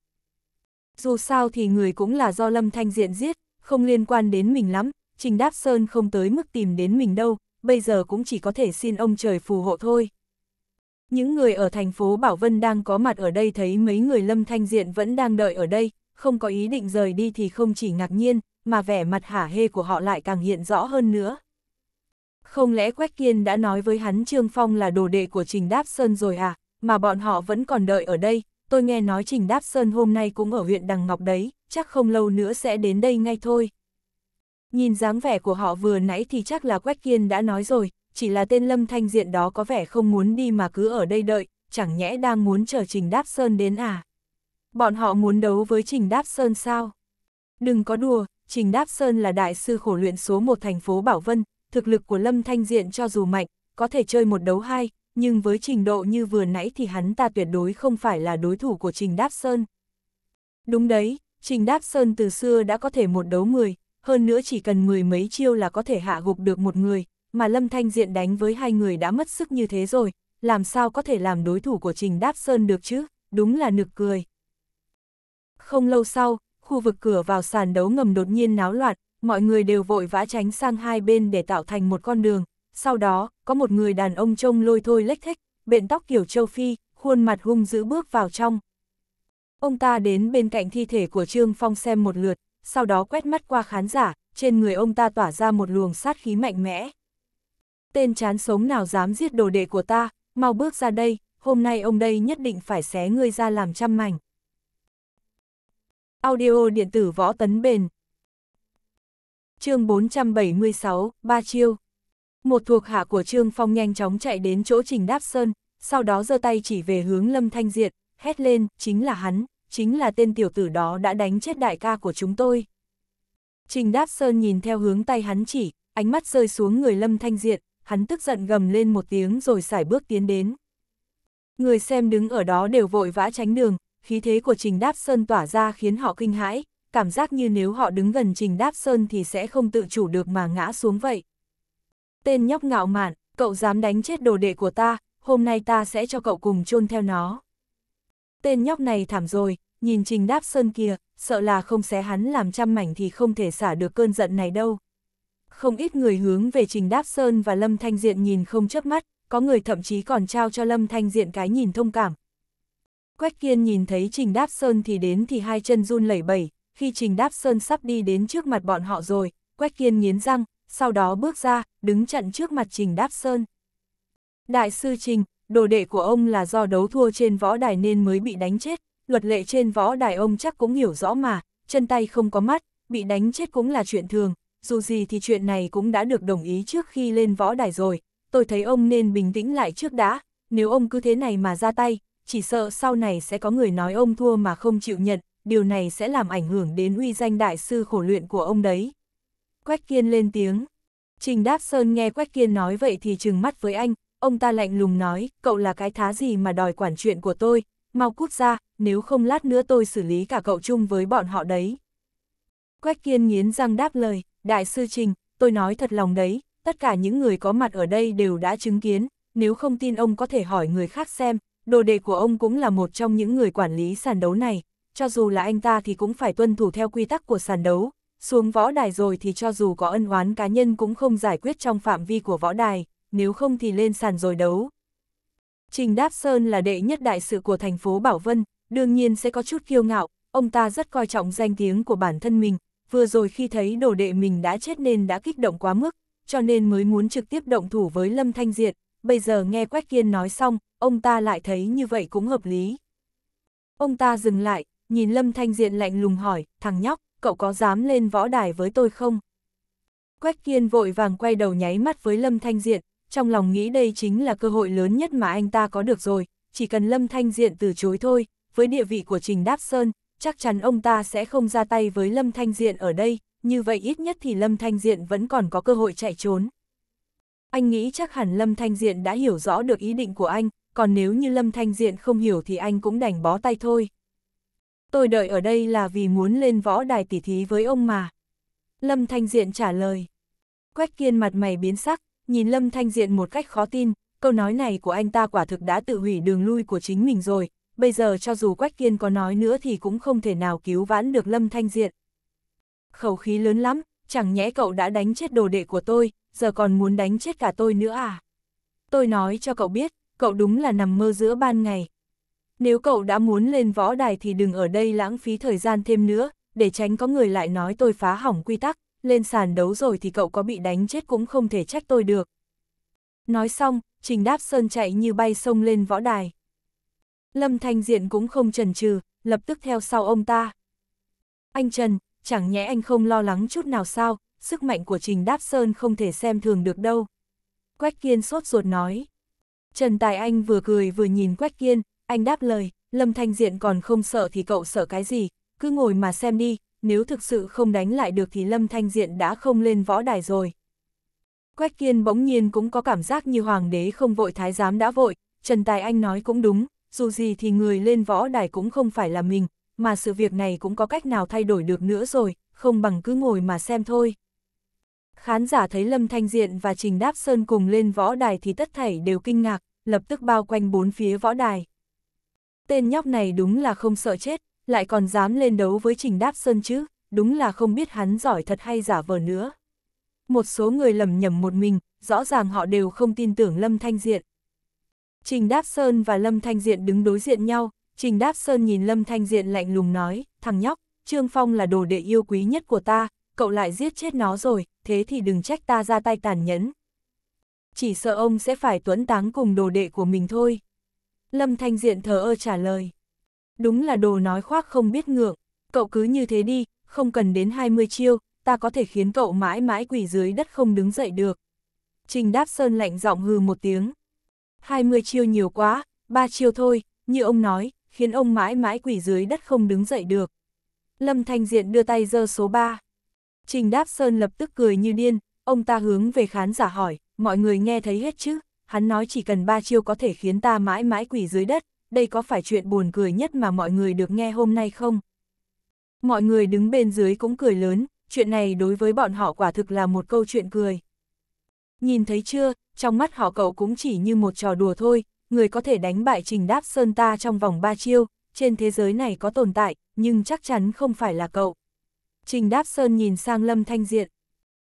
Dù sao thì người cũng là do Lâm Thanh Diện giết, không liên quan đến mình lắm, Trình Đáp Sơn không tới mức tìm đến mình đâu, bây giờ cũng chỉ có thể xin ông trời phù hộ thôi. Những người ở thành phố Bảo Vân đang có mặt ở đây thấy mấy người Lâm Thanh Diện vẫn đang đợi ở đây, không có ý định rời đi thì không chỉ ngạc nhiên, mà vẻ mặt hả hê của họ lại càng hiện rõ hơn nữa. Không lẽ Quách Kiên đã nói với hắn Trương Phong là đồ đệ của Trình Đáp Sơn rồi à, mà bọn họ vẫn còn đợi ở đây, tôi nghe nói Trình Đáp Sơn hôm nay cũng ở huyện Đằng Ngọc đấy, chắc không lâu nữa sẽ đến đây ngay thôi. Nhìn dáng vẻ của họ vừa nãy thì chắc là Quách Kiên đã nói rồi, chỉ là tên Lâm Thanh Diện đó có vẻ không muốn đi mà cứ ở đây đợi, chẳng nhẽ đang muốn chờ Trình Đáp Sơn đến à? Bọn họ muốn đấu với Trình Đáp Sơn sao? Đừng có đùa, Trình Đáp Sơn là đại sư khổ luyện số một thành phố Bảo Vân, thực lực của Lâm Thanh Diện cho dù mạnh, có thể chơi một đấu hai, nhưng với trình độ như vừa nãy thì hắn ta tuyệt đối không phải là đối thủ của Trình Đáp Sơn. Đúng đấy, Trình Đáp Sơn từ xưa đã có thể một đấu mười, hơn nữa chỉ cần mười mấy chiêu là có thể hạ gục được một người, mà Lâm Thanh Diện đánh với hai người đã mất sức như thế rồi, làm sao có thể làm đối thủ của Trình Đáp Sơn được chứ, đúng là nực cười. Không lâu sau, khu vực cửa vào sàn đấu ngầm đột nhiên náo loạn, mọi người đều vội vã tránh sang hai bên để tạo thành một con đường, sau đó, có một người đàn ông trông lôi thôi lếch thếch, bện tóc kiểu châu Phi, khuôn mặt hung dữ bước vào trong. Ông ta đến bên cạnh thi thể của Trương Phong xem một lượt, sau đó quét mắt qua khán giả, trên người ông ta tỏa ra một luồng sát khí mạnh mẽ. Tên chán sống nào dám giết đồ đệ của ta, mau bước ra đây, hôm nay ông đây nhất định phải xé ngươi ra làm trăm mảnh. Audio điện tử võ tấn bền chương 476, Ba Chiêu một thuộc hạ của Trương Phong nhanh chóng chạy đến chỗ Trình Đáp Sơn, sau đó giơ tay chỉ về hướng Lâm Thanh Diệt, hét lên, chính là hắn, chính là tên tiểu tử đó đã đánh chết đại ca của chúng tôi. Trình Đáp Sơn nhìn theo hướng tay hắn chỉ, ánh mắt rơi xuống người Lâm Thanh Diệt, hắn tức giận gầm lên một tiếng rồi xài bước tiến đến. Người xem đứng ở đó đều vội vã tránh đường, khí thế của Trình Đáp Sơn tỏa ra khiến họ kinh hãi, cảm giác như nếu họ đứng gần Trình Đáp Sơn thì sẽ không tự chủ được mà ngã xuống vậy. Tên nhóc ngạo mạn, cậu dám đánh chết đồ đệ của ta, hôm nay ta sẽ cho cậu cùng chôn theo nó. Tên nhóc này thảm rồi, nhìn Trình Đáp Sơn kia, sợ là không xé hắn làm trăm mảnh thì không thể xả được cơn giận này đâu. Không ít người hướng về Trình Đáp Sơn và Lâm Thanh Diện nhìn không chớp mắt, có người thậm chí còn trao cho Lâm Thanh Diện cái nhìn thông cảm. Quách Kiên nhìn thấy Trình Đáp Sơn thì đến thì hai chân run lẩy bẩy, khi Trình Đáp Sơn sắp đi đến trước mặt bọn họ rồi, Quách Kiên nghiến răng, sau đó bước ra, đứng chặn trước mặt Trình Đáp Sơn. Đại sư Trình, đồ đệ của ông là do đấu thua trên võ đài nên mới bị đánh chết, luật lệ trên võ đài ông chắc cũng hiểu rõ mà, chân tay không có mắt, bị đánh chết cũng là chuyện thường, dù gì thì chuyện này cũng đã được đồng ý trước khi lên võ đài rồi, tôi thấy ông nên bình tĩnh lại trước đã, nếu ông cứ thế này mà ra tay, chỉ sợ sau này sẽ có người nói ông thua mà không chịu nhận, điều này sẽ làm ảnh hưởng đến uy danh đại sư khổ luyện của ông đấy. Quách Kiên lên tiếng. Trình Đáp Sơn nghe Quách Kiên nói vậy thì trừng mắt với anh, ông ta lạnh lùng nói, cậu là cái thá gì mà đòi quản chuyện của tôi, mau cút ra, nếu không lát nữa tôi xử lý cả cậu chung với bọn họ đấy. Quách Kiên nghiến răng đáp lời, Đại sư Trình, tôi nói thật lòng đấy, tất cả những người có mặt ở đây đều đã chứng kiến, nếu không tin ông có thể hỏi người khác xem, đồ đệ của ông cũng là một trong những người quản lý sàn đấu này, cho dù là anh ta thì cũng phải tuân thủ theo quy tắc của sàn đấu, xuống võ đài rồi thì cho dù có ân oán cá nhân cũng không giải quyết trong phạm vi của võ đài, nếu không thì lên sàn rồi đấu. Trình Đáp Sơn là đệ nhất đại sự của thành phố Bảo Vân, đương nhiên sẽ có chút kiêu ngạo, ông ta rất coi trọng danh tiếng của bản thân mình, vừa rồi khi thấy đồ đệ mình đã chết nên đã kích động quá mức, cho nên mới muốn trực tiếp động thủ với Lâm Thanh Diệt, bây giờ nghe Quách Kiên nói xong, ông ta lại thấy như vậy cũng hợp lý. Ông ta dừng lại, nhìn Lâm Thanh Diện lạnh lùng hỏi, thằng nhóc, cậu có dám lên võ đài với tôi không? Quách Kiên vội vàng quay đầu nháy mắt với Lâm Thanh Diện, trong lòng nghĩ đây chính là cơ hội lớn nhất mà anh ta có được rồi, chỉ cần Lâm Thanh Diện từ chối thôi, với địa vị của Trình Đáp Sơn, chắc chắn ông ta sẽ không ra tay với Lâm Thanh Diện ở đây, như vậy ít nhất thì Lâm Thanh Diện vẫn còn có cơ hội chạy trốn. Anh nghĩ chắc hẳn Lâm Thanh Diện đã hiểu rõ được ý định của anh, còn nếu như Lâm Thanh Diện không hiểu thì anh cũng đành bó tay thôi. Tôi đợi ở đây là vì muốn lên võ đài tỉ thí với ông mà. Lâm Thanh Diện trả lời. Quách kiên mặt mày biến sắc, nhìn Lâm Thanh Diện một cách khó tin, câu nói này của anh ta quả thực đã tự hủy đường lui của chính mình rồi, bây giờ cho dù Quách Kiên có nói nữa thì cũng không thể nào cứu vãn được Lâm Thanh Diện. Khẩu khí lớn lắm, chẳng nhẽ cậu đã đánh chết đồ đệ của tôi, giờ còn muốn đánh chết cả tôi nữa à? Tôi nói cho cậu biết, cậu đúng là nằm mơ giữa ban ngày. Nếu cậu đã muốn lên võ đài thì đừng ở đây lãng phí thời gian thêm nữa, để tránh có người lại nói tôi phá hỏng quy tắc, lên sàn đấu rồi thì cậu có bị đánh chết cũng không thể trách tôi được. Nói xong, Trình Đáp Sơn chạy như bay sông lên võ đài. Lâm Thanh Diện cũng không chần chừ, lập tức theo sau ông ta. Anh Trần, chẳng nhẽ anh không lo lắng chút nào sao, sức mạnh của Trình Đáp Sơn không thể xem thường được đâu. Quách Kiên sốt ruột nói. Trần Tài Anh vừa cười vừa nhìn Quách Kiên, anh đáp lời, Lâm Thanh Diện còn không sợ thì cậu sợ cái gì, cứ ngồi mà xem đi, nếu thực sự không đánh lại được thì Lâm Thanh Diện đã không lên võ đài rồi. Quách Kiên bỗng nhiên cũng có cảm giác như hoàng đế không vội thái giám đã vội, Trần Tài Anh nói cũng đúng, dù gì thì người lên võ đài cũng không phải là mình, mà sự việc này cũng có cách nào thay đổi được nữa rồi, không bằng cứ ngồi mà xem thôi. Khán giả thấy Lâm Thanh Diện và Trình Đáp Sơn cùng lên võ đài thì tất thảy đều kinh ngạc, lập tức bao quanh bốn phía võ đài. Tên nhóc này đúng là không sợ chết, lại còn dám lên đấu với Trình Đáp Sơn chứ, đúng là không biết hắn giỏi thật hay giả vờ nữa. Một số người lầm nhầm một mình, rõ ràng họ đều không tin tưởng Lâm Thanh Diện. Trình Đáp Sơn và Lâm Thanh Diện đứng đối diện nhau, Trình Đáp Sơn nhìn Lâm Thanh Diện lạnh lùng nói, thằng nhóc, Trương Phong là đồ đệ yêu quý nhất của ta, cậu lại giết chết nó rồi, thế thì đừng trách ta ra tay tàn nhẫn. Chỉ sợ ông sẽ phải tuấn táng cùng đồ đệ của mình thôi. Lâm Thanh Diện thờ ơ trả lời. Đúng là đồ nói khoác không biết ngượng, cậu cứ như thế đi, không cần đến 20 chiêu, ta có thể khiến cậu mãi mãi quỷ dưới đất không đứng dậy được. Trình Đáp Sơn lạnh giọng hừ một tiếng. 20 chiêu nhiều quá, ba chiêu thôi, như ông nói, khiến ông mãi mãi quỷ dưới đất không đứng dậy được. Lâm Thanh Diện đưa tay giơ số 3. Trình Đáp Sơn lập tức cười như điên, ông ta hướng về khán giả hỏi, mọi người nghe thấy hết chứ, hắn nói chỉ cần ba chiêu có thể khiến ta mãi mãi quỷ dưới đất, đây có phải chuyện buồn cười nhất mà mọi người được nghe hôm nay không? Mọi người đứng bên dưới cũng cười lớn, chuyện này đối với bọn họ quả thực là một câu chuyện cười. Nhìn thấy chưa, trong mắt họ cậu cũng chỉ như một trò đùa thôi, người có thể đánh bại Trình Đáp Sơn ta trong vòng ba chiêu, trên thế giới này có tồn tại, nhưng chắc chắn không phải là cậu. Trình Đáp Sơn nhìn sang Lâm Thanh Diện.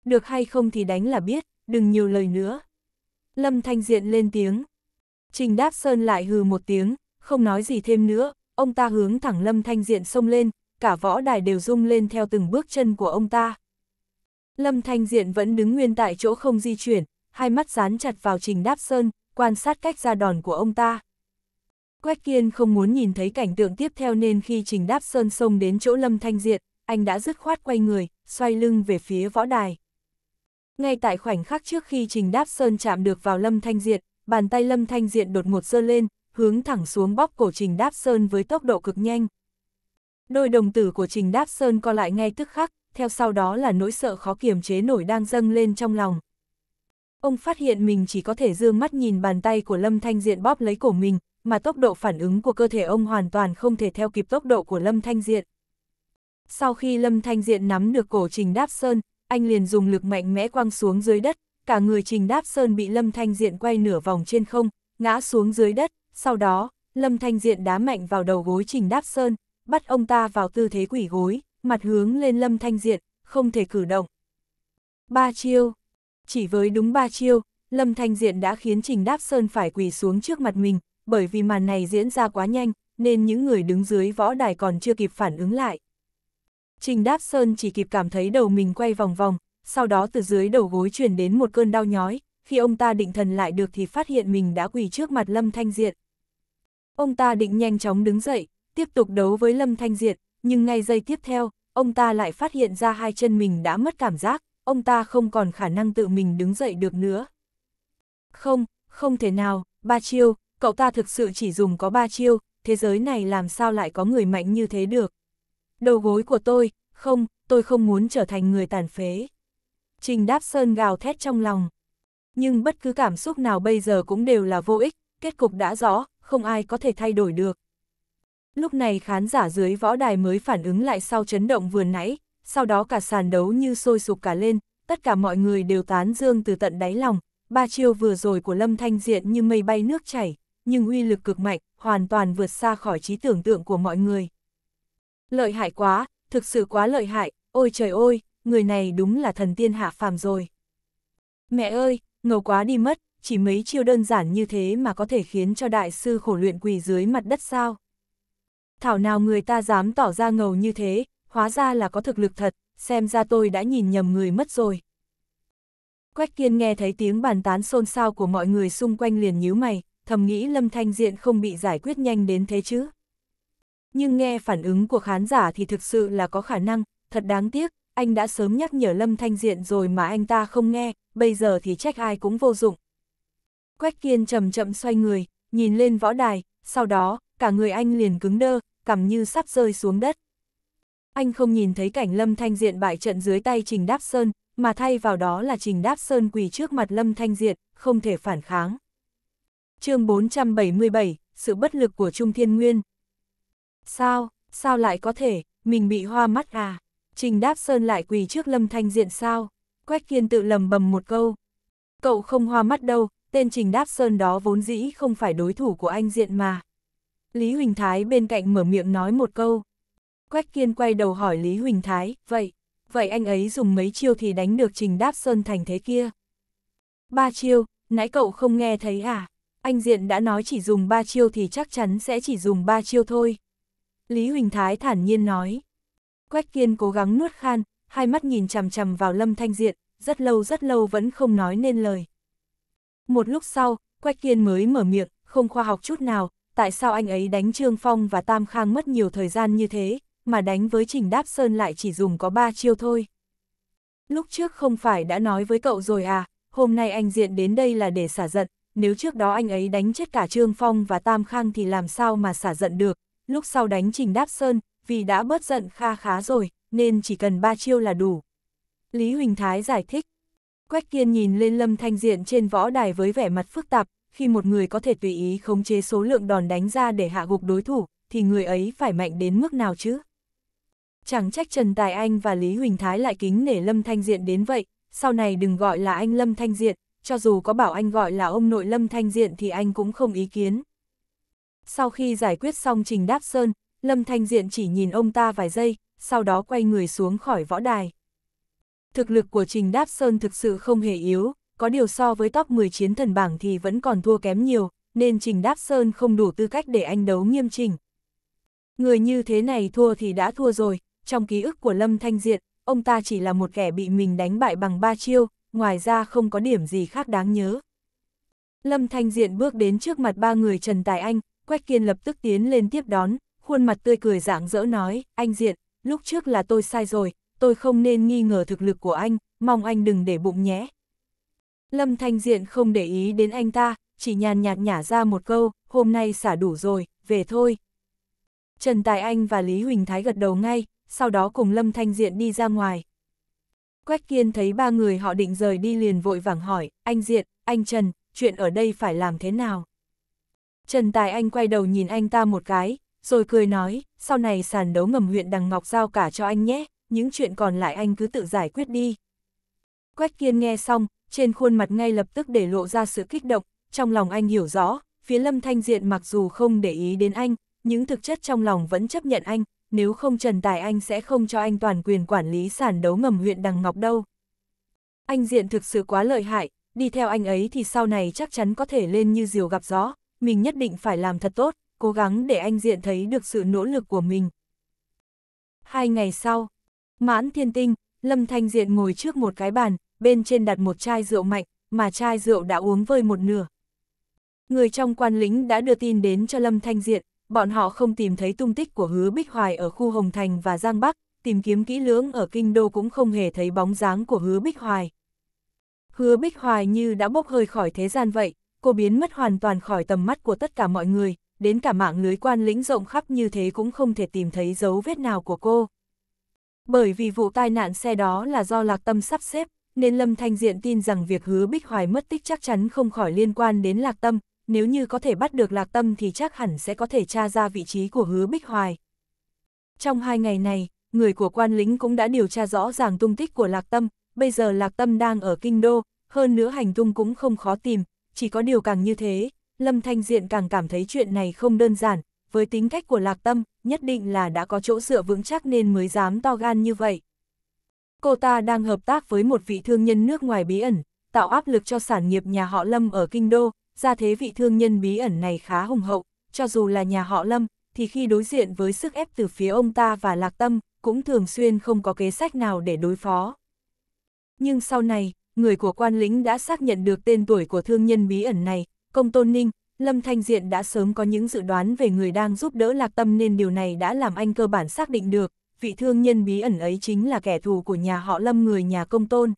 Được hay không thì đánh là biết, đừng nhiều lời nữa. Lâm Thanh Diện lên tiếng. Trình Đáp Sơn lại hừ một tiếng, không nói gì thêm nữa, ông ta hướng thẳng Lâm Thanh Diện xông lên, cả võ đài đều rung lên theo từng bước chân của ông ta. Lâm Thanh Diện vẫn đứng nguyên tại chỗ không di chuyển, hai mắt dán chặt vào Trình Đáp Sơn, quan sát cách ra đòn của ông ta. Quách Kiên không muốn nhìn thấy cảnh tượng tiếp theo nên khi Trình Đáp Sơn xông đến chỗ Lâm Thanh Diện, anh đã dứt khoát quay người, xoay lưng về phía võ đài. Ngay tại khoảnh khắc trước khi Trình Đáp Sơn chạm được vào Lâm Thanh Diện, bàn tay Lâm Thanh Diện đột ngột giơ lên, hướng thẳng xuống bóp cổ Trình Đáp Sơn với tốc độ cực nhanh. Đôi đồng tử của Trình Đáp Sơn co lại ngay tức khắc, theo sau đó là nỗi sợ khó kiềm chế nổi đang dâng lên trong lòng. Ông phát hiện mình chỉ có thể dương mắt nhìn bàn tay của Lâm Thanh Diện bóp lấy cổ mình, mà tốc độ phản ứng của cơ thể ông hoàn toàn không thể theo kịp tốc độ của Lâm Thanh Diện. Sau khi Lâm Thanh Diện nắm được cổ Trình Đáp Sơn, anh liền dùng lực mạnh mẽ quăng xuống dưới đất, cả người Trình Đáp Sơn bị Lâm Thanh Diện quay nửa vòng trên không, ngã xuống dưới đất, sau đó, Lâm Thanh Diện đá mạnh vào đầu gối Trình Đáp Sơn, bắt ông ta vào tư thế quỷ gối, mặt hướng lên Lâm Thanh Diện, không thể cử động. Ba chiêu Chỉ với đúng ba chiêu, Lâm Thanh Diện đã khiến Trình Đáp Sơn phải quỳ xuống trước mặt mình, bởi vì màn này diễn ra quá nhanh, nên những người đứng dưới võ đài còn chưa kịp phản ứng lại. Trình Đáp Sơn chỉ kịp cảm thấy đầu mình quay vòng vòng, sau đó từ dưới đầu gối truyền đến một cơn đau nhói, khi ông ta định thần lại được thì phát hiện mình đã quỳ trước mặt Lâm Thanh Diệt. Ông ta định nhanh chóng đứng dậy, tiếp tục đấu với Lâm Thanh Diệt, nhưng ngay giây tiếp theo, ông ta lại phát hiện ra hai chân mình đã mất cảm giác, ông ta không còn khả năng tự mình đứng dậy được nữa. Không, không thể nào, ba chiêu, cậu ta thực sự chỉ dùng có ba chiêu, thế giới này làm sao lại có người mạnh như thế được. Đầu gối của tôi, không, tôi không muốn trở thành người tàn phế. Trình Đáp Sơn gào thét trong lòng. Nhưng bất cứ cảm xúc nào bây giờ cũng đều là vô ích, kết cục đã rõ, không ai có thể thay đổi được. Lúc này khán giả dưới võ đài mới phản ứng lại sau chấn động vừa nãy, sau đó cả sàn đấu như sôi sục cả lên, tất cả mọi người đều tán dương từ tận đáy lòng, ba chiêu vừa rồi của Lâm Thanh Diện như mây bay nước chảy, nhưng uy lực cực mạnh, hoàn toàn vượt xa khỏi trí tưởng tượng của mọi người. Lợi hại quá, thực sự quá lợi hại, ôi trời ơi, người này đúng là thần tiên hạ phàm rồi. Mẹ ơi, ngầu quá đi mất, chỉ mấy chiêu đơn giản như thế mà có thể khiến cho đại sư khổ luyện quỳ dưới mặt đất sao. Thảo nào người ta dám tỏ ra ngầu như thế, hóa ra là có thực lực thật, xem ra tôi đã nhìn nhầm người mất rồi. Quách kiên nghe thấy tiếng bàn tán xôn xao của mọi người xung quanh liền nhíu mày, thầm nghĩ Lâm Thanh Diện không bị giải quyết nhanh đến thế chứ. Nhưng nghe phản ứng của khán giả thì thực sự là có khả năng, thật đáng tiếc, anh đã sớm nhắc nhở Lâm Thanh Diện rồi mà anh ta không nghe, bây giờ thì trách ai cũng vô dụng. Quách kiên chậm chậm xoay người, nhìn lên võ đài, sau đó, cả người anh liền cứng đơ, cảm như sắp rơi xuống đất. Anh không nhìn thấy cảnh Lâm Thanh Diện bại trận dưới tay Trình Đáp Sơn, mà thay vào đó là Trình Đáp Sơn quỳ trước mặt Lâm Thanh Diện, không thể phản kháng. chương 477, sự bất lực của Trung Thiên Nguyên. Sao, sao lại có thể, mình bị hoa mắt à? Trình Đáp Sơn lại quỳ trước Lâm Thanh Diện sao? Quách Kiên tự lầm bầm một câu. Cậu không hoa mắt đâu, tên Trình Đáp Sơn đó vốn dĩ không phải đối thủ của anh Diện mà. Lý Huỳnh Thái bên cạnh mở miệng nói một câu. Quách Kiên quay đầu hỏi Lý Huỳnh Thái, vậy, vậy anh ấy dùng mấy chiêu thì đánh được Trình Đáp Sơn thành thế kia? Ba chiêu, nãy cậu không nghe thấy à? Anh Diện đã nói chỉ dùng ba chiêu thì chắc chắn sẽ chỉ dùng ba chiêu thôi. Lý Huỳnh Thái thản nhiên nói. Quách Kiên cố gắng nuốt khan, hai mắt nhìn chằm chằm vào Lâm Thanh Diện, rất lâu rất lâu vẫn không nói nên lời. Một lúc sau, Quách Kiên mới mở miệng, không khoa học chút nào, tại sao anh ấy đánh Trương Phong và Tam Khang mất nhiều thời gian như thế, mà đánh với Trình Đáp Sơn lại chỉ dùng có ba chiêu thôi. Lúc trước không phải đã nói với cậu rồi à, hôm nay anh Diện đến đây là để xả giận, nếu trước đó anh ấy đánh chết cả Trương Phong và Tam Khang thì làm sao mà xả giận được, lúc sau đánh Trình Đáp Sơn, vì đã bớt giận kha khá rồi, nên chỉ cần ba chiêu là đủ. Lý Huỳnh Thái giải thích. Quách Kiên nhìn lên Lâm Thanh Diện trên võ đài với vẻ mặt phức tạp, khi một người có thể tùy ý khống chế số lượng đòn đánh ra để hạ gục đối thủ, thì người ấy phải mạnh đến mức nào chứ? Chẳng trách Trần Tài Anh và Lý Huỳnh Thái lại kính nể Lâm Thanh Diện đến vậy, sau này đừng gọi là anh Lâm Thanh Diện, cho dù có bảo anh gọi là ông nội Lâm Thanh Diện thì anh cũng không ý kiến. Sau khi giải quyết xong Trình Đáp Sơn, Lâm Thanh Diện chỉ nhìn ông ta vài giây, sau đó quay người xuống khỏi võ đài. Thực lực của Trình Đáp Sơn thực sự không hề yếu, có điều so với top 10 chiến thần bảng thì vẫn còn thua kém nhiều, nên Trình Đáp Sơn không đủ tư cách để anh đấu nghiêm trình Người như thế này thua thì đã thua rồi, trong ký ức của Lâm Thanh Diện, ông ta chỉ là một kẻ bị mình đánh bại bằng ba chiêu, ngoài ra không có điểm gì khác đáng nhớ. Lâm Thanh Diện bước đến trước mặt ba người Trần Tài Anh, Quách Kiên lập tức tiến lên tiếp đón, khuôn mặt tươi cười rạng rỡ nói, anh Diện, lúc trước là tôi sai rồi, tôi không nên nghi ngờ thực lực của anh, mong anh đừng để bụng nhé. Lâm Thanh Diện không để ý đến anh ta, chỉ nhàn nhạt nhả ra một câu, hôm nay xả đủ rồi, về thôi. Trần Tài Anh và Lý Huỳnh Thái gật đầu ngay, sau đó cùng Lâm Thanh Diện đi ra ngoài. Quách Kiên thấy ba người họ định rời đi liền vội vàng hỏi, anh Diện, anh Trần, chuyện ở đây phải làm thế nào? Trần Tài Anh quay đầu nhìn anh ta một cái, rồi cười nói, sau này sàn đấu ngầm huyện Đằng Ngọc giao cả cho anh nhé, những chuyện còn lại anh cứ tự giải quyết đi. Quách Kiên nghe xong, trên khuôn mặt ngay lập tức để lộ ra sự kích động, trong lòng anh hiểu rõ, phía Lâm Thanh Diện mặc dù không để ý đến anh, nhưng thực chất trong lòng vẫn chấp nhận anh, nếu không Trần Tài Anh sẽ không cho anh toàn quyền quản lý sàn đấu ngầm huyện Đằng Ngọc đâu. Anh Diện thực sự quá lợi hại, đi theo anh ấy thì sau này chắc chắn có thể lên như diều gặp gió, mình nhất định phải làm thật tốt, cố gắng để anh Diện thấy được sự nỗ lực của mình. Hai ngày sau, mãn thiên tinh, Lâm Thanh Diện ngồi trước một cái bàn, bên trên đặt một chai rượu mạnh, mà chai rượu đã uống vơi một nửa. Người trong quan lính đã đưa tin đến cho Lâm Thanh Diện, bọn họ không tìm thấy tung tích của hứa Bích Hoài ở khu Hồng Thành và Giang Bắc, tìm kiếm kỹ lưỡng ở Kinh Đô cũng không hề thấy bóng dáng của hứa Bích Hoài. Hứa Bích Hoài như đã bốc hơi khỏi thế gian vậy, cô biến mất hoàn toàn khỏi tầm mắt của tất cả mọi người, đến cả mạng lưới quan lĩnh rộng khắp như thế cũng không thể tìm thấy dấu vết nào của cô. Bởi vì vụ tai nạn xe đó là do lạc tâm sắp xếp, nên Lâm Thanh Diện tin rằng việc hứa Bích Hoài mất tích chắc chắn không khỏi liên quan đến lạc tâm, nếu như có thể bắt được lạc tâm thì chắc hẳn sẽ có thể tra ra vị trí của hứa Bích Hoài. Trong hai ngày này, người của quan lính cũng đã điều tra rõ ràng tung tích của lạc tâm, bây giờ lạc tâm đang ở kinh đô, hơn nữa hành tung cũng không khó tìm, chỉ có điều càng như thế, Lâm Thanh Diện càng cảm thấy chuyện này không đơn giản, với tính cách của lạc tâm, nhất định là đã có chỗ dựa vững chắc nên mới dám to gan như vậy. Cô ta đang hợp tác với một vị thương nhân nước ngoài bí ẩn, tạo áp lực cho sản nghiệp nhà họ Lâm ở Kinh Đô, ra thế vị thương nhân bí ẩn này khá hùng hậu, cho dù là nhà họ Lâm, thì khi đối diện với sức ép từ phía ông ta và Lạc Tâm, cũng thường xuyên không có kế sách nào để đối phó. Nhưng sau này, người của quan lĩnh đã xác nhận được tên tuổi của thương nhân bí ẩn này, công tôn ninh, Lâm Thanh Diện đã sớm có những dự đoán về người đang giúp đỡ Lạc Tâm nên điều này đã làm anh cơ bản xác định được, vị thương nhân bí ẩn ấy chính là kẻ thù của nhà họ Lâm người nhà công tôn.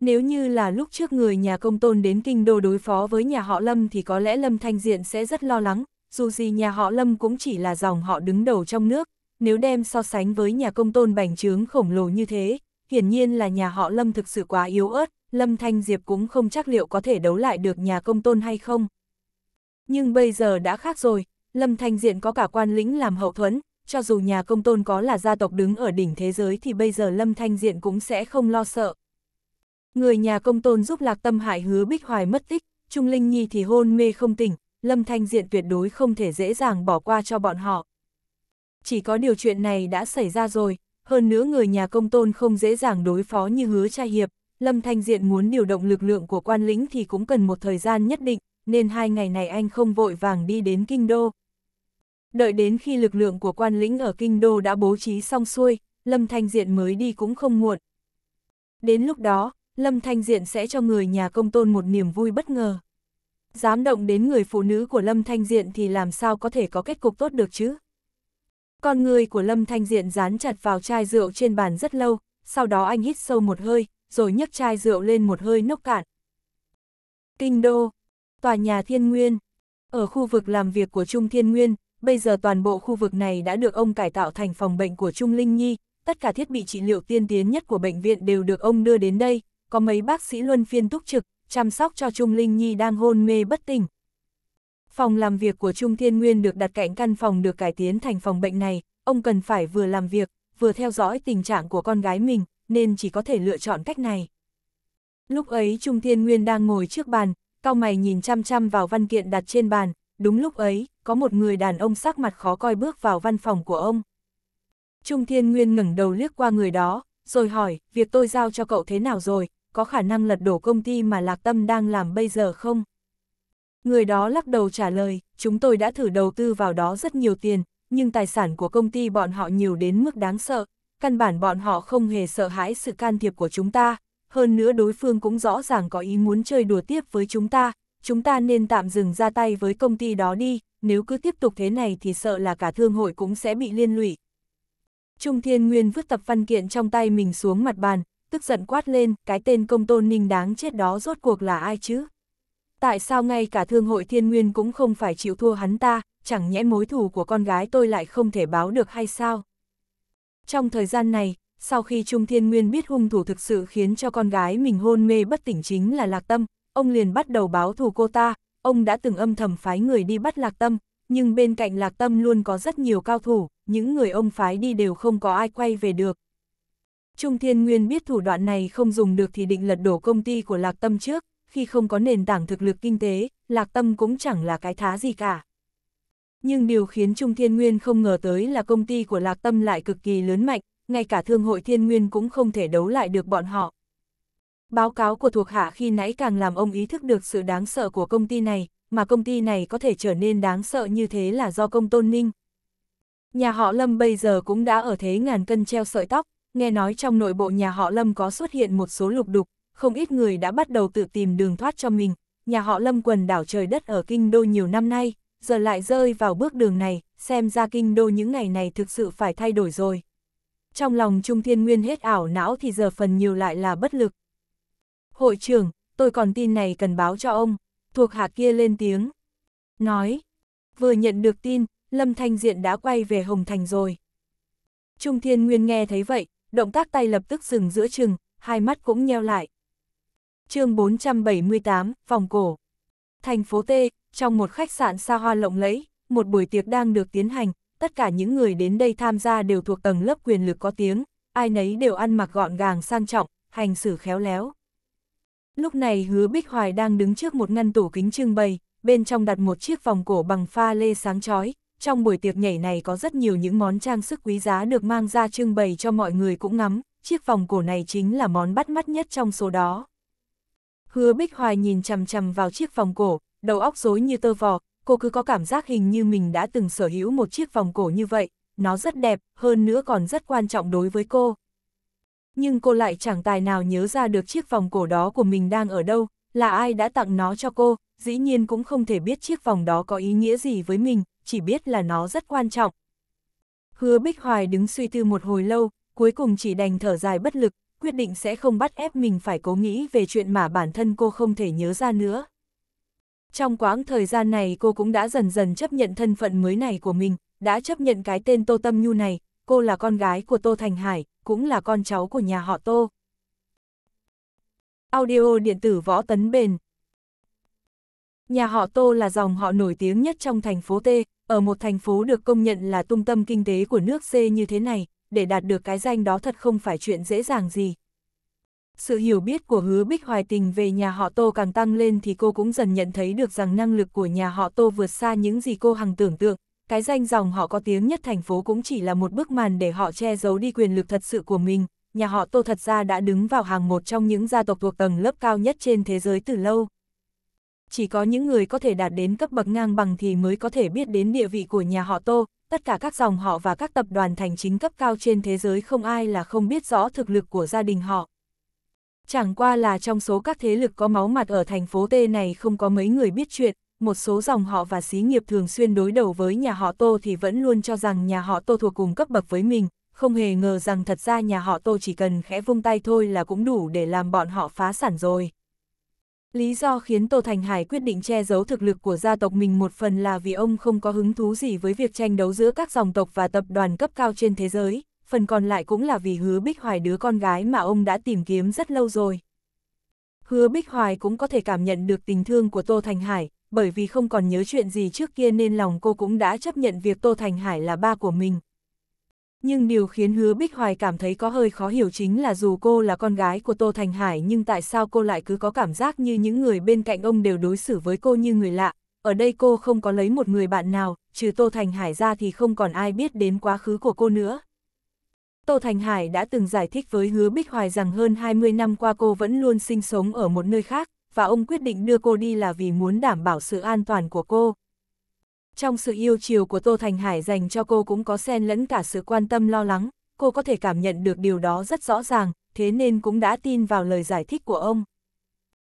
Nếu như là lúc trước người nhà công tôn đến kinh đô đối phó với nhà họ Lâm thì có lẽ Lâm Thanh Diện sẽ rất lo lắng, dù gì nhà họ Lâm cũng chỉ là dòng họ đứng đầu trong nước, nếu đem so sánh với nhà công tôn bành trướng khổng lồ như thế, hiển nhiên là nhà họ Lâm thực sự quá yếu ớt, Lâm Thanh Diệp cũng không chắc liệu có thể đấu lại được nhà công tôn hay không. Nhưng bây giờ đã khác rồi, Lâm Thanh Diện có cả quan lĩnh làm hậu thuẫn, cho dù nhà công tôn có là gia tộc đứng ở đỉnh thế giới thì bây giờ Lâm Thanh Diện cũng sẽ không lo sợ. Người nhà công tôn giúp lạc tâm hại hứa Bích Hoài mất tích, Trung Linh Nhi thì hôn mê không tỉnh, Lâm Thanh Diện tuyệt đối không thể dễ dàng bỏ qua cho bọn họ. Chỉ có điều chuyện này đã xảy ra rồi, hơn nữa người nhà công tôn không dễ dàng đối phó như hứa trai hiệp, Lâm Thanh Diện muốn điều động lực lượng của quan lĩnh thì cũng cần một thời gian nhất định, nên hai ngày này anh không vội vàng đi đến kinh đô. Đợi đến khi lực lượng của quan lĩnh ở kinh đô đã bố trí xong xuôi, Lâm Thanh Diện mới đi cũng không muộn. Đến lúc đó, Lâm Thanh Diện sẽ cho người nhà công tôn một niềm vui bất ngờ. Dám động đến người phụ nữ của Lâm Thanh Diện thì làm sao có thể có kết cục tốt được chứ? Con người của Lâm Thanh Diện dán chặt vào chai rượu trên bàn rất lâu, sau đó anh hít sâu một hơi, rồi nhấc chai rượu lên một hơi nốc cạn. Kinh Đô, tòa nhà Thiên Nguyên, ở khu vực làm việc của Trung Thiên Nguyên, bây giờ toàn bộ khu vực này đã được ông cải tạo thành phòng bệnh của Trung Linh Nhi, tất cả thiết bị trị liệu tiên tiến nhất của bệnh viện đều được ông đưa đến đây, có mấy bác sĩ luân phiên túc trực, chăm sóc cho Trung Linh Nhi đang hôn mê bất tỉnh. Phòng làm việc của Trung Thiên Nguyên được đặt cạnh căn phòng được cải tiến thành phòng bệnh này, ông cần phải vừa làm việc, vừa theo dõi tình trạng của con gái mình, nên chỉ có thể lựa chọn cách này. Lúc ấy Trung Thiên Nguyên đang ngồi trước bàn, cao mày nhìn chăm chăm vào văn kiện đặt trên bàn, đúng lúc ấy, có một người đàn ông sắc mặt khó coi bước vào văn phòng của ông. Trung Thiên Nguyên ngẩng đầu liếc qua người đó, rồi hỏi, việc tôi giao cho cậu thế nào rồi, có khả năng lật đổ công ty mà Lạc Tâm đang làm bây giờ không? Người đó lắc đầu trả lời, chúng tôi đã thử đầu tư vào đó rất nhiều tiền, nhưng tài sản của công ty bọn họ nhiều đến mức đáng sợ, căn bản bọn họ không hề sợ hãi sự can thiệp của chúng ta, hơn nữa đối phương cũng rõ ràng có ý muốn chơi đùa tiếp với chúng ta, chúng ta nên tạm dừng ra tay với công ty đó đi, nếu cứ tiếp tục thế này thì sợ là cả thương hội cũng sẽ bị liên lụy. Trung Thiên Nguyên vứt tập văn kiện trong tay mình xuống mặt bàn, tức giận quát lên, cái tên công tôn ninh đáng chết đó rốt cuộc là ai chứ? Tại sao ngay cả thương hội thiên nguyên cũng không phải chịu thua hắn ta, chẳng nhẽ mối thù của con gái tôi lại không thể báo được hay sao? Trong thời gian này, sau khi Trung Thiên Nguyên biết hung thủ thực sự khiến cho con gái mình hôn mê bất tỉnh chính là Lạc Tâm, ông liền bắt đầu báo thù cô ta, ông đã từng âm thầm phái người đi bắt Lạc Tâm, nhưng bên cạnh Lạc Tâm luôn có rất nhiều cao thủ, những người ông phái đi đều không có ai quay về được. Trung Thiên Nguyên biết thủ đoạn này không dùng được thì định lật đổ công ty của Lạc Tâm trước, khi không có nền tảng thực lực kinh tế, Lạc Tâm cũng chẳng là cái thá gì cả. Nhưng điều khiến Trung Thiên Nguyên không ngờ tới là công ty của Lạc Tâm lại cực kỳ lớn mạnh, ngay cả thương hội Thiên Nguyên cũng không thể đấu lại được bọn họ. Báo cáo của thuộc hạ khi nãy càng làm ông ý thức được sự đáng sợ của công ty này, mà công ty này có thể trở nên đáng sợ như thế là do công tôn ninh. Nhà họ Lâm bây giờ cũng đã ở thế ngàn cân treo sợi tóc, nghe nói trong nội bộ nhà họ Lâm có xuất hiện một số lục đục, không ít người đã bắt đầu tự tìm đường thoát cho mình, nhà họ Lâm quần đảo trời đất ở kinh đô nhiều năm nay, giờ lại rơi vào bước đường này, xem ra kinh đô những ngày này thực sự phải thay đổi rồi. Trong lòng Trung Thiên Nguyên hết ảo não thì giờ phần nhiều lại là bất lực. Hội trưởng, tôi còn tin này cần báo cho ông, thuộc hạ kia lên tiếng. Nói, vừa nhận được tin, Lâm Thanh Diện đã quay về Hồng Thành rồi. Trung Thiên Nguyên nghe thấy vậy, động tác tay lập tức dừng giữa chừng, hai mắt cũng nheo lại chương 478, Phòng Cổ Thành phố T, trong một khách sạn xa hoa lộng lẫy, một buổi tiệc đang được tiến hành, tất cả những người đến đây tham gia đều thuộc tầng lớp quyền lực có tiếng, ai nấy đều ăn mặc gọn gàng sang trọng, hành xử khéo léo. Lúc này hứa Bích Hoài đang đứng trước một ngăn tủ kính trưng bày, bên trong đặt một chiếc vòng cổ bằng pha lê sáng chói. Trong buổi tiệc nhảy này có rất nhiều những món trang sức quý giá được mang ra trưng bày cho mọi người cũng ngắm, chiếc vòng cổ này chính là món bắt mắt nhất trong số đó. Hứa Bích Hoài nhìn chằm chằm vào chiếc vòng cổ, đầu óc rối như tơ vò, cô cứ có cảm giác hình như mình đã từng sở hữu một chiếc vòng cổ như vậy, nó rất đẹp, hơn nữa còn rất quan trọng đối với cô. Nhưng cô lại chẳng tài nào nhớ ra được chiếc vòng cổ đó của mình đang ở đâu, là ai đã tặng nó cho cô, dĩ nhiên cũng không thể biết chiếc vòng đó có ý nghĩa gì với mình, chỉ biết là nó rất quan trọng. Hứa Bích Hoài đứng suy tư một hồi lâu, cuối cùng chỉ đành thở dài bất lực, quyết định sẽ không bắt ép mình phải cố nghĩ về chuyện mà bản thân cô không thể nhớ ra nữa. Trong quãng thời gian này cô cũng đã dần dần chấp nhận thân phận mới này của mình, đã chấp nhận cái tên Tô Tâm Nhu này, cô là con gái của Tô Thành Hải, cũng là con cháu của nhà họ Tô. Audio điện tử võ tấn bền Nhà họ Tô là dòng họ nổi tiếng nhất trong thành phố T, ở một thành phố được công nhận là trung tâm kinh tế của nước C như thế này, để đạt được cái danh đó thật không phải chuyện dễ dàng gì. Sự hiểu biết của hứa Bích Hoài Tình về nhà họ Tô càng tăng lên thì cô cũng dần nhận thấy được rằng năng lực của nhà họ Tô vượt xa những gì cô hằng tưởng tượng, cái danh dòng họ có tiếng nhất thành phố cũng chỉ là một bức màn để họ che giấu đi quyền lực thật sự của mình, nhà họ Tô thật ra đã đứng vào hàng một trong những gia tộc thuộc tầng lớp cao nhất trên thế giới từ lâu. Chỉ có những người có thể đạt đến cấp bậc ngang bằng thì mới có thể biết đến địa vị của nhà họ Tô, tất cả các dòng họ và các tập đoàn thành chính cấp cao trên thế giới không ai là không biết rõ thực lực của gia đình họ. Chẳng qua là trong số các thế lực có máu mặt ở thành phố T này không có mấy người biết chuyện, một số dòng họ và xí nghiệp thường xuyên đối đầu với nhà họ Tô thì vẫn luôn cho rằng nhà họ Tô thuộc cùng cấp bậc với mình, không hề ngờ rằng thật ra nhà họ Tô chỉ cần khẽ vung tay thôi là cũng đủ để làm bọn họ phá sản rồi. Lý do khiến Tô Thành Hải quyết định che giấu thực lực của gia tộc mình một phần là vì ông không có hứng thú gì với việc tranh đấu giữa các dòng tộc và tập đoàn cấp cao trên thế giới, phần còn lại cũng là vì hứa Bích Hoài đứa con gái mà ông đã tìm kiếm rất lâu rồi. Hứa Bích Hoài cũng có thể cảm nhận được tình thương của Tô Thành Hải, bởi vì không còn nhớ chuyện gì trước kia nên lòng cô cũng đã chấp nhận việc Tô Thành Hải là ba của mình. Nhưng điều khiến hứa Bích Hoài cảm thấy có hơi khó hiểu chính là dù cô là con gái của Tô Thành Hải nhưng tại sao cô lại cứ có cảm giác như những người bên cạnh ông đều đối xử với cô như người lạ. Ở đây cô không có lấy một người bạn nào, trừ Tô Thành Hải ra thì không còn ai biết đến quá khứ của cô nữa. Tô Thành Hải đã từng giải thích với hứa Bích Hoài rằng hơn 20 năm qua cô vẫn luôn sinh sống ở một nơi khác, và ông quyết định đưa cô đi là vì muốn đảm bảo sự an toàn của cô. Trong sự yêu chiều của Tô Thành Hải dành cho cô cũng có xen lẫn cả sự quan tâm lo lắng, cô có thể cảm nhận được điều đó rất rõ ràng, thế nên cũng đã tin vào lời giải thích của ông.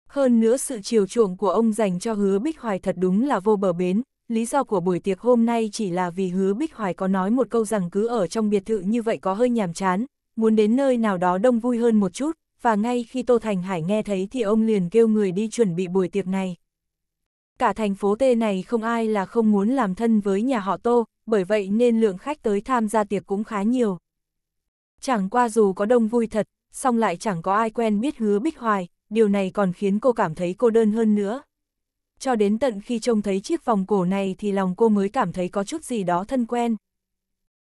Hơn nữa sự chiều chuộng của ông dành cho hứa Bích Hoài thật đúng là vô bờ bến, lý do của buổi tiệc hôm nay chỉ là vì hứa Bích Hoài có nói một câu rằng cứ ở trong biệt thự như vậy có hơi nhàm chán, muốn đến nơi nào đó đông vui hơn một chút, và ngay khi Tô Thành Hải nghe thấy thì ông liền kêu người đi chuẩn bị buổi tiệc này. Cả thành phố T này không ai là không muốn làm thân với nhà họ Tô, bởi vậy nên lượng khách tới tham gia tiệc cũng khá nhiều. Chẳng qua dù có đông vui thật, song lại chẳng có ai quen biết hứa Bích Hoài, điều này còn khiến cô cảm thấy cô đơn hơn nữa. Cho đến tận khi trông thấy chiếc vòng cổ này thì lòng cô mới cảm thấy có chút gì đó thân quen.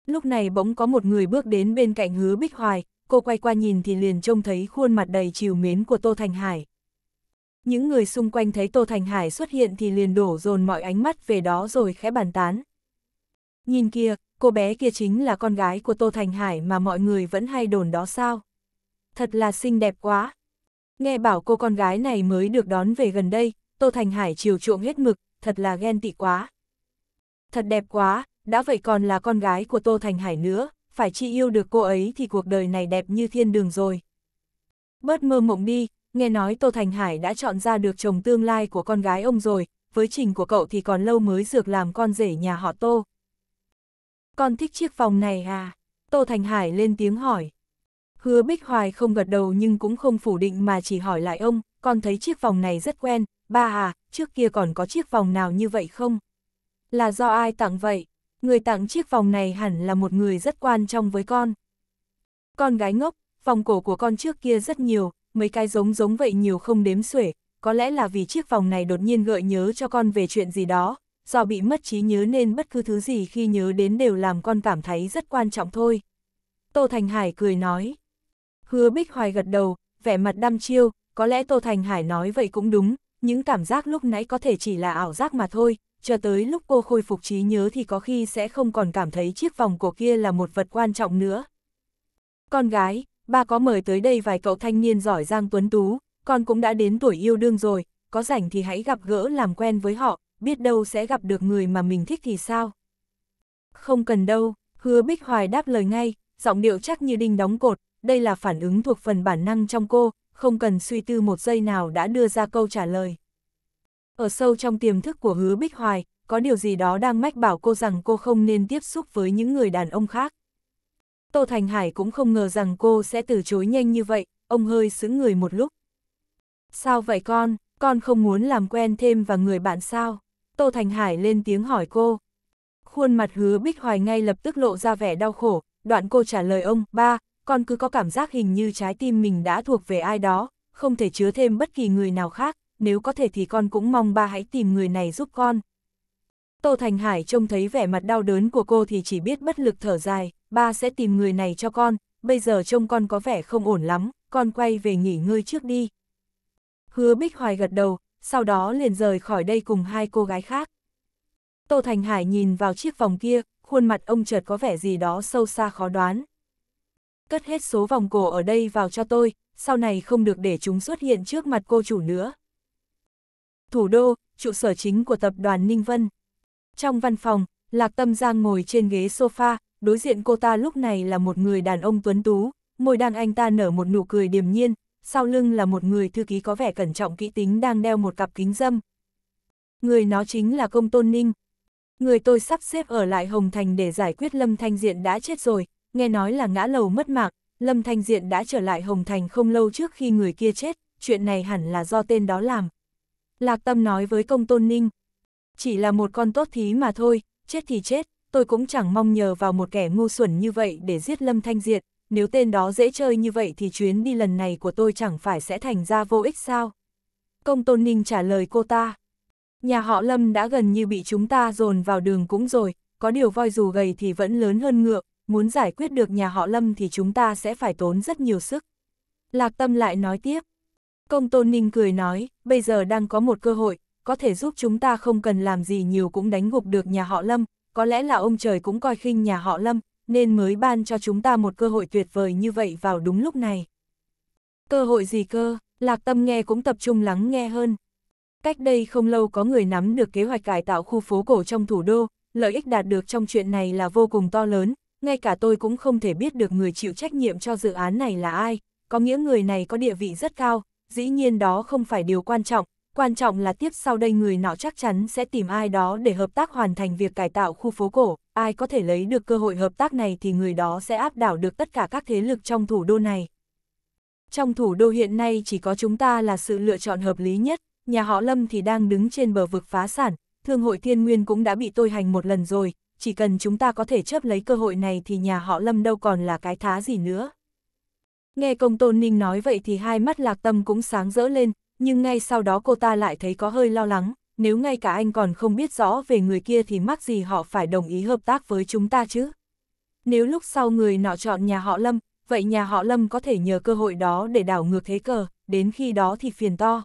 Lúc này bỗng có một người bước đến bên cạnh hứa Bích Hoài, cô quay qua nhìn thì liền trông thấy khuôn mặt đầy chiều mến của Tô Thành Hải. Những người xung quanh thấy Tô Thành Hải xuất hiện thì liền đổ dồn mọi ánh mắt về đó rồi khẽ bàn tán. Nhìn kia, cô bé kia chính là con gái của Tô Thành Hải mà mọi người vẫn hay đồn đó sao? Thật là xinh đẹp quá. Nghe bảo cô con gái này mới được đón về gần đây, Tô Thành Hải chiều chuộng hết mực, thật là ghen tị quá. Thật đẹp quá, đã vậy còn là con gái của Tô Thành Hải nữa, phải chi yêu được cô ấy thì cuộc đời này đẹp như thiên đường rồi. Bớt mơ mộng đi, nghe nói Tô Thành Hải đã chọn ra được chồng tương lai của con gái ông rồi, với trình của cậu thì còn lâu mới dược làm con rể nhà họ Tô. Con thích chiếc vòng này à? Tô Thành Hải lên tiếng hỏi. Hứa Bích Hoài không gật đầu nhưng cũng không phủ định mà chỉ hỏi lại ông, con thấy chiếc vòng này rất quen, ba à, trước kia còn có chiếc vòng nào như vậy không? Là do ai tặng vậy? Người tặng chiếc vòng này hẳn là một người rất quan trọng với con. Con gái ngốc, vòng cổ của con trước kia rất nhiều, mấy cái giống giống vậy nhiều không đếm xuể, có lẽ là vì chiếc vòng này đột nhiên gợi nhớ cho con về chuyện gì đó, do bị mất trí nhớ nên bất cứ thứ gì khi nhớ đến đều làm con cảm thấy rất quan trọng thôi. Tô Thành Hải cười nói. Hứa Bích Hoài gật đầu, vẻ mặt đăm chiêu, có lẽ Tô Thành Hải nói vậy cũng đúng, những cảm giác lúc nãy có thể chỉ là ảo giác mà thôi, cho tới lúc cô khôi phục trí nhớ thì có khi sẽ không còn cảm thấy chiếc vòng cổ kia là một vật quan trọng nữa. Con gái, ba có mời tới đây vài cậu thanh niên giỏi giang tuấn tú, con cũng đã đến tuổi yêu đương rồi, có rảnh thì hãy gặp gỡ làm quen với họ, biết đâu sẽ gặp được người mà mình thích thì sao. Không cần đâu, hứa Bích Hoài đáp lời ngay, giọng điệu chắc như đinh đóng cột, đây là phản ứng thuộc phần bản năng trong cô, không cần suy tư một giây nào đã đưa ra câu trả lời. Ở sâu trong tiềm thức của hứa Bích Hoài, có điều gì đó đang mách bảo cô rằng cô không nên tiếp xúc với những người đàn ông khác. Tô Thành Hải cũng không ngờ rằng cô sẽ từ chối nhanh như vậy, ông hơi sững người một lúc. Sao vậy con, con không muốn làm quen thêm và người bạn sao? Tô Thành Hải lên tiếng hỏi cô. Khuôn mặt hứa Bích Hoài ngay lập tức lộ ra vẻ đau khổ, đoạn cô trả lời ông, ba, con cứ có cảm giác hình như trái tim mình đã thuộc về ai đó, không thể chứa thêm bất kỳ người nào khác, nếu có thể thì con cũng mong ba hãy tìm người này giúp con. Tô Thành Hải trông thấy vẻ mặt đau đớn của cô thì chỉ biết bất lực thở dài, ba sẽ tìm người này cho con, bây giờ trông con có vẻ không ổn lắm, con quay về nghỉ ngơi trước đi. Hứa Bích Hoài gật đầu, sau đó liền rời khỏi đây cùng hai cô gái khác. Tô Thành Hải nhìn vào chiếc vòng kia, khuôn mặt ông chợt có vẻ gì đó sâu xa khó đoán. Cất hết số vòng cổ ở đây vào cho tôi, sau này không được để chúng xuất hiện trước mặt cô chủ nữa. Thủ đô, trụ sở chính của tập đoàn Ninh Vân. Trong văn phòng, Lạc Tâm Giang ngồi trên ghế sofa, đối diện cô ta lúc này là một người đàn ông tuấn tú, môi đang anh ta nở một nụ cười điềm nhiên, sau lưng là một người thư ký có vẻ cẩn trọng kỹ tính đang đeo một cặp kính dâm. Người nó chính là công tôn ninh. Người tôi sắp xếp ở lại Hồng Thành để giải quyết Lâm Thanh Diện đã chết rồi, nghe nói là ngã lầu mất mạng, Lâm Thanh Diện đã trở lại Hồng Thành không lâu trước khi người kia chết, chuyện này hẳn là do tên đó làm. Lạc Tâm nói với công tôn ninh, chỉ là một con tốt thí mà thôi, chết thì chết, tôi cũng chẳng mong nhờ vào một kẻ ngu xuẩn như vậy để giết Lâm Thanh Diệt, nếu tên đó dễ chơi như vậy thì chuyến đi lần này của tôi chẳng phải sẽ thành ra vô ích sao? Công Tôn Ninh trả lời cô ta. Nhà họ Lâm đã gần như bị chúng ta dồn vào đường cũng rồi, có điều voi dù gầy thì vẫn lớn hơn ngựa, muốn giải quyết được nhà họ Lâm thì chúng ta sẽ phải tốn rất nhiều sức. Lạc Tâm lại nói tiếp. Công Tôn Ninh cười nói, bây giờ đang có một cơ hội, có thể giúp chúng ta không cần làm gì nhiều cũng đánh gục được nhà họ Lâm, có lẽ là ông trời cũng coi khinh nhà họ Lâm, nên mới ban cho chúng ta một cơ hội tuyệt vời như vậy vào đúng lúc này. Cơ hội gì cơ, Lạc Tâm nghe cũng tập trung lắng nghe hơn. Cách đây không lâu có người nắm được kế hoạch cải tạo khu phố cổ trong thủ đô, lợi ích đạt được trong chuyện này là vô cùng to lớn, ngay cả tôi cũng không thể biết được người chịu trách nhiệm cho dự án này là ai, có nghĩa người này có địa vị rất cao, dĩ nhiên đó không phải điều quan trọng, quan trọng là tiếp sau đây người nọ chắc chắn sẽ tìm ai đó để hợp tác hoàn thành việc cải tạo khu phố cổ, ai có thể lấy được cơ hội hợp tác này thì người đó sẽ áp đảo được tất cả các thế lực trong thủ đô này. Trong thủ đô hiện nay chỉ có chúng ta là sự lựa chọn hợp lý nhất, nhà họ Lâm thì đang đứng trên bờ vực phá sản, thương hội thiên nguyên cũng đã bị tôi hành một lần rồi, chỉ cần chúng ta có thể chấp lấy cơ hội này thì nhà họ Lâm đâu còn là cái thá gì nữa. Nghe công tôn ninh nói vậy thì hai mắt lạc tâm cũng sáng rỡ lên, nhưng ngay sau đó cô ta lại thấy có hơi lo lắng, nếu ngay cả anh còn không biết rõ về người kia thì mắc gì họ phải đồng ý hợp tác với chúng ta chứ. Nếu lúc sau người nọ chọn nhà họ Lâm, vậy nhà họ Lâm có thể nhờ cơ hội đó để đảo ngược thế cờ, đến khi đó thì phiền to.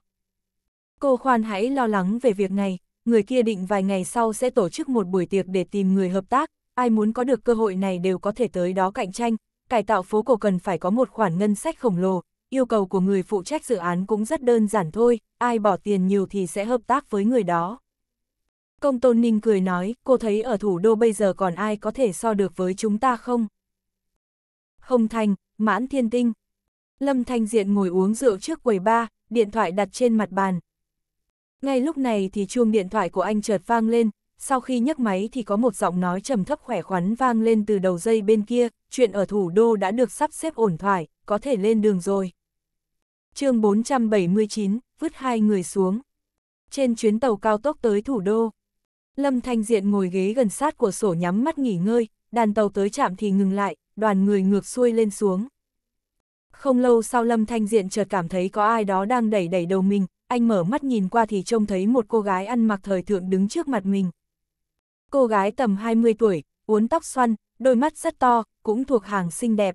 Cô khoan hãy lo lắng về việc này, người kia định vài ngày sau sẽ tổ chức một buổi tiệc để tìm người hợp tác, ai muốn có được cơ hội này đều có thể tới đó cạnh tranh, cải tạo phố cổ cần phải có một khoản ngân sách khổng lồ, yêu cầu của người phụ trách dự án cũng rất đơn giản thôi, ai bỏ tiền nhiều thì sẽ hợp tác với người đó. Công Tôn Ninh cười nói, cô thấy ở thủ đô bây giờ còn ai có thể so được với chúng ta không? Hồng Thành, Mãn Thiên Tinh. Lâm Thanh Diện ngồi uống rượu trước quầy ba, điện thoại đặt trên mặt bàn. Ngay lúc này thì chuông điện thoại của anh chợt vang lên, sau khi nhấc máy thì có một giọng nói trầm thấp khỏe khoắn vang lên từ đầu dây bên kia, chuyện ở thủ đô đã được sắp xếp ổn thỏa, có thể lên đường rồi chương 479, vứt hai người xuống. Trên chuyến tàu cao tốc tới thủ đô, Lâm Thanh Diện ngồi ghế gần sát của sổ nhắm mắt nghỉ ngơi, đàn tàu tới chạm thì ngừng lại, đoàn người ngược xuôi lên xuống. Không lâu sau Lâm Thanh Diện chợt cảm thấy có ai đó đang đẩy đẩy đầu mình, anh mở mắt nhìn qua thì trông thấy một cô gái ăn mặc thời thượng đứng trước mặt mình. Cô gái tầm 20 tuổi, uốn tóc xoăn, đôi mắt rất to, cũng thuộc hàng xinh đẹp.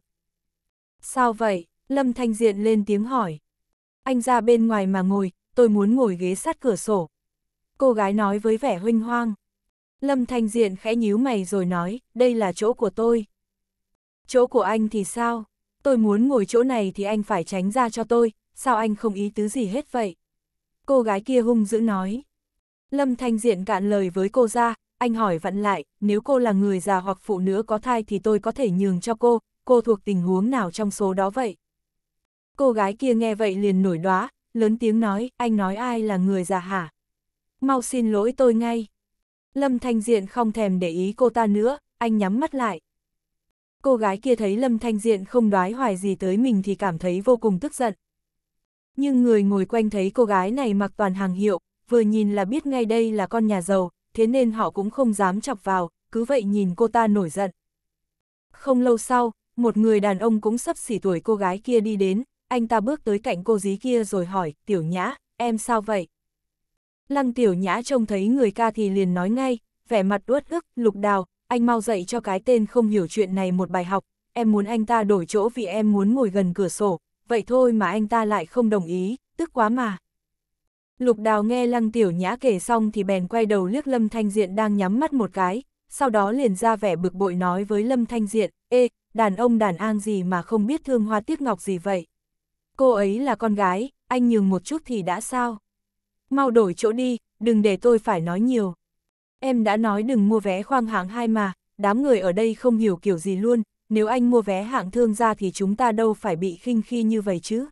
Sao vậy? Lâm Thanh Diện lên tiếng hỏi. Anh ra bên ngoài mà ngồi, tôi muốn ngồi ghế sát cửa sổ. Cô gái nói với vẻ huynh hoang. Lâm Thanh Diện khẽ nhíu mày rồi nói, đây là chỗ của tôi. Chỗ của anh thì sao? Tôi muốn ngồi chỗ này thì anh phải tránh ra cho tôi, sao anh không ý tứ gì hết vậy? Cô gái kia hung dữ nói. Lâm Thanh Diện cạn lời với cô ra, anh hỏi vặn lại, nếu cô là người già hoặc phụ nữ có thai thì tôi có thể nhường cho cô, cô thuộc tình huống nào trong số đó vậy? Cô gái kia nghe vậy liền nổi đoá, lớn tiếng nói, anh nói ai là người già hả? Mau xin lỗi tôi ngay. Lâm Thanh Diện không thèm để ý cô ta nữa, anh nhắm mắt lại. Cô gái kia thấy Lâm Thanh Diện không đoái hoài gì tới mình thì cảm thấy vô cùng tức giận. Nhưng người ngồi quanh thấy cô gái này mặc toàn hàng hiệu, vừa nhìn là biết ngay đây là con nhà giàu, thế nên họ cũng không dám chọc vào, cứ vậy nhìn cô ta nổi giận. Không lâu sau, một người đàn ông cũng sắp xỉ tuổi cô gái kia đi đến, anh ta bước tới cạnh cô dí kia rồi hỏi, tiểu nhã, em sao vậy? Lăng tiểu nhã trông thấy người ca thì liền nói ngay, vẻ mặt uất ức, lục đào, anh mau dạy cho cái tên không hiểu chuyện này một bài học, em muốn anh ta đổi chỗ vì em muốn ngồi gần cửa sổ, vậy thôi mà anh ta lại không đồng ý, tức quá mà. Lục đào nghe lăng tiểu nhã kể xong thì bèn quay đầu liếc Lâm Thanh Diện đang nhắm mắt một cái, sau đó liền ra vẻ bực bội nói với Lâm Thanh Diện, ê, đàn ông đàn an gì mà không biết thương hoa tiếc ngọc gì vậy. Cô ấy là con gái, anh nhường một chút thì đã sao. Mau đổi chỗ đi, đừng để tôi phải nói nhiều. Em đã nói đừng mua vé khoang hạng hai mà, đám người ở đây không hiểu kiểu gì luôn, nếu anh mua vé hạng thương gia thì chúng ta đâu phải bị khinh khi như vậy chứ.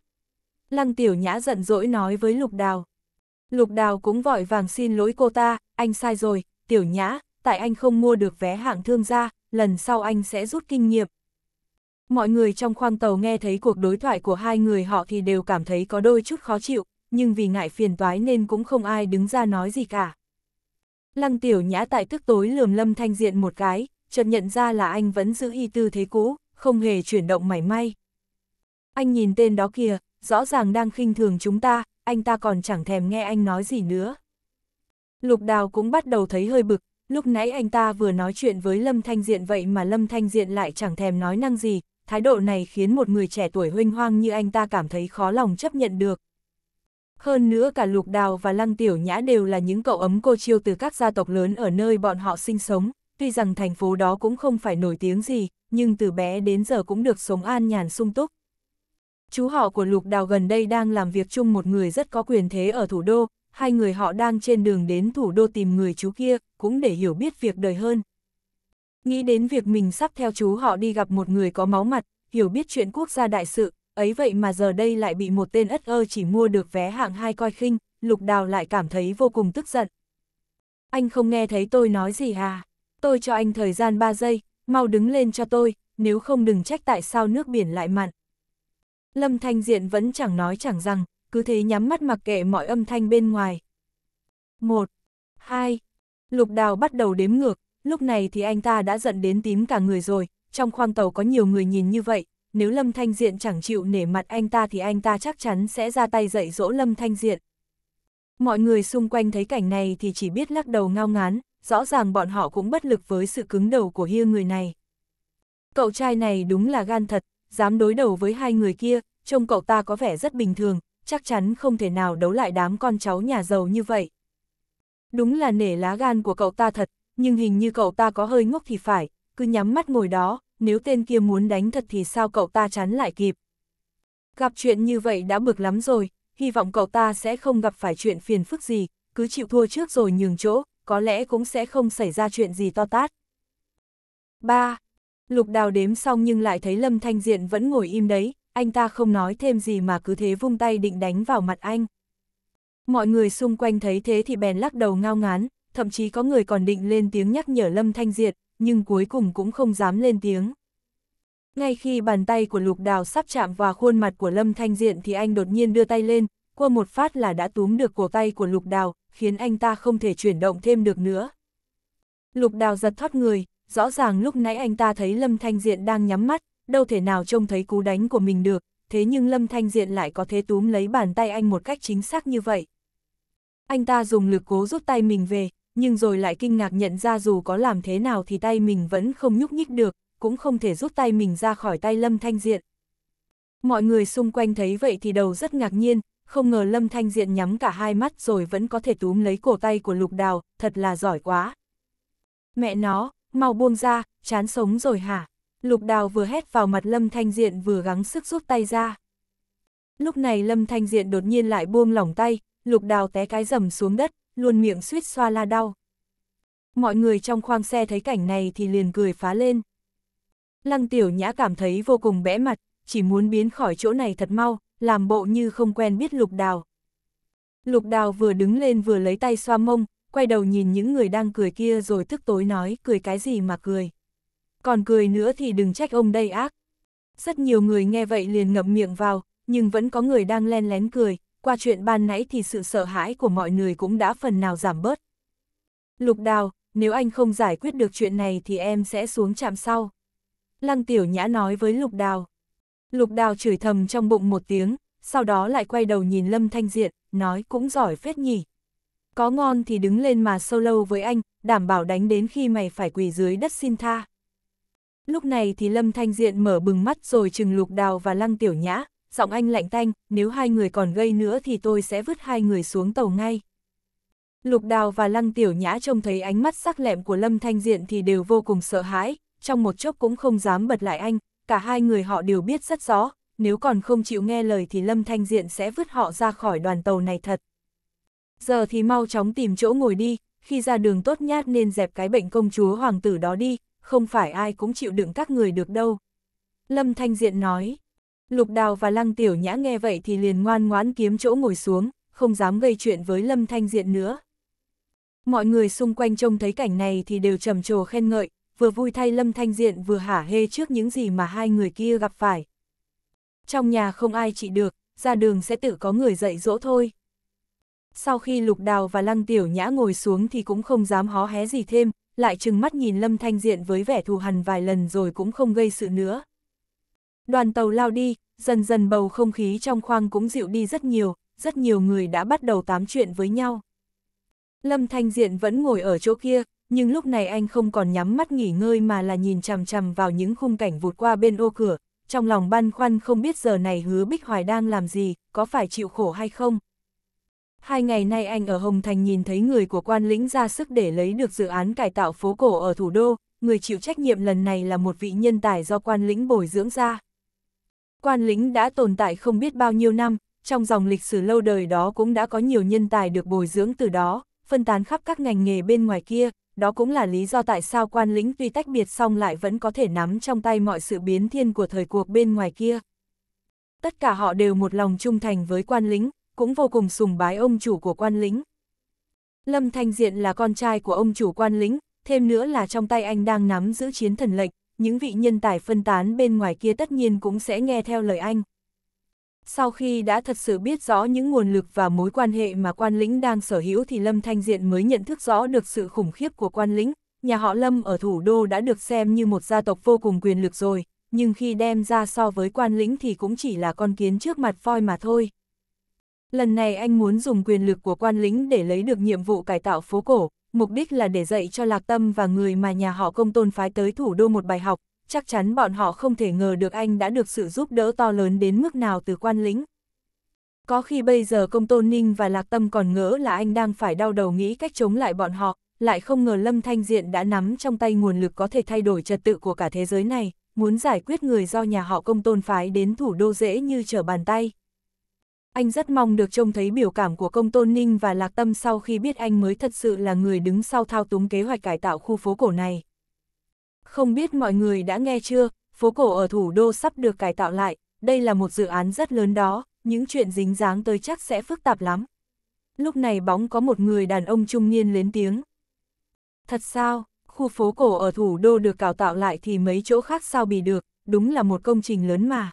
Lăng tiểu nhã giận dỗi nói với lục đào. Lục đào cũng vội vàng xin lỗi cô ta, anh sai rồi, tiểu nhã, tại anh không mua được vé hạng thương gia, lần sau anh sẽ rút kinh nghiệm. Mọi người trong khoang tàu nghe thấy cuộc đối thoại của hai người họ thì đều cảm thấy có đôi chút khó chịu, nhưng vì ngại phiền toái nên cũng không ai đứng ra nói gì cả. Lăng tiểu nhã tại tức tối lườm lâm thanh diện một cái, chợt nhận ra là anh vẫn giữ y tư thế cũ, không hề chuyển động mảy may. Anh nhìn tên đó kìa, rõ ràng đang khinh thường chúng ta, anh ta còn chẳng thèm nghe anh nói gì nữa. Lục đào cũng bắt đầu thấy hơi bực, lúc nãy anh ta vừa nói chuyện với Lâm Thanh Diện vậy mà Lâm Thanh Diện lại chẳng thèm nói năng gì, thái độ này khiến một người trẻ tuổi huynh hoang như anh ta cảm thấy khó lòng chấp nhận được. Hơn nữa cả Lục Đào và Lăng Tiểu Nhã đều là những cậu ấm cô chiêu từ các gia tộc lớn ở nơi bọn họ sinh sống, tuy rằng thành phố đó cũng không phải nổi tiếng gì, nhưng từ bé đến giờ cũng được sống an nhàn sung túc. Chú họ của Lục Đào gần đây đang làm việc chung một người rất có quyền thế ở thủ đô, hai người họ đang trên đường đến thủ đô tìm người chú kia, cũng để hiểu biết việc đời hơn. Nghĩ đến việc mình sắp theo chú họ đi gặp một người có máu mặt, hiểu biết chuyện quốc gia đại sự, ấy vậy mà giờ đây lại bị một tên ất ơ chỉ mua được vé hạng hai coi khinh, lục đào lại cảm thấy vô cùng tức giận. Anh không nghe thấy tôi nói gì à? Tôi cho anh thời gian 3 giây, mau đứng lên cho tôi, nếu không đừng trách tại sao nước biển lại mặn. Lâm Thanh Diện vẫn chẳng nói chẳng rằng, cứ thế nhắm mắt mặc kệ mọi âm thanh bên ngoài. Một, hai, lục đào bắt đầu đếm ngược, lúc này thì anh ta đã giận đến tím cả người rồi, trong khoang tàu có nhiều người nhìn như vậy, nếu Lâm Thanh Diện chẳng chịu nể mặt anh ta thì anh ta chắc chắn sẽ ra tay dạy dỗ Lâm Thanh Diện. Mọi người xung quanh thấy cảnh này thì chỉ biết lắc đầu ngao ngán, rõ ràng bọn họ cũng bất lực với sự cứng đầu của hia người này. Cậu trai này đúng là gan thật, dám đối đầu với hai người kia, trông cậu ta có vẻ rất bình thường, chắc chắn không thể nào đấu lại đám con cháu nhà giàu như vậy. Đúng là nể lá gan của cậu ta thật, nhưng hình như cậu ta có hơi ngốc thì phải, cứ nhắm mắt ngồi đó, nếu tên kia muốn đánh thật thì sao cậu ta chắn lại kịp. Gặp chuyện như vậy đã bực lắm rồi, hy vọng cậu ta sẽ không gặp phải chuyện phiền phức gì, cứ chịu thua trước rồi nhường chỗ, có lẽ cũng sẽ không xảy ra chuyện gì to tát. 3. Lục đào đếm xong nhưng lại thấy Lâm Thanh Diện vẫn ngồi im đấy, anh ta không nói thêm gì mà cứ thế vung tay định đánh vào mặt anh. Mọi người xung quanh thấy thế thì bèn lắc đầu ngao ngán, thậm chí có người còn định lên tiếng nhắc nhở Lâm Thanh Diệt, nhưng cuối cùng cũng không dám lên tiếng. Ngay khi bàn tay của lục đào sắp chạm vào khuôn mặt của Lâm Thanh Diện thì anh đột nhiên đưa tay lên, qua một phát là đã túm được cổ tay của lục đào, khiến anh ta không thể chuyển động thêm được nữa. Lục đào giật thoát người, rõ ràng lúc nãy anh ta thấy Lâm Thanh Diện đang nhắm mắt, đâu thể nào trông thấy cú đánh của mình được, thế nhưng Lâm Thanh Diện lại có thể túm lấy bàn tay anh một cách chính xác như vậy. Anh ta dùng lực cố rút tay mình về, nhưng rồi lại kinh ngạc nhận ra dù có làm thế nào thì tay mình vẫn không nhúc nhích được, cũng không thể rút tay mình ra khỏi tay Lâm Thanh Diện. Mọi người xung quanh thấy vậy thì đầu rất ngạc nhiên, không ngờ Lâm Thanh Diện nhắm cả hai mắt rồi vẫn có thể túm lấy cổ tay của Lục Đào, thật là giỏi quá. Mẹ nó, mau buông ra, chán sống rồi hả? Lục Đào vừa hét vào mặt Lâm Thanh Diện vừa gắng sức rút tay ra. Lúc này Lâm Thanh Diện đột nhiên lại buông lỏng tay, Lục Đào té cái rầm xuống đất, luôn miệng suýt xoa la đau. Mọi người trong khoang xe thấy cảnh này thì liền cười phá lên. Lăng tiểu nhã cảm thấy vô cùng bẽ mặt, chỉ muốn biến khỏi chỗ này thật mau, làm bộ như không quen biết lục đào. Lục đào vừa đứng lên vừa lấy tay xoa mông, quay đầu nhìn những người đang cười kia rồi tức tối nói cười cái gì mà cười. Còn cười nữa thì đừng trách ông đây ác. Rất nhiều người nghe vậy liền ngậm miệng vào, nhưng vẫn có người đang len lén cười, qua chuyện ban nãy thì sự sợ hãi của mọi người cũng đã phần nào giảm bớt. Lục đào, nếu anh không giải quyết được chuyện này thì em sẽ xuống chạm sau. Lăng tiểu nhã nói với lục đào. Lục đào chửi thầm trong bụng một tiếng, sau đó lại quay đầu nhìn Lâm Thanh Diện, nói cũng giỏi phết nhỉ. Có ngon thì đứng lên mà solo với anh, đảm bảo đánh đến khi mày phải quỳ dưới đất xin tha. Lúc này thì Lâm Thanh Diện mở bừng mắt rồi chừng lục đào và lăng tiểu nhã, giọng anh lạnh tanh, nếu hai người còn gây nữa thì tôi sẽ vứt hai người xuống tàu ngay. Lục đào và lăng tiểu nhã trông thấy ánh mắt sắc lẹm của Lâm Thanh Diện thì đều vô cùng sợ hãi, trong một chốc cũng không dám bật lại anh, cả hai người họ đều biết rất rõ, nếu còn không chịu nghe lời thì Lâm Thanh Diện sẽ vứt họ ra khỏi đoàn tàu này thật. Giờ thì mau chóng tìm chỗ ngồi đi, khi ra đường tốt nhát nên dẹp cái bệnh công chúa hoàng tử đó đi, không phải ai cũng chịu đựng các người được đâu. Lâm Thanh Diện nói, Lục Đào và Lăng Tiểu Nhã nghe vậy thì liền ngoan ngoãn kiếm chỗ ngồi xuống, không dám gây chuyện với Lâm Thanh Diện nữa. Mọi người xung quanh trông thấy cảnh này thì đều trầm trồ khen ngợi, vừa vui thay Lâm Thanh Diện vừa hả hê trước những gì mà hai người kia gặp phải. Trong nhà không ai trị được, ra đường sẽ tự có người dạy dỗ thôi. Sau khi Lục Đào và Lăng Tiểu Nhã ngồi xuống thì cũng không dám hó hé gì thêm, lại chừng mắt nhìn Lâm Thanh Diện với vẻ thù hằn vài lần rồi cũng không gây sự nữa. Đoàn tàu lao đi, dần dần bầu không khí trong khoang cũng dịu đi rất nhiều, rất nhiều người đã bắt đầu tám chuyện với nhau. Lâm Thanh Diện vẫn ngồi ở chỗ kia, nhưng lúc này anh không còn nhắm mắt nghỉ ngơi mà là nhìn chằm chằm vào những khung cảnh vụt qua bên ô cửa, trong lòng băn khoăn không biết giờ này hứa Bích Hoài đang làm gì, có phải chịu khổ hay không. Hai ngày nay anh ở Hồng Thành nhìn thấy người của quan lĩnh ra sức để lấy được dự án cải tạo phố cổ ở thủ đô, người chịu trách nhiệm lần này là một vị nhân tài do quan lĩnh bồi dưỡng ra. Quan lĩnh đã tồn tại không biết bao nhiêu năm, trong dòng lịch sử lâu đời đó cũng đã có nhiều nhân tài được bồi dưỡng từ đó, phân tán khắp các ngành nghề bên ngoài kia, đó cũng là lý do tại sao quan lĩnh tuy tách biệt xong lại vẫn có thể nắm trong tay mọi sự biến thiên của thời cuộc bên ngoài kia. Tất cả họ đều một lòng trung thành với quan lĩnh, cũng vô cùng sùng bái ông chủ của quan lĩnh. Lâm Thanh Diện là con trai của ông chủ quan lĩnh, thêm nữa là trong tay anh đang nắm giữ chiến thần lệnh, những vị nhân tài phân tán bên ngoài kia tất nhiên cũng sẽ nghe theo lời anh. Sau khi đã thật sự biết rõ những nguồn lực và mối quan hệ mà quan lĩnh đang sở hữu thì Lâm Thanh Diện mới nhận thức rõ được sự khủng khiếp của quan lĩnh. Nhà họ Lâm ở thủ đô đã được xem như một gia tộc vô cùng quyền lực rồi, nhưng khi đem ra so với quan lĩnh thì cũng chỉ là con kiến trước mặt voi mà thôi. Lần này anh muốn dùng quyền lực của quan lĩnh để lấy được nhiệm vụ cải tạo phố cổ, mục đích là để dạy cho Lạc Tâm và người mà nhà họ công tôn phái tới thủ đô một bài học, chắc chắn bọn họ không thể ngờ được anh đã được sự giúp đỡ to lớn đến mức nào từ quan lĩnh. Có khi bây giờ công tôn ninh và Lạc Tâm còn ngỡ là anh đang phải đau đầu nghĩ cách chống lại bọn họ, lại không ngờ Lâm Thanh Diện đã nắm trong tay nguồn lực có thể thay đổi trật tự của cả thế giới này, muốn giải quyết người do nhà họ công tôn phái đến thủ đô dễ như trở bàn tay. Anh rất mong được trông thấy biểu cảm của công tôn ninh và lạc tâm sau khi biết anh mới thật sự là người đứng sau thao túng kế hoạch cải tạo khu phố cổ này. Không biết mọi người đã nghe chưa, phố cổ ở thủ đô sắp được cải tạo lại, đây là một dự án rất lớn đó, những chuyện dính dáng tới chắc sẽ phức tạp lắm. Lúc này bóng có một người đàn ông trung niên lên tiếng. Thật sao, khu phố cổ ở thủ đô được cải tạo lại thì mấy chỗ khác sao bị được, đúng là một công trình lớn mà.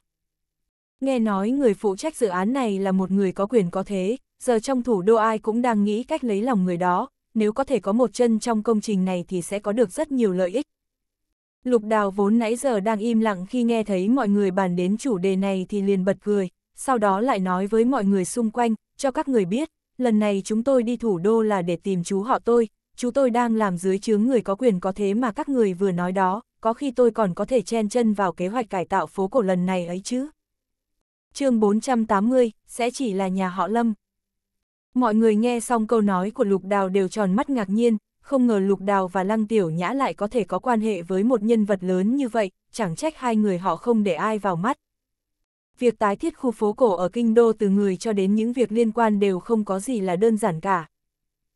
Nghe nói người phụ trách dự án này là một người có quyền có thế, giờ trong thủ đô ai cũng đang nghĩ cách lấy lòng người đó, nếu có thể có một chân trong công trình này thì sẽ có được rất nhiều lợi ích. Lục đào vốn nãy giờ đang im lặng khi nghe thấy mọi người bàn đến chủ đề này thì liền bật cười, sau đó lại nói với mọi người xung quanh, cho các người biết, lần này chúng tôi đi thủ đô là để tìm chú họ tôi, chú tôi đang làm dưới chướng người có quyền có thế mà các người vừa nói đó, có khi tôi còn có thể chen chân vào kế hoạch cải tạo phố cổ lần này ấy chứ chương 480, sẽ chỉ là nhà họ Lâm. Mọi người nghe xong câu nói của Lục Đào đều tròn mắt ngạc nhiên, không ngờ Lục Đào và Lăng Tiểu Nhã lại có thể có quan hệ với một nhân vật lớn như vậy, chẳng trách hai người họ không để ai vào mắt. Việc tái thiết khu phố cổ ở Kinh Đô từ người cho đến những việc liên quan đều không có gì là đơn giản cả.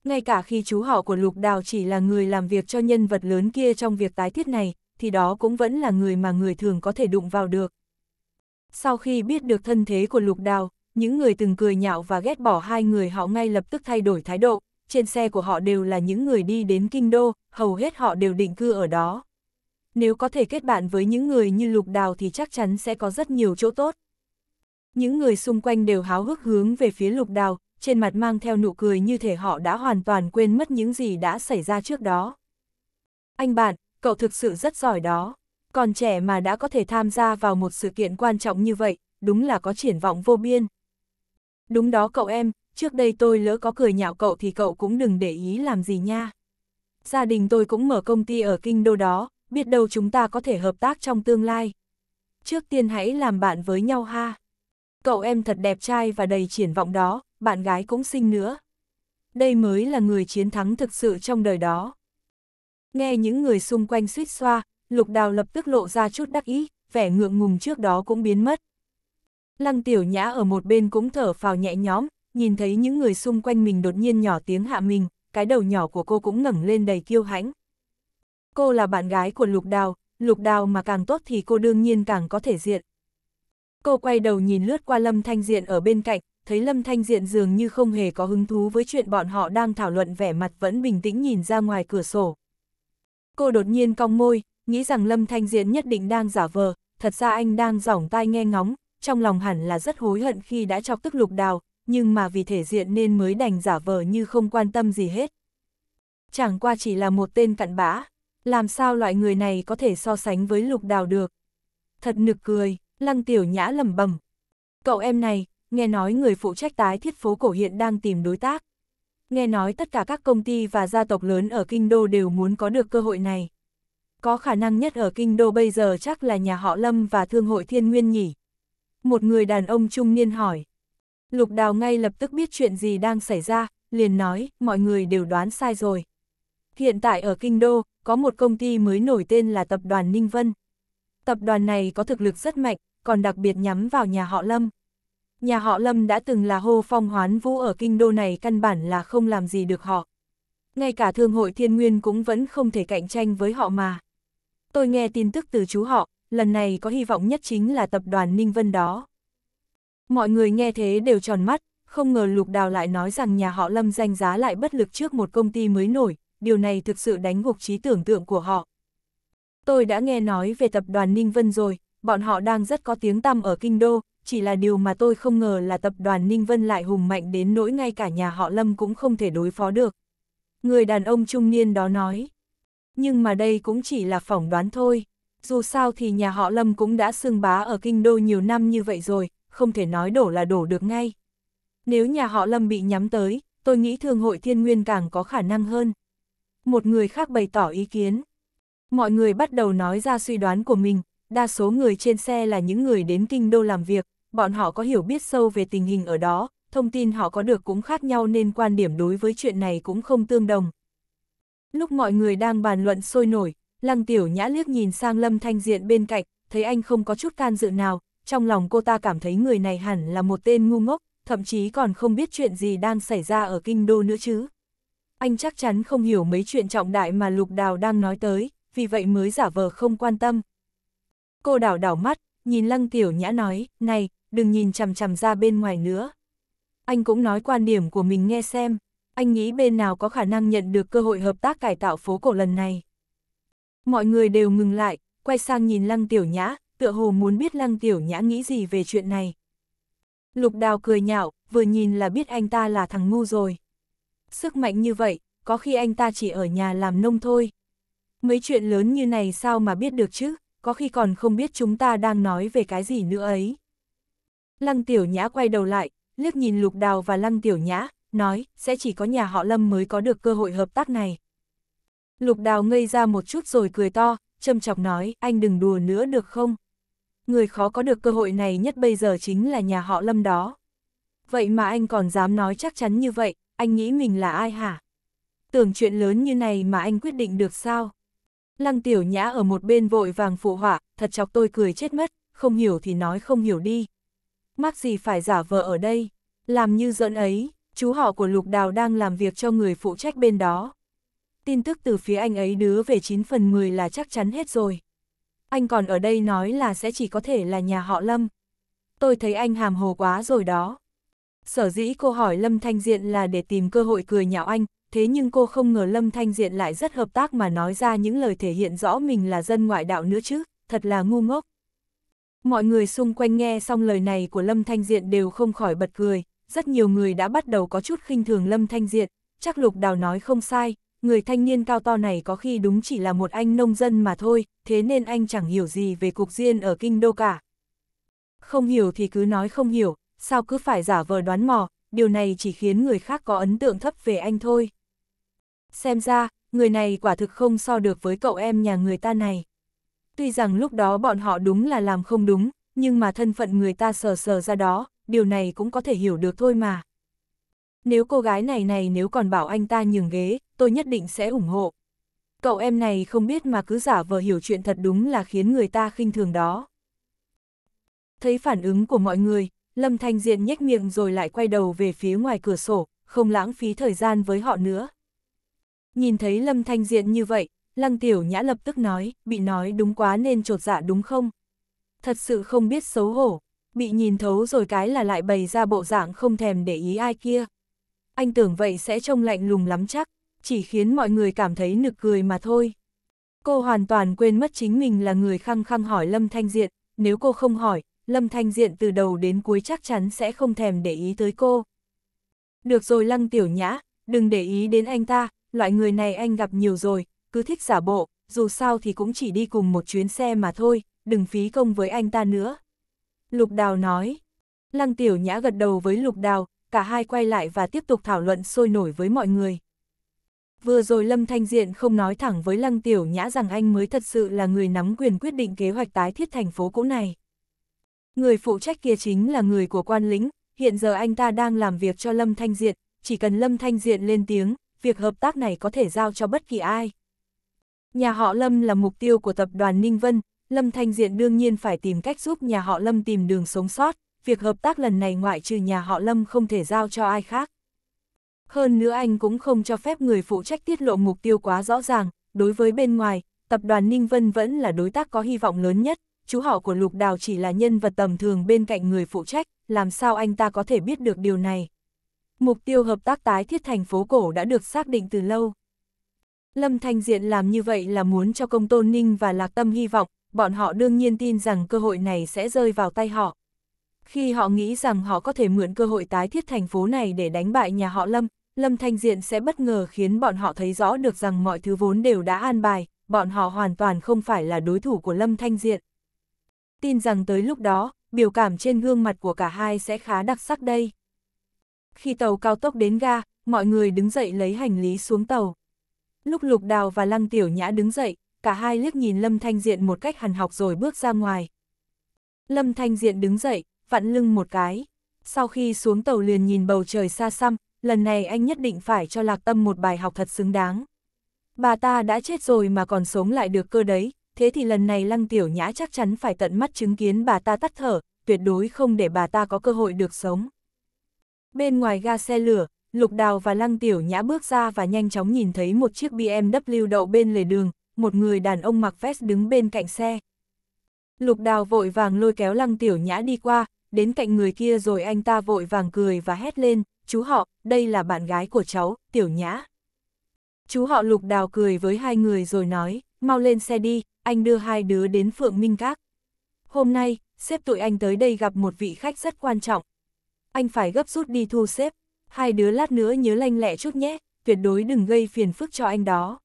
Ngay cả khi chú họ của Lục Đào chỉ là người làm việc cho nhân vật lớn kia trong việc tái thiết này, thì đó cũng vẫn là người mà người thường có thể đụng vào được. Sau khi biết được thân thế của Lục Đào, những người từng cười nhạo và ghét bỏ hai người họ ngay lập tức thay đổi thái độ, trên xe của họ đều là những người đi đến kinh đô, hầu hết họ đều định cư ở đó. Nếu có thể kết bạn với những người như Lục Đào thì chắc chắn sẽ có rất nhiều chỗ tốt. Những người xung quanh đều háo hức hướng về phía Lục Đào, trên mặt mang theo nụ cười như thể họ đã hoàn toàn quên mất những gì đã xảy ra trước đó. Anh bạn, cậu thực sự rất giỏi đó còn trẻ mà đã có thể tham gia vào một sự kiện quan trọng như vậy, đúng là có triển vọng vô biên. Đúng đó cậu em, trước đây tôi lỡ có cười nhạo cậu thì cậu cũng đừng để ý làm gì nha. Gia đình tôi cũng mở công ty ở kinh đô đó, biết đâu chúng ta có thể hợp tác trong tương lai. Trước tiên hãy làm bạn với nhau ha. Cậu em thật đẹp trai và đầy triển vọng đó, bạn gái cũng xinh nữa. Đây mới là người chiến thắng thực sự trong đời đó. Nghe những người xung quanh suýt xoa, lục đào lập tức lộ ra chút đắc ý, vẻ ngượng ngùng trước đó cũng biến mất. Lăng tiểu nhã ở một bên cũng thở phào nhẹ nhõm, nhìn thấy những người xung quanh mình đột nhiên nhỏ tiếng hạ mình, cái đầu nhỏ của cô cũng ngẩng lên đầy kiêu hãnh. Cô là bạn gái của lục đào, lục đào mà càng tốt thì cô đương nhiên càng có thể diện. Cô quay đầu nhìn lướt qua Lâm Thanh Diện ở bên cạnh, thấy Lâm Thanh Diện dường như không hề có hứng thú với chuyện bọn họ đang thảo luận vẻ mặt vẫn bình tĩnh nhìn ra ngoài cửa sổ. Cô đột nhiên cong môi, nghĩ rằng Lâm Thanh Diễn nhất định đang giả vờ, thật ra anh đang giỏng tai nghe ngóng, trong lòng hẳn là rất hối hận khi đã chọc tức lục đào, nhưng mà vì thể diện nên mới đành giả vờ như không quan tâm gì hết. Chẳng qua chỉ là một tên cặn bã, làm sao loại người này có thể so sánh với lục đào được. Thật nực cười, lăng tiểu nhã lầm bầm. Cậu em này, nghe nói người phụ trách tái thiết phố cổ hiện đang tìm đối tác. Nghe nói tất cả các công ty và gia tộc lớn ở Kinh Đô đều muốn có được cơ hội này có khả năng nhất ở kinh đô bây giờ chắc là nhà họ Lâm và thương hội thiên nguyên nhỉ. Một người đàn ông trung niên hỏi. Lục đào ngay lập tức biết chuyện gì đang xảy ra, liền nói, mọi người đều đoán sai rồi. Hiện tại ở Kinh Đô, có một công ty mới nổi tên là Tập đoàn Ninh Vân. Tập đoàn này có thực lực rất mạnh, còn đặc biệt nhắm vào nhà họ Lâm. Nhà họ Lâm đã từng là hô phong hoán vũ ở kinh đô này căn bản là không làm gì được họ. Ngay cả thương hội thiên nguyên cũng vẫn không thể cạnh tranh với họ mà. Tôi nghe tin tức từ chú họ, lần này có hy vọng nhất chính là tập đoàn Ninh Vân đó. Mọi người nghe thế đều tròn mắt, không ngờ Lục Đào lại nói rằng nhà họ Lâm danh giá lại bất lực trước một công ty mới nổi, điều này thực sự đánh gục trí tưởng tượng của họ. Tôi đã nghe nói về tập đoàn Ninh Vân rồi, bọn họ đang rất có tiếng tăm ở Kinh Đô, chỉ là điều mà tôi không ngờ là tập đoàn Ninh Vân lại hùng mạnh đến nỗi ngay cả nhà họ Lâm cũng không thể đối phó được. Người đàn ông trung niên đó nói. Nhưng mà đây cũng chỉ là phỏng đoán thôi. Dù sao thì nhà họ Lâm cũng đã xương bá ở kinh đô nhiều năm như vậy rồi, không thể nói đổ là đổ được ngay. Nếu nhà họ Lâm bị nhắm tới, tôi nghĩ thương hội thiên nguyên càng có khả năng hơn. Một người khác bày tỏ ý kiến. Mọi người bắt đầu nói ra suy đoán của mình, đa số người trên xe là những người đến kinh đô làm việc, bọn họ có hiểu biết sâu về tình hình ở đó, thông tin họ có được cũng khác nhau nên quan điểm đối với chuyện này cũng không tương đồng. Lúc mọi người đang bàn luận sôi nổi, Lăng Tiểu Nhã liếc nhìn sang Lâm Thanh Diện bên cạnh, thấy anh không có chút can dự nào, trong lòng cô ta cảm thấy người này hẳn là một tên ngu ngốc, thậm chí còn không biết chuyện gì đang xảy ra ở kinh đô nữa chứ. Anh chắc chắn không hiểu mấy chuyện trọng đại mà Lục Đào đang nói tới, vì vậy mới giả vờ không quan tâm. Cô đảo đảo mắt, nhìn Lăng Tiểu Nhã nói, này, đừng nhìn chằm chằm ra bên ngoài nữa. Anh cũng nói quan điểm của mình nghe xem, anh nghĩ bên nào có khả năng nhận được cơ hội hợp tác cải tạo phố cổ lần này. Mọi người đều ngừng lại, quay sang nhìn Lăng Tiểu Nhã, tựa hồ muốn biết Lăng Tiểu Nhã nghĩ gì về chuyện này. Lục Đào cười nhạo, vừa nhìn là biết anh ta là thằng ngu rồi. Sức mạnh như vậy, có khi anh ta chỉ ở nhà làm nông thôi. Mấy chuyện lớn như này sao mà biết được chứ, có khi còn không biết chúng ta đang nói về cái gì nữa ấy. Lăng Tiểu Nhã quay đầu lại, liếc nhìn Lục Đào và Lăng Tiểu Nhã, nói, sẽ chỉ có nhà họ Lâm mới có được cơ hội hợp tác này. Lục Đào ngây ra một chút rồi cười to, châm chọc nói, anh đừng đùa nữa được không? Người khó có được cơ hội này nhất bây giờ chính là nhà họ Lâm đó. Vậy mà anh còn dám nói chắc chắn như vậy, anh nghĩ mình là ai hả? Tưởng chuyện lớn như này mà anh quyết định được sao? Lăng Tiểu Nhã ở một bên vội vàng phụ họa, thật chọc tôi cười chết mất, không hiểu thì nói không hiểu đi. Mắc gì phải giả vờ ở đây, làm như giỡn ấy, chú họ của Lục Đào đang làm việc cho người phụ trách bên đó. Tin tức từ phía anh ấy đứa về 9 phần 10 là chắc chắn hết rồi. Anh còn ở đây nói là sẽ chỉ có thể là nhà họ Lâm. Tôi thấy anh hàm hồ quá rồi đó. Sở dĩ cô hỏi Lâm Thanh Diện là để tìm cơ hội cười nhạo anh, thế nhưng cô không ngờ Lâm Thanh Diện lại rất hợp tác mà nói ra những lời thể hiện rõ mình là dân ngoại đạo nữa chứ, thật là ngu ngốc. Mọi người xung quanh nghe xong lời này của Lâm Thanh Diện đều không khỏi bật cười, rất nhiều người đã bắt đầu có chút khinh thường Lâm Thanh Diệt. chắc Lục Đào nói không sai, người thanh niên cao to này có khi đúng chỉ là một anh nông dân mà thôi, thế nên anh chẳng hiểu gì về cục diên ở kinh đô cả. Không hiểu thì cứ nói không hiểu, sao cứ phải giả vờ đoán mò, điều này chỉ khiến người khác có ấn tượng thấp về anh thôi. Xem ra, người này quả thực không so được với cậu em nhà người ta này. Tuy rằng lúc đó bọn họ đúng là làm không đúng, nhưng mà thân phận người ta sờ sờ ra đó, điều này cũng có thể hiểu được thôi mà. Nếu cô gái này này nếu còn bảo anh ta nhường ghế, tôi nhất định sẽ ủng hộ. Cậu em này không biết mà cứ giả vờ hiểu chuyện thật đúng là khiến người ta khinh thường đó. Thấy phản ứng của mọi người, Lâm Thanh Diện nhếch miệng rồi lại quay đầu về phía ngoài cửa sổ, không lãng phí thời gian với họ nữa. Nhìn thấy Lâm Thanh Diện như vậy, Lăng Tiểu Nhã lập tức nói, bị nói đúng quá nên trột dạ đúng không? Thật sự không biết xấu hổ, bị nhìn thấu rồi cái là lại bày ra bộ dạng không thèm để ý ai kia. Anh tưởng vậy sẽ trông lạnh lùng lắm chắc, chỉ khiến mọi người cảm thấy nực cười mà thôi. Cô hoàn toàn quên mất chính mình là người khăng khăng hỏi Lâm Thanh Diện, nếu cô không hỏi, Lâm Thanh Diện từ đầu đến cuối chắc chắn sẽ không thèm để ý tới cô. Được rồi Lăng Tiểu Nhã, đừng để ý đến anh ta, loại người này anh gặp nhiều rồi, cứ thích giả bộ, dù sao thì cũng chỉ đi cùng một chuyến xe mà thôi, đừng phí công với anh ta nữa. Lục Đào nói. Lăng Tiểu Nhã gật đầu với Lục Đào, cả hai quay lại và tiếp tục thảo luận sôi nổi với mọi người. Vừa rồi Lâm Thanh Diện không nói thẳng với Lăng Tiểu Nhã rằng anh mới thật sự là người nắm quyền quyết định kế hoạch tái thiết thành phố cũ này. Người phụ trách kia chính là người của quan lính, hiện giờ anh ta đang làm việc cho Lâm Thanh Diện, chỉ cần Lâm Thanh Diện lên tiếng, việc hợp tác này có thể giao cho bất kỳ ai. Nhà họ Lâm là mục tiêu của tập đoàn Ninh Vân, Lâm Thanh Diện đương nhiên phải tìm cách giúp nhà họ Lâm tìm đường sống sót, việc hợp tác lần này ngoại trừ nhà họ Lâm không thể giao cho ai khác. Hơn nữa anh cũng không cho phép người phụ trách tiết lộ mục tiêu quá rõ ràng, đối với bên ngoài, tập đoàn Ninh Vân vẫn là đối tác có hy vọng lớn nhất, chú họ của Lục Đào chỉ là nhân vật tầm thường bên cạnh người phụ trách, làm sao anh ta có thể biết được điều này. Mục tiêu hợp tác tái thiết thành phố cổ đã được xác định từ lâu. Lâm Thanh Diện làm như vậy là muốn cho công tôn ninh và lạc tâm hy vọng, bọn họ đương nhiên tin rằng cơ hội này sẽ rơi vào tay họ. Khi họ nghĩ rằng họ có thể mượn cơ hội tái thiết thành phố này để đánh bại nhà họ Lâm, Lâm Thanh Diện sẽ bất ngờ khiến bọn họ thấy rõ được rằng mọi thứ vốn đều đã an bài, bọn họ hoàn toàn không phải là đối thủ của Lâm Thanh Diện. Tin rằng tới lúc đó, biểu cảm trên gương mặt của cả hai sẽ khá đặc sắc đây. Khi tàu cao tốc đến ga, mọi người đứng dậy lấy hành lý xuống tàu. Lúc Lục Đào và Lăng Tiểu Nhã đứng dậy, cả hai liếc nhìn Lâm Thanh Diện một cách hằn học rồi bước ra ngoài. Lâm Thanh Diện đứng dậy, vặn lưng một cái. Sau khi xuống tàu liền nhìn bầu trời xa xăm, lần này anh nhất định phải cho Lạc Tâm một bài học thật xứng đáng. Bà ta đã chết rồi mà còn sống lại được cơ đấy, thế thì lần này Lăng Tiểu Nhã chắc chắn phải tận mắt chứng kiến bà ta tắt thở, tuyệt đối không để bà ta có cơ hội được sống. Bên ngoài ga xe lửa, Lục Đào và Lăng Tiểu Nhã bước ra và nhanh chóng nhìn thấy một chiếc BMW đậu bên lề đường, một người đàn ông mặc vest đứng bên cạnh xe. Lục Đào vội vàng lôi kéo Lăng Tiểu Nhã đi qua, đến cạnh người kia rồi anh ta vội vàng cười và hét lên, chú họ, đây là bạn gái của cháu, Tiểu Nhã. Chú họ Lục Đào cười với hai người rồi nói, mau lên xe đi, anh đưa hai đứa đến Phượng Minh Các. Hôm nay, xếp tụi anh tới đây gặp một vị khách rất quan trọng. Anh phải gấp rút đi thu xếp, hai đứa lát nữa nhớ lanh lẹ chút nhé, tuyệt đối đừng gây phiền phức cho anh đó.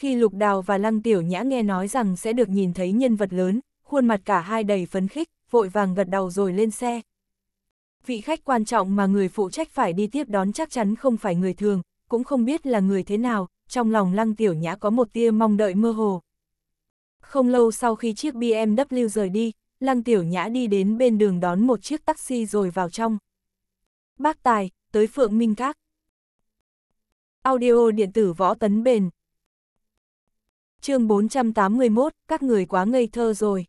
Khi Lục Đào và Lăng Tiểu Nhã nghe nói rằng sẽ được nhìn thấy nhân vật lớn, khuôn mặt cả hai đầy phấn khích, vội vàng gật đầu rồi lên xe. Vị khách quan trọng mà người phụ trách phải đi tiếp đón chắc chắn không phải người thường, cũng không biết là người thế nào, trong lòng Lăng Tiểu Nhã có một tia mong đợi mơ hồ. Không lâu sau khi chiếc BMW rời đi, Lăng Tiểu Nhã đi đến bên đường đón một chiếc taxi rồi vào trong. Bác Tài, tới Phượng Minh Các. Audio điện tử võ tấn bền chương 481, các người quá ngây thơ rồi.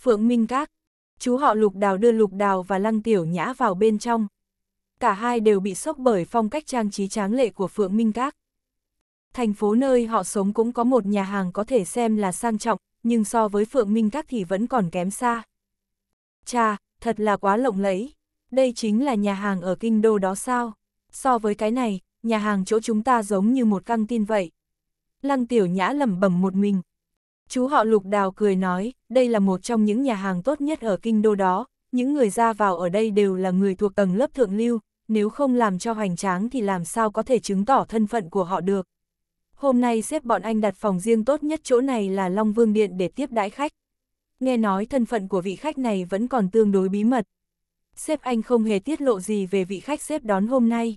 Phượng Minh Các. Chú họ Lục Đào đưa Lục Đào và Lăng Tiểu Nhã vào bên trong. Cả hai đều bị sốc bởi phong cách trang trí tráng lệ của Phượng Minh Các. Thành phố nơi họ sống cũng có một nhà hàng có thể xem là sang trọng, nhưng so với Phượng Minh Các thì vẫn còn kém xa. Chà, thật là quá lộng lẫy. Đây chính là nhà hàng ở kinh đô đó sao? So với cái này, nhà hàng chỗ chúng ta giống như một căng tin vậy. Lăng tiểu nhã lẩm bẩm một mình. Chú họ lục đào cười nói, đây là một trong những nhà hàng tốt nhất ở kinh đô đó, những người ra vào ở đây đều là người thuộc tầng lớp thượng lưu, nếu không làm cho hoành tráng thì làm sao có thể chứng tỏ thân phận của họ được. Hôm nay xếp bọn anh đặt phòng riêng tốt nhất chỗ này là Long Vương Điện để tiếp đãi khách. Nghe nói thân phận của vị khách này vẫn còn tương đối bí mật, Xếp anh không hề tiết lộ gì về vị khách xếp đón hôm nay.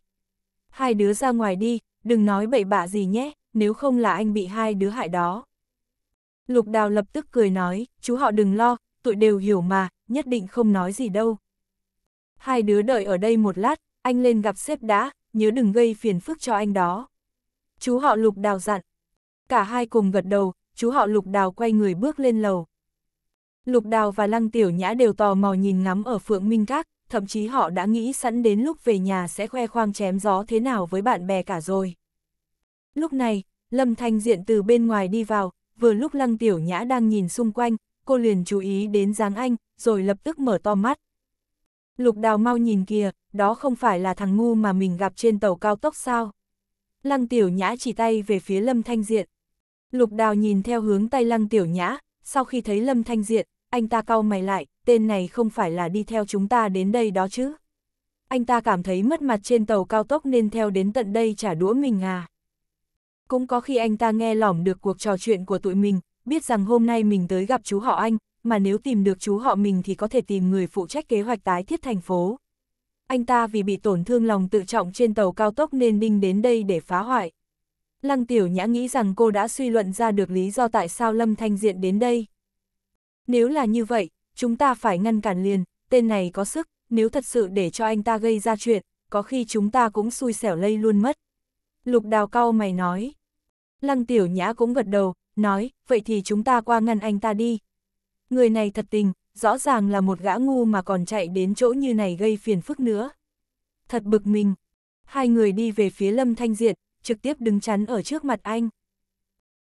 Hai đứa ra ngoài đi, đừng nói bậy bạ gì nhé, nếu không là anh bị hai đứa hại đó. Lục đào lập tức cười nói, chú họ đừng lo, tụi đều hiểu mà, nhất định không nói gì đâu. Hai đứa đợi ở đây một lát, anh lên gặp sếp đã, nhớ đừng gây phiền phức cho anh đó. Chú họ lục đào dặn. Cả hai cùng gật đầu, chú họ lục đào quay người bước lên lầu. Lục Đào và Lăng Tiểu Nhã đều tò mò nhìn ngắm ở Phượng Minh Các, thậm chí họ đã nghĩ sẵn đến lúc về nhà sẽ khoe khoang chém gió thế nào với bạn bè cả rồi. Lúc này, Lâm Thanh Diện từ bên ngoài đi vào, vừa lúc Lăng Tiểu Nhã đang nhìn xung quanh, cô liền chú ý đến dáng anh, rồi lập tức mở to mắt. Lục Đào mau nhìn kìa, đó không phải là thằng ngu mà mình gặp trên tàu cao tốc sao? Lăng Tiểu Nhã chỉ tay về phía Lâm Thanh Diện. Lục Đào nhìn theo hướng tay Lăng Tiểu Nhã, sau khi thấy Lâm Thanh Diện, anh ta cau mày lại, tên này không phải là đi theo chúng ta đến đây đó chứ. Anh ta cảm thấy mất mặt trên tàu cao tốc nên theo đến tận đây trả đũa mình à. Cũng có khi anh ta nghe lỏm được cuộc trò chuyện của tụi mình, biết rằng hôm nay mình tới gặp chú họ anh, mà nếu tìm được chú họ mình thì có thể tìm người phụ trách kế hoạch tái thiết thành phố. Anh ta vì bị tổn thương lòng tự trọng trên tàu cao tốc nên đinh đến đây để phá hoại. Lăng Tiểu Nhã nghĩ rằng cô đã suy luận ra được lý do tại sao Lâm Thanh Diện đến đây. Nếu là như vậy, chúng ta phải ngăn cản liền, tên này có sức, nếu thật sự để cho anh ta gây ra chuyện, có khi chúng ta cũng xui xẻo lây luôn mất. Lục đào cao mày nói. Lăng Tiểu Nhã cũng gật đầu, nói, vậy thì chúng ta qua ngăn anh ta đi. Người này thật tình, rõ ràng là một gã ngu mà còn chạy đến chỗ như này gây phiền phức nữa. Thật bực mình. Hai người đi về phía Lâm Thanh Diệt, trực tiếp đứng chắn ở trước mặt anh.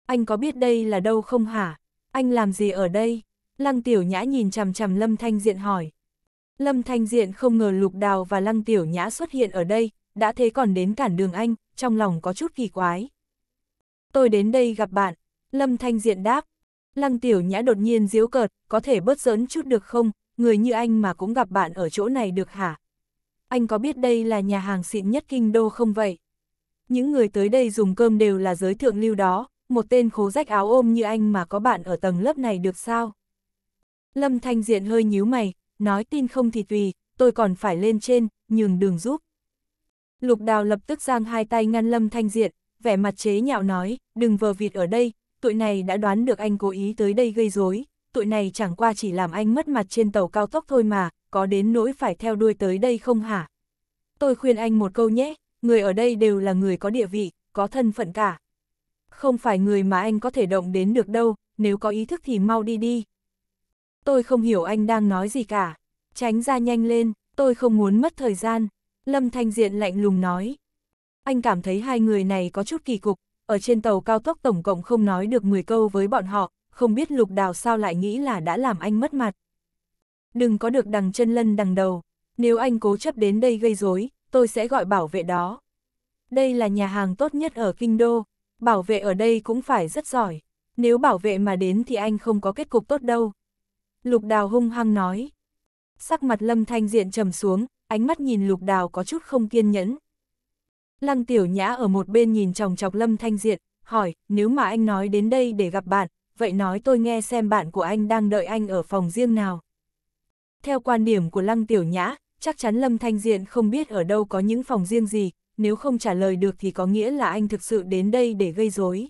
Anh có biết đây là đâu không hả? Anh làm gì ở đây? Lăng Tiểu Nhã nhìn chằm chằm Lâm Thanh Diện hỏi. Lâm Thanh Diện không ngờ Lục Đào và Lăng Tiểu Nhã xuất hiện ở đây, đã thế còn đến cản đường anh, trong lòng có chút kỳ quái. Tôi đến đây gặp bạn, Lâm Thanh Diện đáp. Lăng Tiểu Nhã đột nhiên diếu cợt, có thể bớt giỡn chút được không, người như anh mà cũng gặp bạn ở chỗ này được hả? Anh có biết đây là nhà hàng xịn nhất kinh đô không vậy? Những người tới đây dùng cơm đều là giới thượng lưu đó, một tên khố rách áo ôm như anh mà có bạn ở tầng lớp này được sao? Lâm Thanh Diện hơi nhíu mày, nói tin không thì tùy, tôi còn phải lên trên, nhường đường giúp. Lục Đào lập tức giang hai tay ngăn Lâm Thanh Diện, vẻ mặt chế nhạo nói, đừng vờ vịt ở đây, tụi này đã đoán được anh cố ý tới đây gây rối, tụi này chẳng qua chỉ làm anh mất mặt trên tàu cao tốc thôi mà, có đến nỗi phải theo đuôi tới đây không hả? Tôi khuyên anh một câu nhé, người ở đây đều là người có địa vị, có thân phận cả. Không phải người mà anh có thể động đến được đâu, nếu có ý thức thì mau đi đi. Tôi không hiểu anh đang nói gì cả. Tránh ra nhanh lên, tôi không muốn mất thời gian. Lâm Thanh Diện lạnh lùng nói. Anh cảm thấy hai người này có chút kỳ cục, ở trên tàu cao tốc tổng cộng không nói được 10 câu với bọn họ, không biết lục đào sao lại nghĩ là đã làm anh mất mặt. Đừng có được đằng chân lân đằng đầu, nếu anh cố chấp đến đây gây rối, tôi sẽ gọi bảo vệ đó. Đây là nhà hàng tốt nhất ở Kinh Đô, bảo vệ ở đây cũng phải rất giỏi, nếu bảo vệ mà đến thì anh không có kết cục tốt đâu. Lục đào hung hăng nói. Sắc mặt lâm thanh diện trầm xuống, ánh mắt nhìn lục đào có chút không kiên nhẫn. Lăng tiểu nhã ở một bên nhìn chòng chọc lâm thanh diện, hỏi, nếu mà anh nói đến đây để gặp bạn, vậy nói tôi nghe xem bạn của anh đang đợi anh ở phòng riêng nào. Theo quan điểm của lăng tiểu nhã, chắc chắn lâm thanh diện không biết ở đâu có những phòng riêng gì, nếu không trả lời được thì có nghĩa là anh thực sự đến đây để gây rối.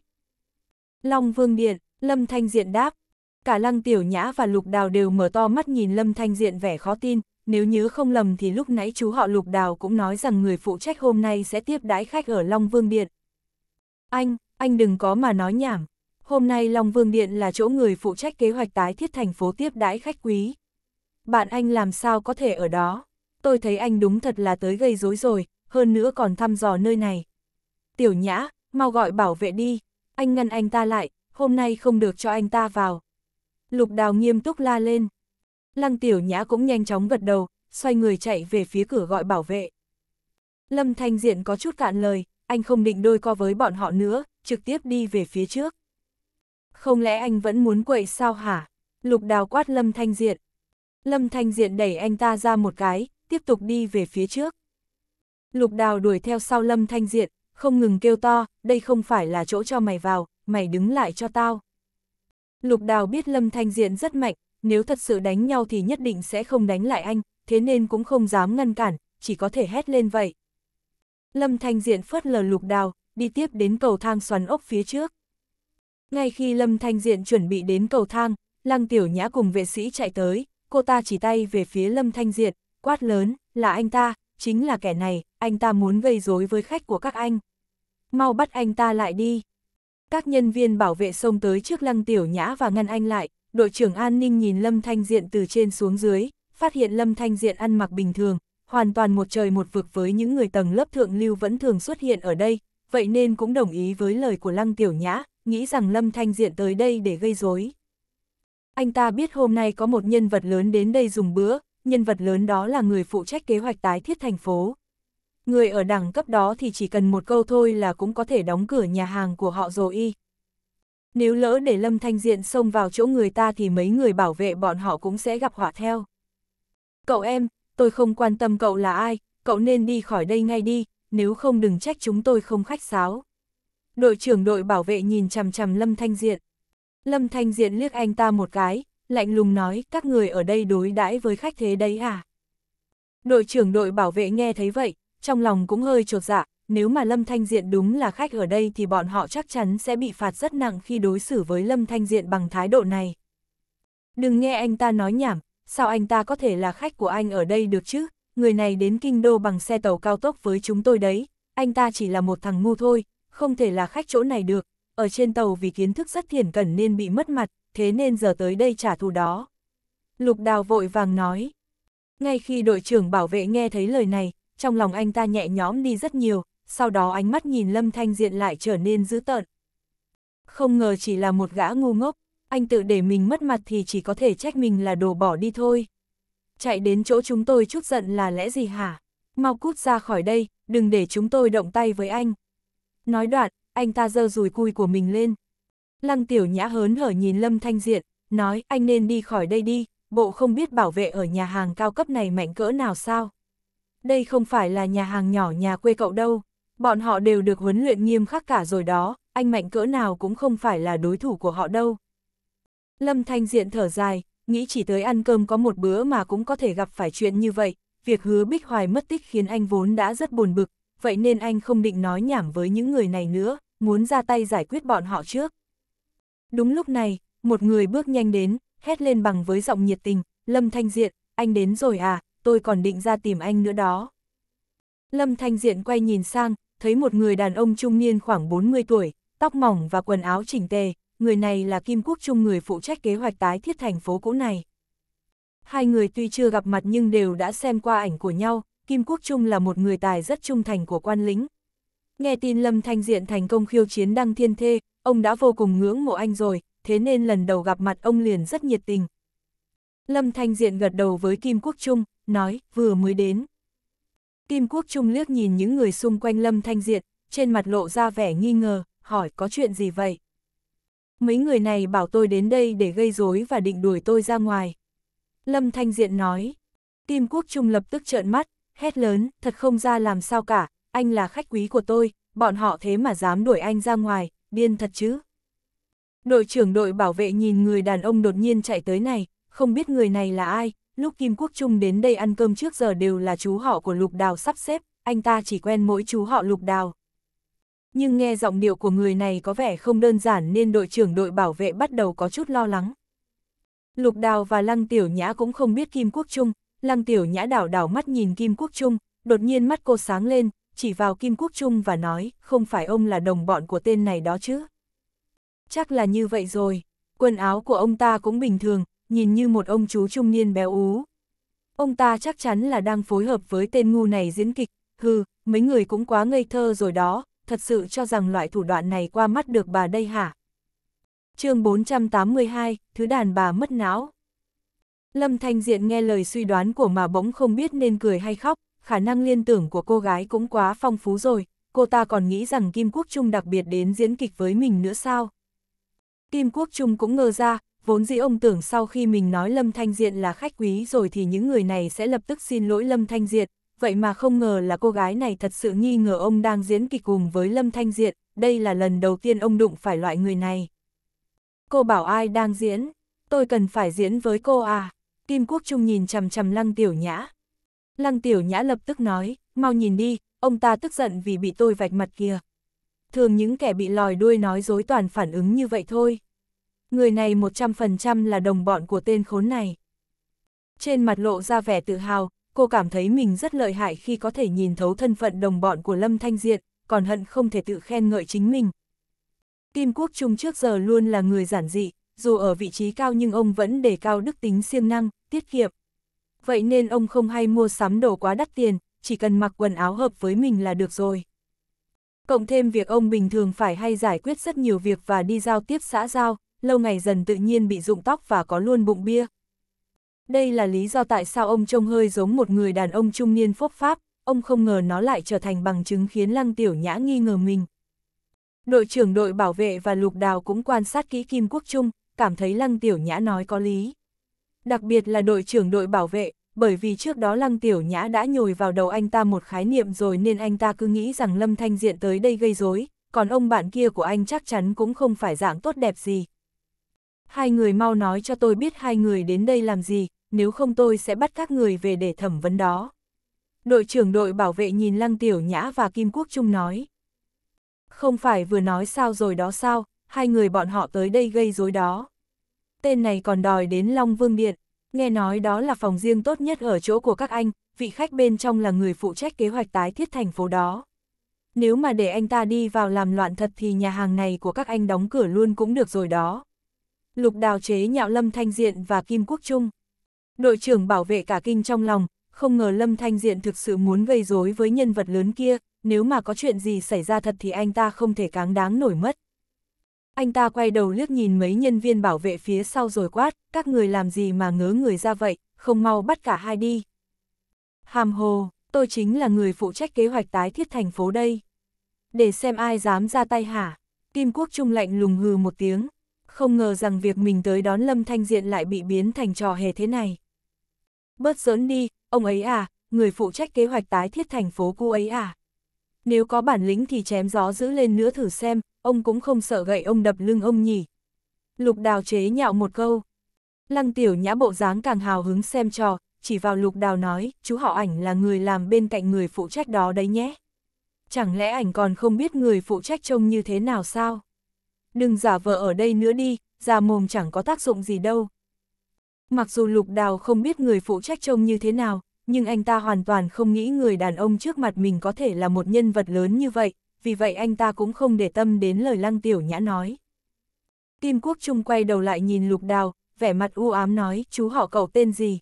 Long Vương Điện, Lâm Thanh Diện đáp, cả Lăng Tiểu Nhã và Lục Đào đều mở to mắt nhìn Lâm Thanh Diện vẻ khó tin, nếu nhớ không lầm thì lúc nãy chú họ Lục Đào cũng nói rằng người phụ trách hôm nay sẽ tiếp đái khách ở Long Vương Điện. Anh, anh đừng có mà nói nhảm, hôm nay Long Vương Điện là chỗ người phụ trách kế hoạch tái thiết thành phố tiếp đái khách quý. Bạn anh làm sao có thể ở đó? Tôi thấy anh đúng thật là tới gây rối rồi, hơn nữa còn thăm dò nơi này. Tiểu Nhã, mau gọi bảo vệ đi, anh ngăn anh ta lại, hôm nay không được cho anh ta vào. Lục đào nghiêm túc la lên. Lăng tiểu nhã cũng nhanh chóng gật đầu, xoay người chạy về phía cửa gọi bảo vệ. Lâm Thanh Diện có chút cạn lời, anh không định đôi co với bọn họ nữa, trực tiếp đi về phía trước. Không lẽ anh vẫn muốn quậy sao hả? Lục đào quát Lâm Thanh Diện. Lâm Thanh Diện đẩy anh ta ra một cái, tiếp tục đi về phía trước. Lục đào đuổi theo sau Lâm Thanh Diện, không ngừng kêu to, đây không phải là chỗ cho mày vào, mày đứng lại cho tao. Lục đào biết Lâm Thanh Diện rất mạnh, nếu thật sự đánh nhau thì nhất định sẽ không đánh lại anh, thế nên cũng không dám ngăn cản, chỉ có thể hét lên vậy. Lâm Thanh Diện phớt lờ lục đào, đi tiếp đến cầu thang xoắn ốc phía trước. Ngay khi Lâm Thanh Diện chuẩn bị đến cầu thang, Lăng Tiểu Nhã cùng vệ sĩ chạy tới, cô ta chỉ tay về phía Lâm Thanh Diện, quát lớn, là anh ta, chính là kẻ này, anh ta muốn gây rối với khách của các anh. Mau bắt anh ta lại đi. Các nhân viên bảo vệ xông tới trước lăng tiểu nhã và ngăn anh lại, đội trưởng an ninh nhìn Lâm Thanh Diện từ trên xuống dưới, phát hiện Lâm Thanh Diện ăn mặc bình thường, hoàn toàn một trời một vực với những người tầng lớp thượng lưu vẫn thường xuất hiện ở đây, vậy nên cũng đồng ý với lời của lăng tiểu nhã, nghĩ rằng Lâm Thanh Diện tới đây để gây rối. Anh ta biết hôm nay có một nhân vật lớn đến đây dùng bữa, nhân vật lớn đó là người phụ trách kế hoạch tái thiết thành phố. Người ở đẳng cấp đó thì chỉ cần một câu thôi là cũng có thể đóng cửa nhà hàng của họ rồi y. Nếu lỡ để Lâm Thanh Diện xông vào chỗ người ta thì mấy người bảo vệ bọn họ cũng sẽ gặp họa theo. Cậu em, tôi không quan tâm cậu là ai, cậu nên đi khỏi đây ngay đi, nếu không đừng trách chúng tôi không khách sáo. Đội trưởng đội bảo vệ nhìn chằm chằm Lâm Thanh Diện. Lâm Thanh Diện liếc anh ta một cái, lạnh lùng nói các người ở đây đối đãi với khách thế đấy à? Đội trưởng đội bảo vệ nghe thấy vậy, trong lòng cũng hơi trột dạ, nếu mà Lâm Thanh Diện đúng là khách ở đây thì bọn họ chắc chắn sẽ bị phạt rất nặng khi đối xử với Lâm Thanh Diện bằng thái độ này. Đừng nghe anh ta nói nhảm, sao anh ta có thể là khách của anh ở đây được chứ, người này đến kinh đô bằng xe tàu cao tốc với chúng tôi đấy, anh ta chỉ là một thằng ngu thôi, không thể là khách chỗ này được, ở trên tàu vì kiến thức rất thiển cẩn nên bị mất mặt, thế nên giờ tới đây trả thù đó. Lục đào vội vàng nói. Ngay khi đội trưởng bảo vệ nghe thấy lời này, trong lòng anh ta nhẹ nhõm đi rất nhiều, sau đó ánh mắt nhìn Lâm Thanh Diện lại trở nên dữ tợn. Không ngờ chỉ là một gã ngu ngốc, anh tự để mình mất mặt thì chỉ có thể trách mình là đồ bỏ đi thôi. Chạy đến chỗ chúng tôi chút giận là lẽ gì hả? Mau cút ra khỏi đây, đừng để chúng tôi động tay với anh. Nói đoạn, anh ta giơ rùi cui của mình lên. Lăng tiểu nhã hớn hở nhìn Lâm Thanh Diện, nói anh nên đi khỏi đây đi, bộ không biết bảo vệ ở nhà hàng cao cấp này mạnh cỡ nào sao. Đây không phải là nhà hàng nhỏ nhà quê cậu đâu, bọn họ đều được huấn luyện nghiêm khắc cả rồi đó, anh mạnh cỡ nào cũng không phải là đối thủ của họ đâu. Lâm Thanh Diện thở dài, nghĩ chỉ tới ăn cơm có một bữa mà cũng có thể gặp phải chuyện như vậy, việc hứa Bích Hoài mất tích khiến anh vốn đã rất buồn bực, vậy nên anh không định nói nhảm với những người này nữa, muốn ra tay giải quyết bọn họ trước. Đúng lúc này, một người bước nhanh đến, hét lên bằng với giọng nhiệt tình, Lâm Thanh Diện, anh đến rồi à, tôi còn định ra tìm anh nữa đó. Lâm Thanh Diện quay nhìn sang, thấy một người đàn ông trung niên khoảng 40 tuổi, tóc mỏng và quần áo chỉnh tề, người này là Kim Quốc Trung người phụ trách kế hoạch tái thiết thành phố cũ này. Hai người tuy chưa gặp mặt nhưng đều đã xem qua ảnh của nhau, Kim Quốc Trung là một người tài rất trung thành của quan lính. Nghe tin Lâm Thanh Diện thành công khiêu chiến đăng thiên thê, ông đã vô cùng ngưỡng mộ anh rồi, thế nên lần đầu gặp mặt ông liền rất nhiệt tình. Lâm Thanh Diện gật đầu với Kim Quốc Trung, nói, vừa mới đến. Kim Quốc Trung liếc nhìn những người xung quanh Lâm Thanh Diện, trên mặt lộ ra vẻ nghi ngờ, hỏi có chuyện gì vậy? Mấy người này bảo tôi đến đây để gây rối và định đuổi tôi ra ngoài. Lâm Thanh Diện nói. Kim Quốc Trung lập tức trợn mắt, hét lớn, thật không ra làm sao cả, anh là khách quý của tôi, bọn họ thế mà dám đuổi anh ra ngoài, điên thật chứ. Đội trưởng đội bảo vệ nhìn người đàn ông đột nhiên chạy tới này, không biết người này là ai, lúc Kim Quốc Trung đến đây ăn cơm trước giờ đều là chú họ của Lục Đào sắp xếp, anh ta chỉ quen mỗi chú họ Lục Đào. Nhưng nghe giọng điệu của người này có vẻ không đơn giản nên đội trưởng đội bảo vệ bắt đầu có chút lo lắng. Lục Đào và Lăng Tiểu Nhã cũng không biết Kim Quốc Trung, Lăng Tiểu Nhã đảo đảo mắt nhìn Kim Quốc Trung, đột nhiên mắt cô sáng lên, chỉ vào Kim Quốc Trung và nói, không phải ông là đồng bọn của tên này đó chứ. Chắc là như vậy rồi, quần áo của ông ta cũng bình thường, nhìn như một ông chú trung niên béo ú. Ông ta chắc chắn là đang phối hợp với tên ngu này diễn kịch, hừ, mấy người cũng quá ngây thơ rồi đó, thật sự cho rằng loại thủ đoạn này qua mắt được bà đây hả? chương 482, Thứ đàn bà mất não. Lâm Thanh Diện nghe lời suy đoán của mà bỗng không biết nên cười hay khóc, khả năng liên tưởng của cô gái cũng quá phong phú rồi, cô ta còn nghĩ rằng Kim Quốc Trung đặc biệt đến diễn kịch với mình nữa sao? Kim Quốc Trung cũng ngờ ra, vốn dĩ ông tưởng sau khi mình nói Lâm Thanh Diện là khách quý rồi thì những người này sẽ lập tức xin lỗi Lâm Thanh Diện, vậy mà không ngờ là cô gái này thật sự nghi ngờ ông đang diễn kịch cùng với Lâm Thanh Diện, đây là lần đầu tiên ông đụng phải loại người này. Cô bảo ai đang diễn? Tôi cần phải diễn với cô à? Kim Quốc Trung nhìn chằm chằm Lăng Tiểu Nhã. Lăng Tiểu Nhã lập tức nói, mau nhìn đi, ông ta tức giận vì bị tôi vạch mặt kìa. Thường những kẻ bị lòi đuôi nói dối toàn phản ứng như vậy thôi. Người này 100% là đồng bọn của tên khốn này. Trên mặt lộ ra vẻ tự hào, cô cảm thấy mình rất lợi hại khi có thể nhìn thấu thân phận đồng bọn của Lâm Thanh Diện, còn hận không thể tự khen ngợi chính mình. Kim Quốc Trung trước giờ luôn là người giản dị, dù ở vị trí cao nhưng ông vẫn đề cao đức tính siêng năng, tiết kiệm. Vậy nên ông không hay mua sắm đồ quá đắt tiền, chỉ cần mặc quần áo hợp với mình là được rồi. Cộng thêm việc ông bình thường phải hay giải quyết rất nhiều việc và đi giao tiếp xã giao, lâu ngày dần tự nhiên bị rụng tóc và có luôn bụng bia. Đây là lý do tại sao ông trông hơi giống một người đàn ông trung niên phốc pháp, ông không ngờ nó lại trở thành bằng chứng khiến Lăng Tiểu Nhã nghi ngờ mình. Đội trưởng đội bảo vệ và Lục Đào cũng quan sát kỹ Kim Quốc Trung, cảm thấy Lăng Tiểu Nhã nói có lý. Đặc biệt là đội trưởng đội bảo vệ, bởi vì trước đó Lăng Tiểu Nhã đã nhồi vào đầu anh ta một khái niệm rồi nên anh ta cứ nghĩ rằng Lâm Thanh Diện tới đây gây rối, còn ông bạn kia của anh chắc chắn cũng không phải dạng tốt đẹp gì. Hai người mau nói cho tôi biết hai người đến đây làm gì, nếu không tôi sẽ bắt các người về để thẩm vấn đó. Đội trưởng đội bảo vệ nhìn Lăng Tiểu Nhã và Kim Quốc Trung nói. Không phải vừa nói sao rồi đó sao, hai người bọn họ tới đây gây rối đó. Tên này còn đòi đến Long Vương Điện, nghe nói đó là phòng riêng tốt nhất ở chỗ của các anh, vị khách bên trong là người phụ trách kế hoạch tái thiết thành phố đó. Nếu mà để anh ta đi vào làm loạn thật thì nhà hàng này của các anh đóng cửa luôn cũng được rồi đó. Lục đào chế nhạo Lâm Thanh Diện và Kim Quốc Trung. Đội trưởng bảo vệ cả kinh trong lòng, không ngờ Lâm Thanh Diện thực sự muốn gây rối với nhân vật lớn kia, nếu mà có chuyện gì xảy ra thật thì anh ta không thể cáng đáng nổi mất. Anh ta quay đầu liếc nhìn mấy nhân viên bảo vệ phía sau rồi quát, các người làm gì mà ngớ người ra vậy, không mau bắt cả hai đi. Hàm hồ, tôi chính là người phụ trách kế hoạch tái thiết thành phố đây. Để xem ai dám ra tay hả? Kim Quốc Trung lạnh lùng hừ một tiếng. Không ngờ rằng việc mình tới đón Lâm Thanh Diện lại bị biến thành trò hề thế này. Bớt giỡn đi, ông ấy à, người phụ trách kế hoạch tái thiết thành phố cô ấy à. Nếu có bản lĩnh thì chém gió giữ lên nữa thử xem, ông cũng không sợ gậy ông đập lưng ông nhỉ. Lục đào chế nhạo một câu. Lăng tiểu nhã bộ dáng càng hào hứng xem trò, chỉ vào lục đào nói, chú họ ảnh là người làm bên cạnh người phụ trách đó đấy nhé. Chẳng lẽ ảnh còn không biết người phụ trách trông như thế nào sao? Đừng giả vờ ở đây nữa đi, già mồm chẳng có tác dụng gì đâu. Mặc dù lục đào không biết người phụ trách trông như thế nào, nhưng anh ta hoàn toàn không nghĩ người đàn ông trước mặt mình có thể là một nhân vật lớn như vậy, vì vậy anh ta cũng không để tâm đến lời lăng tiểu nhã nói. Kim Quốc Trung quay đầu lại nhìn lục đào, vẻ mặt u ám nói, chú họ cậu tên gì?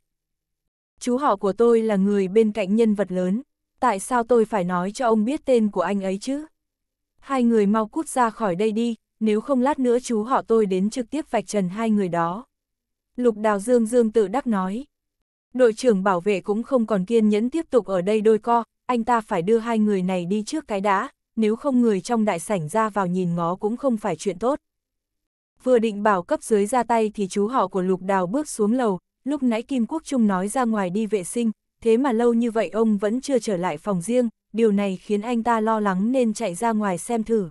Chú họ của tôi là người bên cạnh nhân vật lớn, tại sao tôi phải nói cho ông biết tên của anh ấy chứ? Hai người mau cút ra khỏi đây đi, nếu không lát nữa chú họ tôi đến trực tiếp vạch trần hai người đó. Lục Đào Dương Dương tự đắc nói. Đội trưởng bảo vệ cũng không còn kiên nhẫn tiếp tục ở đây đôi co, anh ta phải đưa hai người này đi trước cái đã, nếu không người trong đại sảnh ra vào nhìn ngó cũng không phải chuyện tốt. Vừa định bảo cấp dưới ra tay thì chú họ của Lục Đào bước xuống lầu, lúc nãy Kim Quốc Trung nói ra ngoài đi vệ sinh, thế mà lâu như vậy ông vẫn chưa trở lại phòng riêng, điều này khiến anh ta lo lắng nên chạy ra ngoài xem thử.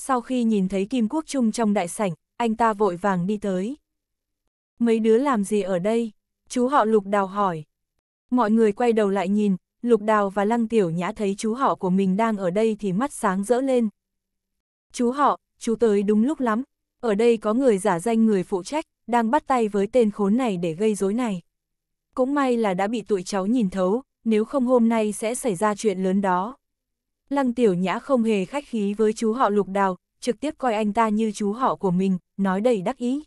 Sau khi nhìn thấy Kim Quốc Trung trong đại sảnh, anh ta vội vàng đi tới. Mấy đứa làm gì ở đây? Chú họ Lục Đào hỏi. Mọi người quay đầu lại nhìn, Lục Đào và Lăng Tiểu Nhã thấy chú họ của mình đang ở đây thì mắt sáng rỡ lên. Chú họ, chú tới đúng lúc lắm, ở đây có người giả danh người phụ trách, đang bắt tay với tên khốn này để gây rối này. Cũng may là đã bị tụi cháu nhìn thấu, nếu không hôm nay sẽ xảy ra chuyện lớn đó. Lăng Tiểu Nhã không hề khách khí với chú họ Lục Đào, trực tiếp coi anh ta như chú họ của mình, nói đầy đắc ý.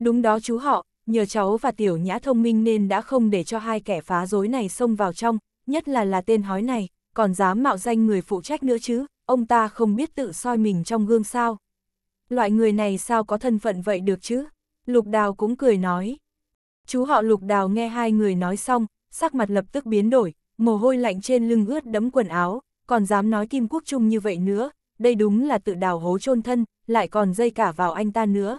Đúng đó chú họ, nhờ cháu và Tiểu Nhã thông minh nên đã không để cho hai kẻ phá rối này xông vào trong, nhất là là tên hói này, còn dám mạo danh người phụ trách nữa chứ, ông ta không biết tự soi mình trong gương sao. Loại người này sao có thân phận vậy được chứ? Lục Đào cũng cười nói. Chú họ Lục Đào nghe hai người nói xong, sắc mặt lập tức biến đổi, mồ hôi lạnh trên lưng ướt đẫm quần áo, còn dám nói Kim Quốc Trung như vậy nữa, đây đúng là tự đào hố chôn thân, lại còn dây cả vào anh ta nữa.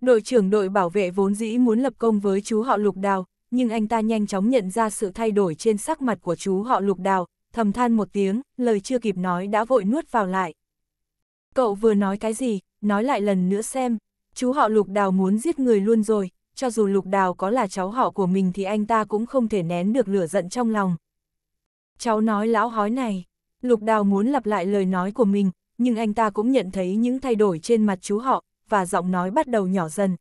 Đội trưởng đội bảo vệ vốn dĩ muốn lập công với chú họ Lục Đào, nhưng anh ta nhanh chóng nhận ra sự thay đổi trên sắc mặt của chú họ Lục Đào, thầm than một tiếng, lời chưa kịp nói đã vội nuốt vào lại. Cậu vừa nói cái gì, nói lại lần nữa xem, chú họ Lục Đào muốn giết người luôn rồi, cho dù Lục Đào có là cháu họ của mình thì anh ta cũng không thể nén được lửa giận trong lòng. Cháu nói lão hói này, Lục Đào muốn lặp lại lời nói của mình, nhưng anh ta cũng nhận thấy những thay đổi trên mặt chú họ, và giọng nói bắt đầu nhỏ dần.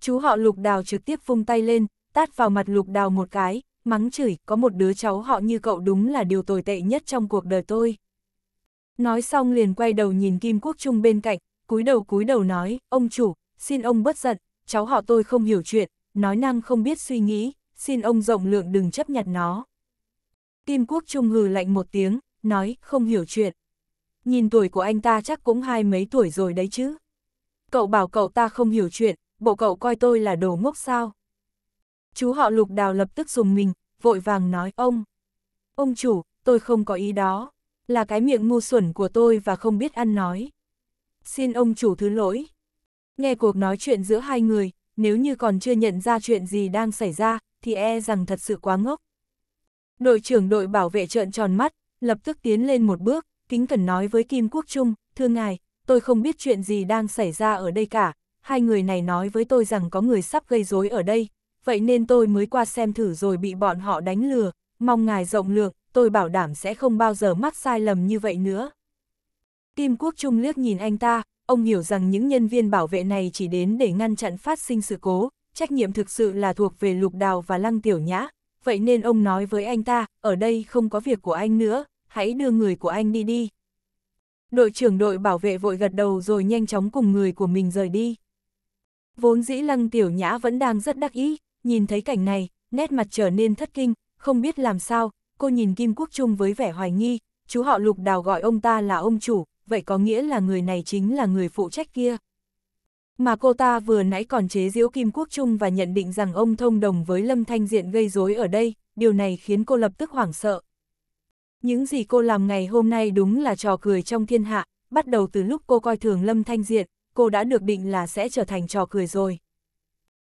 Chú họ Lục Đào trực tiếp vung tay lên, tát vào mặt Lục Đào một cái, mắng chửi, có một đứa cháu họ như cậu đúng là điều tồi tệ nhất trong cuộc đời tôi. Nói xong liền quay đầu nhìn Kim Quốc Trung bên cạnh, cúi đầu cúi đầu nói, ông chủ, xin ông bất giận, cháu họ tôi không hiểu chuyện, nói năng không biết suy nghĩ, xin ông rộng lượng đừng chấp nhặt nó. Kim Quốc Trung hừ lạnh một tiếng, nói, không hiểu chuyện. Nhìn tuổi của anh ta chắc cũng hai mấy tuổi rồi đấy chứ. Cậu bảo cậu ta không hiểu chuyện, bộ cậu coi tôi là đồ ngốc sao. Chú họ lục đào lập tức dùng mình, vội vàng nói, ông. Ông chủ, tôi không có ý đó, là cái miệng ngu xuẩn của tôi và không biết ăn nói. Xin ông chủ thứ lỗi. Nghe cuộc nói chuyện giữa hai người, nếu như còn chưa nhận ra chuyện gì đang xảy ra, thì e rằng thật sự quá ngốc. Đội trưởng đội bảo vệ trợn tròn mắt, lập tức tiến lên một bước, kính cẩn nói với Kim Quốc Trung, thưa ngài, tôi không biết chuyện gì đang xảy ra ở đây cả, hai người này nói với tôi rằng có người sắp gây rối ở đây, vậy nên tôi mới qua xem thử rồi bị bọn họ đánh lừa, mong ngài rộng lượng, tôi bảo đảm sẽ không bao giờ mắc sai lầm như vậy nữa. Kim Quốc Trung liếc nhìn anh ta, ông hiểu rằng những nhân viên bảo vệ này chỉ đến để ngăn chặn phát sinh sự cố, trách nhiệm thực sự là thuộc về Lục Đào và Lăng Tiểu Nhã, vậy nên ông nói với anh ta, ở đây không có việc của anh nữa, hãy đưa người của anh đi đi. Đội trưởng đội bảo vệ vội gật đầu rồi nhanh chóng cùng người của mình rời đi. Vốn dĩ lăng tiểu nhã vẫn đang rất đắc ý, nhìn thấy cảnh này, nét mặt trở nên thất kinh, không biết làm sao, cô nhìn Kim Quốc Trung với vẻ hoài nghi, chú họ lục đào gọi ông ta là ông chủ, vậy có nghĩa là người này chính là người phụ trách kia. Mà cô ta vừa nãy còn chế giễu Kim Quốc Trung và nhận định rằng ông thông đồng với Lâm Thanh Diện gây rối ở đây, điều này khiến cô lập tức hoảng sợ. Những gì cô làm ngày hôm nay đúng là trò cười trong thiên hạ, bắt đầu từ lúc cô coi thường Lâm Thanh Diện, cô đã được định là sẽ trở thành trò cười rồi.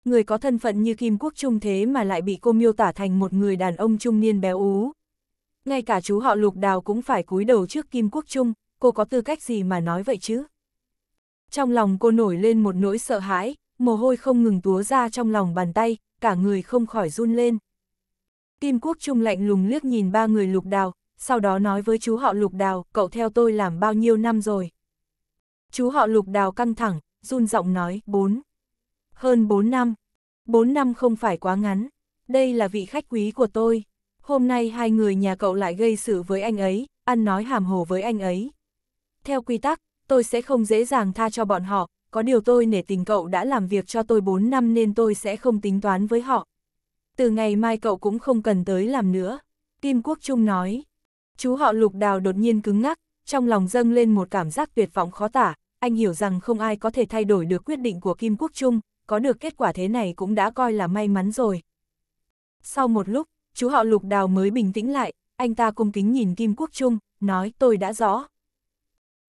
Người có thân phận như Kim Quốc Trung thế mà lại bị cô miêu tả thành một người đàn ông trung niên béo ú. Ngay cả chú họ lục đào cũng phải cúi đầu trước Kim Quốc Trung, cô có tư cách gì mà nói vậy chứ? Trong lòng cô nổi lên một nỗi sợ hãi, mồ hôi không ngừng túa ra trong lòng bàn tay, cả người không khỏi run lên. Kim Quốc Trung lạnh lùng liếc nhìn ba người lục đào, sau đó nói với chú họ lục đào, cậu theo tôi làm bao nhiêu năm rồi. Chú họ lục đào căng thẳng, run giọng nói, bốn. Hơn bốn năm. Bốn năm không phải quá ngắn. Đây là vị khách quý của tôi. Hôm nay hai người nhà cậu lại gây sự với anh ấy, ăn nói hàm hồ với anh ấy. Theo quy tắc, tôi sẽ không dễ dàng tha cho bọn họ, có điều tôi nể tình cậu đã làm việc cho tôi 4 năm nên tôi sẽ không tính toán với họ. Từ ngày mai cậu cũng không cần tới làm nữa. Kim Quốc Trung nói. Chú họ lục đào đột nhiên cứng ngắc, trong lòng dâng lên một cảm giác tuyệt vọng khó tả, anh hiểu rằng không ai có thể thay đổi được quyết định của Kim Quốc Trung, có được kết quả thế này cũng đã coi là may mắn rồi. Sau một lúc, chú họ lục đào mới bình tĩnh lại, anh ta cung kính nhìn Kim Quốc Trung, nói tôi đã rõ.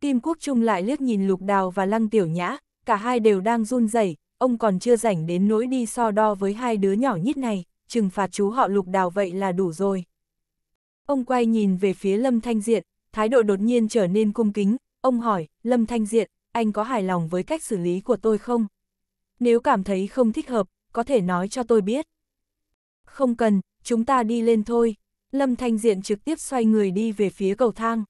Kim Quốc Trung lại liếc nhìn lục đào và lăng tiểu nhã, cả hai đều đang run rẩy, ông còn chưa rảnh đến nỗi đi so đo với hai đứa nhỏ nhít này, trừng phạt chú họ lục đào vậy là đủ rồi. Ông quay nhìn về phía Lâm Thanh Diện, thái độ đột nhiên trở nên cung kính, ông hỏi, Lâm Thanh Diện, anh có hài lòng với cách xử lý của tôi không? Nếu cảm thấy không thích hợp, có thể nói cho tôi biết. Không cần, chúng ta đi lên thôi. Lâm Thanh Diện trực tiếp xoay người đi về phía cầu thang.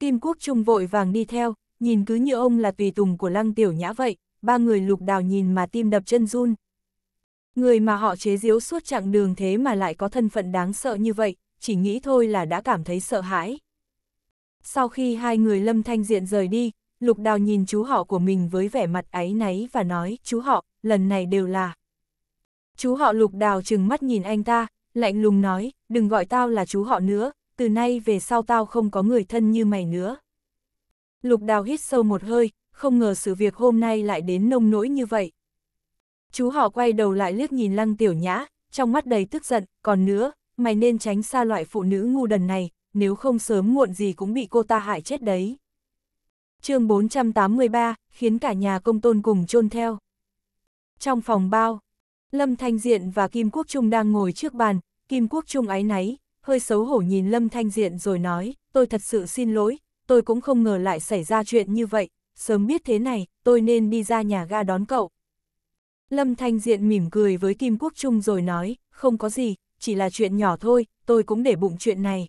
Kim Quốc Trung vội vàng đi theo, nhìn cứ như ông là tùy tùng của Lăng Tiểu Nhã vậy, ba người lục đào nhìn mà tim đập chân run. Người mà họ chế giễu suốt chặng đường thế mà lại có thân phận đáng sợ như vậy, chỉ nghĩ thôi là đã cảm thấy sợ hãi. Sau khi hai người lâm thanh diện rời đi, lục đào nhìn chú họ của mình với vẻ mặt áy náy và nói, chú họ, lần này đều là. Chú họ lục đào chừng mắt nhìn anh ta, lạnh lùng nói, đừng gọi tao là chú họ nữa, từ nay về sau tao không có người thân như mày nữa. Lục đào hít sâu một hơi, không ngờ sự việc hôm nay lại đến nông nỗi như vậy. Chú họ quay đầu lại liếc nhìn lăng tiểu nhã, trong mắt đầy tức giận, còn nữa, mày nên tránh xa loại phụ nữ ngu đần này, nếu không sớm muộn gì cũng bị cô ta hại chết đấy. chương 483, khiến cả nhà công tôn cùng chôn theo. Trong phòng bao, Lâm Thanh Diện và Kim Quốc Trung đang ngồi trước bàn, Kim Quốc Trung áy náy, hơi xấu hổ nhìn Lâm Thanh Diện rồi nói, tôi thật sự xin lỗi, tôi cũng không ngờ lại xảy ra chuyện như vậy, sớm biết thế này, tôi nên đi ra nhà ga đón cậu. Lâm Thanh Diện mỉm cười với Kim Quốc Trung rồi nói, không có gì, chỉ là chuyện nhỏ thôi, tôi cũng để bụng chuyện này.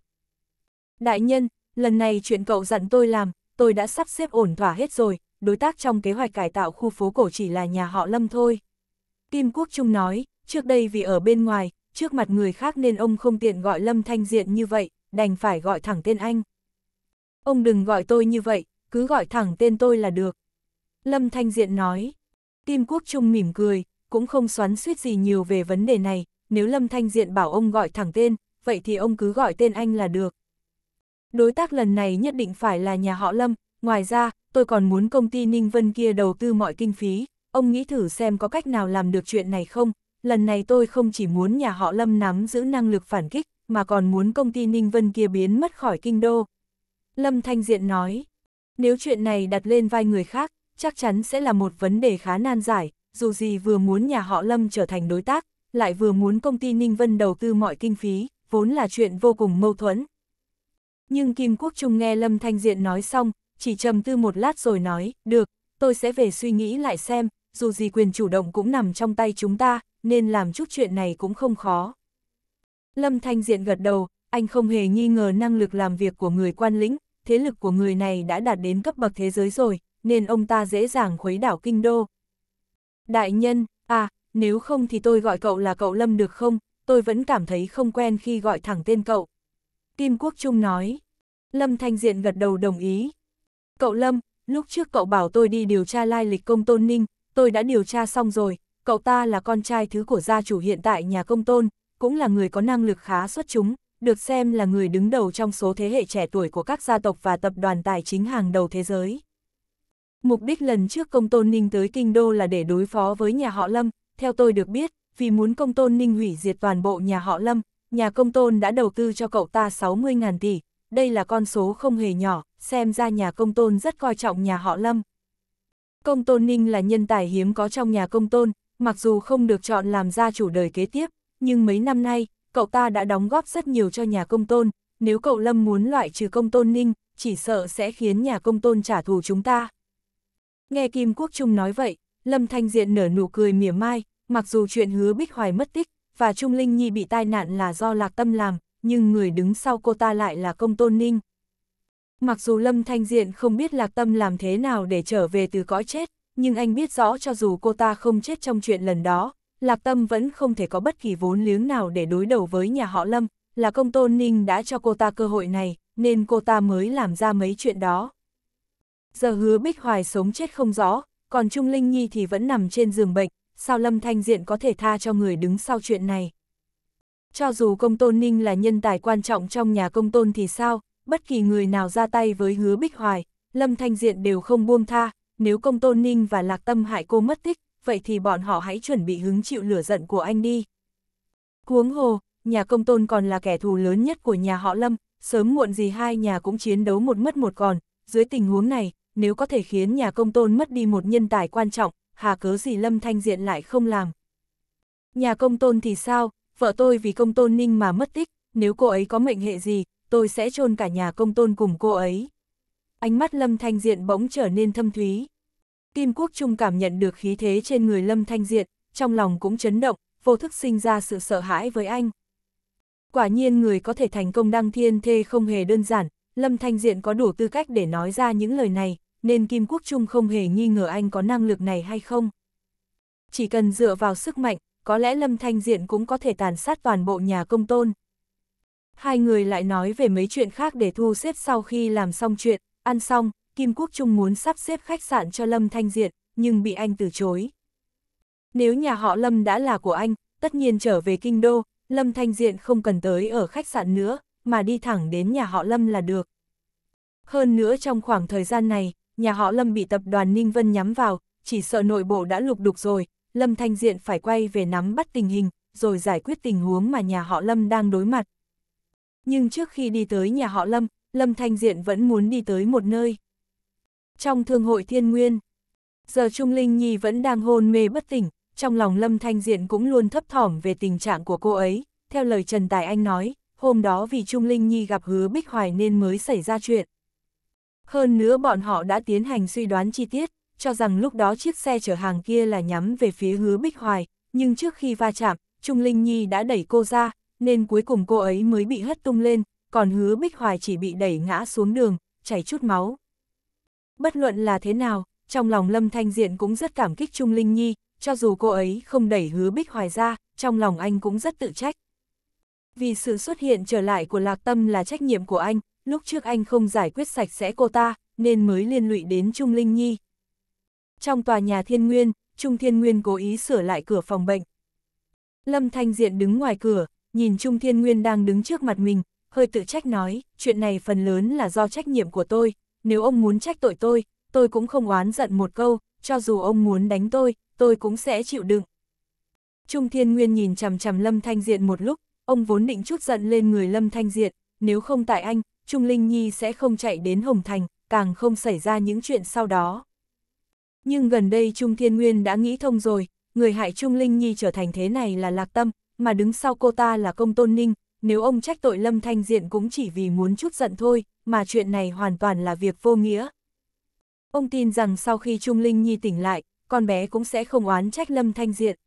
Đại nhân, lần này chuyện cậu dặn tôi làm, tôi đã sắp xếp ổn thỏa hết rồi, đối tác trong kế hoạch cải tạo khu phố cổ chỉ là nhà họ Lâm thôi. Kim Quốc Trung nói, trước đây vì ở bên ngoài, trước mặt người khác nên ông không tiện gọi Lâm Thanh Diện như vậy, đành phải gọi thẳng tên anh. Ông đừng gọi tôi như vậy, cứ gọi thẳng tên tôi là được. Lâm Thanh Diện nói. Kim Quốc Trung mỉm cười, cũng không xoắn suýt gì nhiều về vấn đề này, nếu Lâm Thanh Diện bảo ông gọi thẳng tên, vậy thì ông cứ gọi tên anh là được. Đối tác lần này nhất định phải là nhà họ Lâm, ngoài ra, tôi còn muốn công ty Ninh Vân kia đầu tư mọi kinh phí, ông nghĩ thử xem có cách nào làm được chuyện này không, lần này tôi không chỉ muốn nhà họ Lâm nắm giữ năng lực phản kích, mà còn muốn công ty Ninh Vân kia biến mất khỏi kinh đô. Lâm Thanh Diện nói, nếu chuyện này đặt lên vai người khác, chắc chắn sẽ là một vấn đề khá nan giải, dù gì vừa muốn nhà họ Lâm trở thành đối tác, lại vừa muốn công ty Ninh Vân đầu tư mọi kinh phí, vốn là chuyện vô cùng mâu thuẫn. Nhưng Kim Quốc Trung nghe Lâm Thanh Diện nói xong, chỉ trầm tư một lát rồi nói, được, tôi sẽ về suy nghĩ lại xem, dù gì quyền chủ động cũng nằm trong tay chúng ta, nên làm chút chuyện này cũng không khó. Lâm Thanh Diện gật đầu, anh không hề nghi ngờ năng lực làm việc của người quan lĩnh, thế lực của người này đã đạt đến cấp bậc thế giới rồi, nên ông ta dễ dàng khuấy đảo kinh đô. Đại nhân, à, nếu không thì tôi gọi cậu là cậu Lâm được không, tôi vẫn cảm thấy không quen khi gọi thẳng tên cậu. Kim Quốc Trung nói. Lâm Thanh Diện gật đầu đồng ý. Cậu Lâm, lúc trước cậu bảo tôi đi điều tra lai lịch công tôn ninh, tôi đã điều tra xong rồi, cậu ta là con trai thứ của gia chủ hiện tại nhà công tôn, cũng là người có năng lực khá xuất chúng, được xem là người đứng đầu trong số thế hệ trẻ tuổi của các gia tộc và tập đoàn tài chính hàng đầu thế giới. Mục đích lần trước công tôn ninh tới kinh đô là để đối phó với nhà họ Lâm, theo tôi được biết, vì muốn công tôn ninh hủy diệt toàn bộ nhà họ Lâm, nhà công tôn đã đầu tư cho cậu ta 60.000 tỷ, đây là con số không hề nhỏ, xem ra nhà công tôn rất coi trọng nhà họ Lâm. Công tôn ninh là nhân tài hiếm có trong nhà công tôn, mặc dù không được chọn làm gia chủ đời kế tiếp, nhưng mấy năm nay, cậu ta đã đóng góp rất nhiều cho nhà công tôn, nếu cậu Lâm muốn loại trừ công tôn ninh, chỉ sợ sẽ khiến nhà công tôn trả thù chúng ta. Nghe Kim Quốc Trung nói vậy, Lâm Thanh Diện nở nụ cười mỉa mai, mặc dù chuyện hứa Bích Hoài mất tích, và Trung Linh Nhi bị tai nạn là do Lạc Tâm làm, nhưng người đứng sau cô ta lại là công tôn ninh. Mặc dù Lâm Thanh Diện không biết Lạc Tâm làm thế nào để trở về từ cõi chết, nhưng anh biết rõ cho dù cô ta không chết trong chuyện lần đó, Lạc Tâm vẫn không thể có bất kỳ vốn liếng nào để đối đầu với nhà họ Lâm, là công tôn ninh đã cho cô ta cơ hội này, nên cô ta mới làm ra mấy chuyện đó. Giờ hứa Bích Hoài sống chết không rõ, còn Trung Linh Nhi thì vẫn nằm trên giường bệnh, sao Lâm Thanh Diện có thể tha cho người đứng sau chuyện này. Cho dù công tôn ninh là nhân tài quan trọng trong nhà công tôn thì sao, bất kỳ người nào ra tay với hứa Bích Hoài, Lâm Thanh Diện đều không buông tha, nếu công tôn ninh và lạc tâm hại cô mất tích, vậy thì bọn họ hãy chuẩn bị hứng chịu lửa giận của anh đi. Huống hồ, nhà công tôn còn là kẻ thù lớn nhất của nhà họ Lâm, sớm muộn gì hai nhà cũng chiến đấu một mất một còn, dưới tình huống này, nếu có thể khiến nhà công tôn mất đi một nhân tài quan trọng, hà cớ gì Lâm Thanh Diện lại không làm. Nhà công tôn thì sao, vợ tôi vì công tôn ninh mà mất tích, nếu cô ấy có mệnh hệ gì, tôi sẽ chôn cả nhà công tôn cùng cô ấy. Ánh mắt Lâm Thanh Diện bỗng trở nên thâm thúy. Kim Quốc Trung cảm nhận được khí thế trên người Lâm Thanh Diện, trong lòng cũng chấn động, vô thức sinh ra sự sợ hãi với anh. Quả nhiên người có thể thành công đăng thiên thê không hề đơn giản, Lâm Thanh Diện có đủ tư cách để nói ra những lời này, nên Kim Quốc Trung không hề nghi ngờ anh có năng lực này hay không. Chỉ cần dựa vào sức mạnh, có lẽ Lâm Thanh Diện cũng có thể tàn sát toàn bộ nhà công tôn. Hai người lại nói về mấy chuyện khác để thu xếp sau khi làm xong chuyện, ăn xong, Kim Quốc Trung muốn sắp xếp khách sạn cho Lâm Thanh Diện, nhưng bị anh từ chối. Nếu nhà họ Lâm đã là của anh, tất nhiên trở về kinh đô, Lâm Thanh Diện không cần tới ở khách sạn nữa, mà đi thẳng đến nhà họ Lâm là được. Hơn nữa trong khoảng thời gian này, nhà họ Lâm bị tập đoàn Ninh Vân nhắm vào, chỉ sợ nội bộ đã lục đục rồi, Lâm Thanh Diện phải quay về nắm bắt tình hình, rồi giải quyết tình huống mà nhà họ Lâm đang đối mặt. Nhưng trước khi đi tới nhà họ Lâm, Lâm Thanh Diện vẫn muốn đi tới một nơi. Trong thương hội thiên nguyên, giờ Trung Linh Nhi vẫn đang hôn mê bất tỉnh, trong lòng Lâm Thanh Diện cũng luôn thấp thỏm về tình trạng của cô ấy, theo lời Trần Tài Anh nói, hôm đó vì Trung Linh Nhi gặp hứa Bích Hoài nên mới xảy ra chuyện. Hơn nữa bọn họ đã tiến hành suy đoán chi tiết, cho rằng lúc đó chiếc xe chở hàng kia là nhắm về phía hứa Bích Hoài, nhưng trước khi va chạm, Trung Linh Nhi đã đẩy cô ra, nên cuối cùng cô ấy mới bị hất tung lên, còn hứa Bích Hoài chỉ bị đẩy ngã xuống đường, chảy chút máu. Bất luận là thế nào, trong lòng Lâm Thanh Diện cũng rất cảm kích Trung Linh Nhi, cho dù cô ấy không đẩy hứa Bích Hoài ra, trong lòng anh cũng rất tự trách. Vì sự xuất hiện trở lại của Lạc Tâm là trách nhiệm của anh, lúc trước anh không giải quyết sạch sẽ cô ta, nên mới liên lụy đến Trung Linh Nhi. Trong tòa nhà Thiên Nguyên, Trung Thiên Nguyên cố ý sửa lại cửa phòng bệnh. Lâm Thanh Diện đứng ngoài cửa, nhìn Trung Thiên Nguyên đang đứng trước mặt mình, hơi tự trách nói, chuyện này phần lớn là do trách nhiệm của tôi, nếu ông muốn trách tội tôi, tôi cũng không oán giận một câu, cho dù ông muốn đánh tôi, tôi cũng sẽ chịu đựng. Trung Thiên Nguyên nhìn chằm chằm Lâm Thanh Diện một lúc, ông vốn định chút giận lên người Lâm Thanh Diện, nếu không tại anh, Trung Linh Nhi sẽ không chạy đến Hồng Thành, càng không xảy ra những chuyện sau đó. Nhưng gần đây Trung Thiên Nguyên đã nghĩ thông rồi, người hại Trung Linh Nhi trở thành thế này là Lạc Tâm, mà đứng sau cô ta là Công Tôn Ninh, nếu ông trách tội Lâm Thanh Diện cũng chỉ vì muốn chút giận thôi, mà chuyện này hoàn toàn là việc vô nghĩa. Ông tin rằng sau khi Trung Linh Nhi tỉnh lại, con bé cũng sẽ không oán trách Lâm Thanh Diện.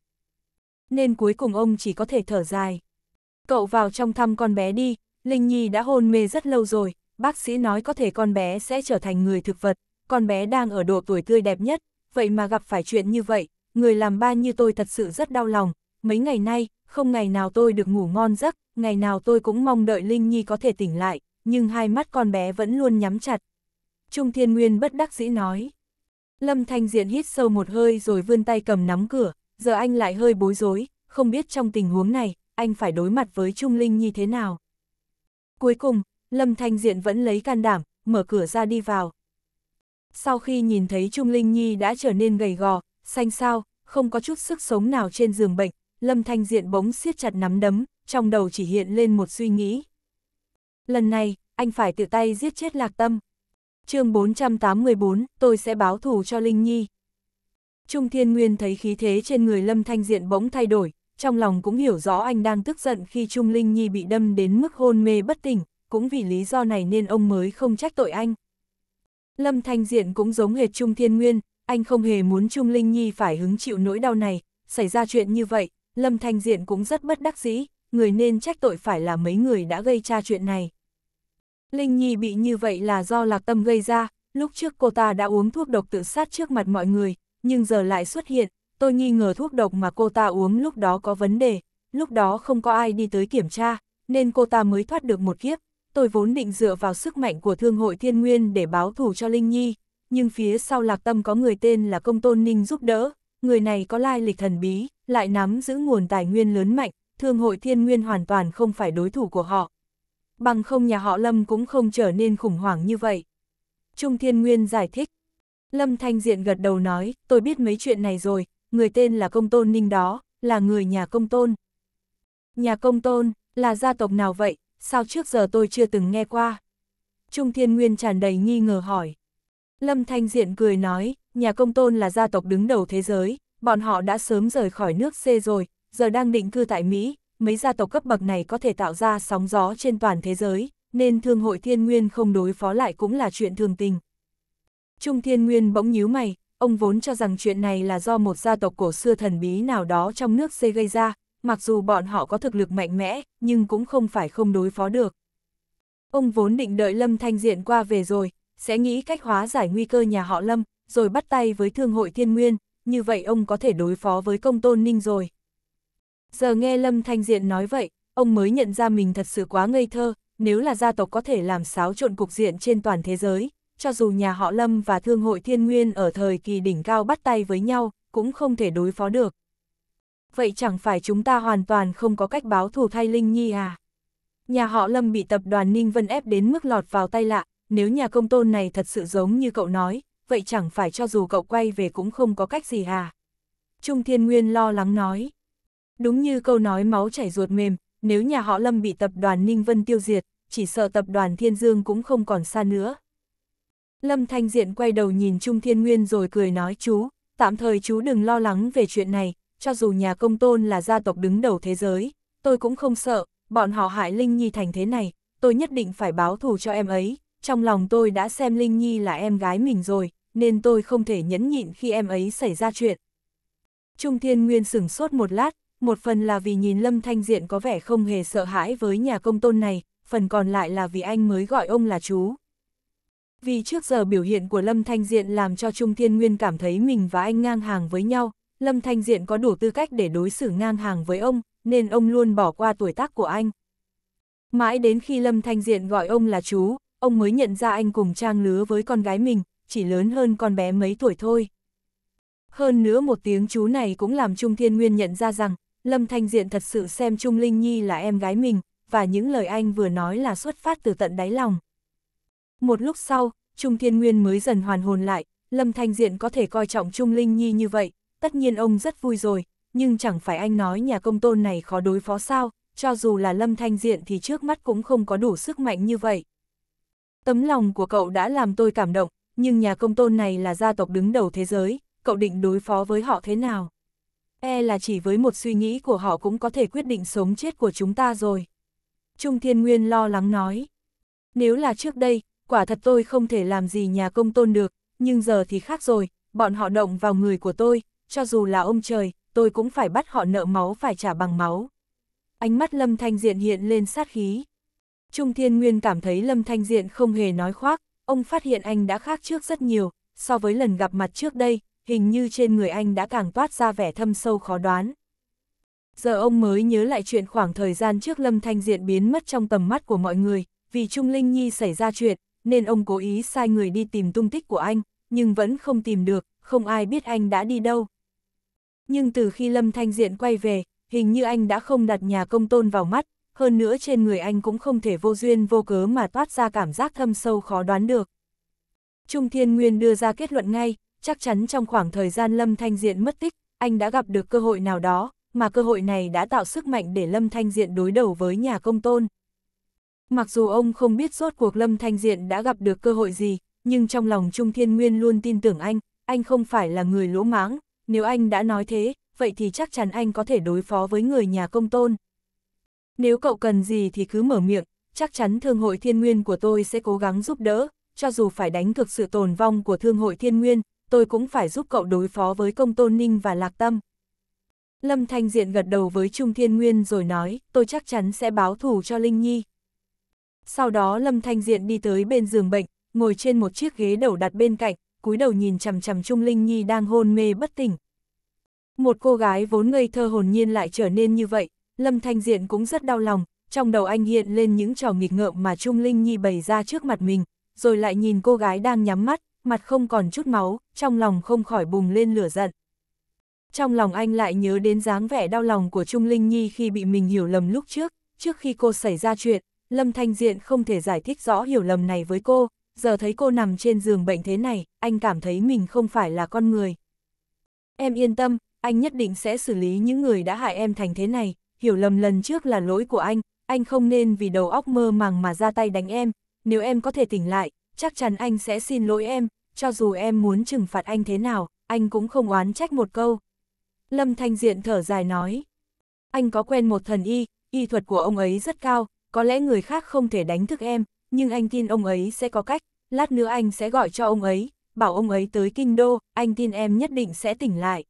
Nên cuối cùng ông chỉ có thể thở dài. Cậu vào trong thăm con bé đi, Linh Nhi đã hôn mê rất lâu rồi, bác sĩ nói có thể con bé sẽ trở thành người thực vật, con bé đang ở độ tuổi tươi đẹp nhất, vậy mà gặp phải chuyện như vậy, người làm ba như tôi thật sự rất đau lòng, mấy ngày nay, không ngày nào tôi được ngủ ngon giấc, ngày nào tôi cũng mong đợi Linh Nhi có thể tỉnh lại, nhưng hai mắt con bé vẫn luôn nhắm chặt. Trung Thiên Nguyên bất đắc dĩ nói. Lâm Thanh Diện hít sâu một hơi rồi vươn tay cầm nắm cửa, giờ anh lại hơi bối rối, không biết trong tình huống này, anh phải đối mặt với Trung Linh như thế nào. Cuối cùng, Lâm Thanh Diện vẫn lấy can đảm, mở cửa ra đi vào. Sau khi nhìn thấy Trung Linh Nhi đã trở nên gầy gò, xanh xao, không có chút sức sống nào trên giường bệnh, Lâm Thanh Diện bỗng siết chặt nắm đấm, trong đầu chỉ hiện lên một suy nghĩ. Lần này, anh phải tự tay giết chết Lạc Tâm. chương 484, tôi sẽ báo thù cho Linh Nhi. Trung Thiên Nguyên thấy khí thế trên người Lâm Thanh Diện bỗng thay đổi, trong lòng cũng hiểu rõ anh đang tức giận khi Trung Linh Nhi bị đâm đến mức hôn mê bất tỉnh, cũng vì lý do này nên ông mới không trách tội anh. Lâm Thanh Diện cũng giống hệt Trung Thiên Nguyên, anh không hề muốn Trung Linh Nhi phải hứng chịu nỗi đau này, xảy ra chuyện như vậy, Lâm Thanh Diện cũng rất bất đắc dĩ, người nên trách tội phải là mấy người đã gây ra chuyện này. Linh Nhi bị như vậy là do lạc tâm gây ra, lúc trước cô ta đã uống thuốc độc tự sát trước mặt mọi người, nhưng giờ lại xuất hiện, tôi nghi ngờ thuốc độc mà cô ta uống lúc đó có vấn đề, lúc đó không có ai đi tới kiểm tra, nên cô ta mới thoát được một kiếp. Tôi vốn định dựa vào sức mạnh của Thương hội Thiên Nguyên để báo thù cho Linh Nhi, nhưng phía sau Lạc Tâm có người tên là Công Tôn Ninh giúp đỡ, người này có lai lịch thần bí, lại nắm giữ nguồn tài nguyên lớn mạnh, Thương hội Thiên Nguyên hoàn toàn không phải đối thủ của họ. Bằng không nhà họ Lâm cũng không trở nên khủng hoảng như vậy. Trung Thiên Nguyên giải thích. Lâm Thanh Diện gật đầu nói, tôi biết mấy chuyện này rồi, người tên là Công Tôn Ninh đó, là người nhà Công Tôn. Nhà Công Tôn, là gia tộc nào vậy, sao trước giờ tôi chưa từng nghe qua? Trung Thiên Nguyên tràn đầy nghi ngờ hỏi. Lâm Thanh Diện cười nói, nhà Công Tôn là gia tộc đứng đầu thế giới, bọn họ đã sớm rời khỏi nước C rồi, giờ đang định cư tại Mỹ, mấy gia tộc cấp bậc này có thể tạo ra sóng gió trên toàn thế giới, nên Thương hội Thiên Nguyên không đối phó lại cũng là chuyện thường tình. Trung Thiên Nguyên bỗng nhíu mày, ông vốn cho rằng chuyện này là do một gia tộc cổ xưa thần bí nào đó trong nước C gây ra, mặc dù bọn họ có thực lực mạnh mẽ, nhưng cũng không phải không đối phó được. Ông vốn định đợi Lâm Thanh Diện qua về rồi, sẽ nghĩ cách hóa giải nguy cơ nhà họ Lâm, rồi bắt tay với Thương hội Thiên Nguyên, như vậy ông có thể đối phó với công tôn ninh rồi. Giờ nghe Lâm Thanh Diện nói vậy, ông mới nhận ra mình thật sự quá ngây thơ, nếu là gia tộc có thể làm xáo trộn cục diện trên toàn thế giới, cho dù nhà họ Lâm và Thương hội Thiên Nguyên ở thời kỳ đỉnh cao bắt tay với nhau, cũng không thể đối phó được. Vậy chẳng phải chúng ta hoàn toàn không có cách báo thù thay Linh Nhi à? Nhà họ Lâm bị tập đoàn Ninh Vân ép đến mức lọt vào tay lạ, nếu nhà công tôn này thật sự giống như cậu nói, vậy chẳng phải cho dù cậu quay về cũng không có cách gì à? Trung Thiên Nguyên lo lắng nói. Đúng như câu nói máu chảy ruột mềm, nếu nhà họ Lâm bị tập đoàn Ninh Vân tiêu diệt, chỉ sợ tập đoàn Thiên Dương cũng không còn xa nữa. Lâm Thanh Diện quay đầu nhìn Trung Thiên Nguyên rồi cười nói chú, tạm thời chú đừng lo lắng về chuyện này, cho dù nhà công tôn là gia tộc đứng đầu thế giới, tôi cũng không sợ, bọn họ hại Linh Nhi thành thế này, tôi nhất định phải báo thù cho em ấy, trong lòng tôi đã xem Linh Nhi là em gái mình rồi, nên tôi không thể nhẫn nhịn khi em ấy xảy ra chuyện. Trung Thiên Nguyên sửng sốt một lát, một phần là vì nhìn Lâm Thanh Diện có vẻ không hề sợ hãi với nhà công tôn này, phần còn lại là vì anh mới gọi ông là chú. Vì trước giờ biểu hiện của Lâm Thanh Diện làm cho Trung Thiên Nguyên cảm thấy mình và anh ngang hàng với nhau, Lâm Thanh Diện có đủ tư cách để đối xử ngang hàng với ông, nên ông luôn bỏ qua tuổi tác của anh. Mãi đến khi Lâm Thanh Diện gọi ông là chú, ông mới nhận ra anh cùng trang lứa với con gái mình, chỉ lớn hơn con bé mấy tuổi thôi. Hơn nữa một tiếng chú này cũng làm Trung Thiên Nguyên nhận ra rằng, Lâm Thanh Diện thật sự xem Trung Linh Nhi là em gái mình, và những lời anh vừa nói là xuất phát từ tận đáy lòng. Một lúc sau, Trung Thiên Nguyên mới dần hoàn hồn lại, Lâm Thanh Diện có thể coi trọng Trung Linh Nhi như vậy, tất nhiên ông rất vui rồi, nhưng chẳng phải anh nói nhà công tôn này khó đối phó sao, cho dù là Lâm Thanh Diện thì trước mắt cũng không có đủ sức mạnh như vậy. Tấm lòng của cậu đã làm tôi cảm động, nhưng nhà công tôn này là gia tộc đứng đầu thế giới, cậu định đối phó với họ thế nào? E là chỉ với một suy nghĩ của họ cũng có thể quyết định sống chết của chúng ta rồi. Trung Thiên Nguyên lo lắng nói. Nếu là trước đây, quả thật tôi không thể làm gì nhà công tôn được, nhưng giờ thì khác rồi, bọn họ động vào người của tôi, cho dù là ông trời, tôi cũng phải bắt họ nợ máu phải trả bằng máu. Ánh mắt Lâm Thanh Diện hiện lên sát khí. Trung Thiên Nguyên cảm thấy Lâm Thanh Diện không hề nói khoác, ông phát hiện anh đã khác trước rất nhiều, so với lần gặp mặt trước đây, hình như trên người anh đã càng toát ra vẻ thâm sâu khó đoán. Giờ ông mới nhớ lại chuyện khoảng thời gian trước Lâm Thanh Diện biến mất trong tầm mắt của mọi người, vì Trung Linh Nhi xảy ra chuyện, nên ông cố ý sai người đi tìm tung tích của anh, nhưng vẫn không tìm được, không ai biết anh đã đi đâu. Nhưng từ khi Lâm Thanh Diện quay về, hình như anh đã không đặt nhà công tôn vào mắt, hơn nữa trên người anh cũng không thể vô duyên vô cớ mà toát ra cảm giác thâm sâu khó đoán được. Trung Thiên Nguyên đưa ra kết luận ngay, chắc chắn trong khoảng thời gian Lâm Thanh Diện mất tích, anh đã gặp được cơ hội nào đó, mà cơ hội này đã tạo sức mạnh để Lâm Thanh Diện đối đầu với nhà công tôn. Mặc dù ông không biết rốt cuộc Lâm Thanh Diện đã gặp được cơ hội gì, nhưng trong lòng Trung Thiên Nguyên luôn tin tưởng anh, anh không phải là người lỗ mãng, nếu anh đã nói thế, vậy thì chắc chắn anh có thể đối phó với người nhà công tôn. Nếu cậu cần gì thì cứ mở miệng, chắc chắn Thương hội Thiên Nguyên của tôi sẽ cố gắng giúp đỡ, cho dù phải đánh cực sự tồn vong của Thương hội Thiên Nguyên, tôi cũng phải giúp cậu đối phó với công tôn ninh và lạc tâm. Lâm Thanh Diện gật đầu với Trung Thiên Nguyên rồi nói, tôi chắc chắn sẽ báo thù cho Linh Nhi. Sau đó Lâm Thanh Diện đi tới bên giường bệnh, ngồi trên một chiếc ghế đầu đặt bên cạnh, cúi đầu nhìn chằm chằm Trung Linh Nhi đang hôn mê bất tỉnh. Một cô gái vốn ngây thơ hồn nhiên lại trở nên như vậy, Lâm Thanh Diện cũng rất đau lòng, trong đầu anh hiện lên những trò nghịch ngợm mà Trung Linh Nhi bày ra trước mặt mình, rồi lại nhìn cô gái đang nhắm mắt, mặt không còn chút máu, trong lòng không khỏi bùng lên lửa giận. Trong lòng anh lại nhớ đến dáng vẻ đau lòng của Trung Linh Nhi khi bị mình hiểu lầm lúc trước, trước khi cô xảy ra chuyện, Lâm Thanh Diện không thể giải thích rõ hiểu lầm này với cô, giờ thấy cô nằm trên giường bệnh thế này, anh cảm thấy mình không phải là con người. Em yên tâm, anh nhất định sẽ xử lý những người đã hại em thành thế này, hiểu lầm lần trước là lỗi của anh, anh không nên vì đầu óc mơ màng mà ra tay đánh em, nếu em có thể tỉnh lại, chắc chắn anh sẽ xin lỗi em, cho dù em muốn trừng phạt anh thế nào, anh cũng không oán trách một câu. Lâm Thanh Diện thở dài nói, anh có quen một thần y, y thuật của ông ấy rất cao, có lẽ người khác không thể đánh thức em, nhưng anh tin ông ấy sẽ có cách, lát nữa anh sẽ gọi cho ông ấy, bảo ông ấy tới kinh đô, anh tin em nhất định sẽ tỉnh lại.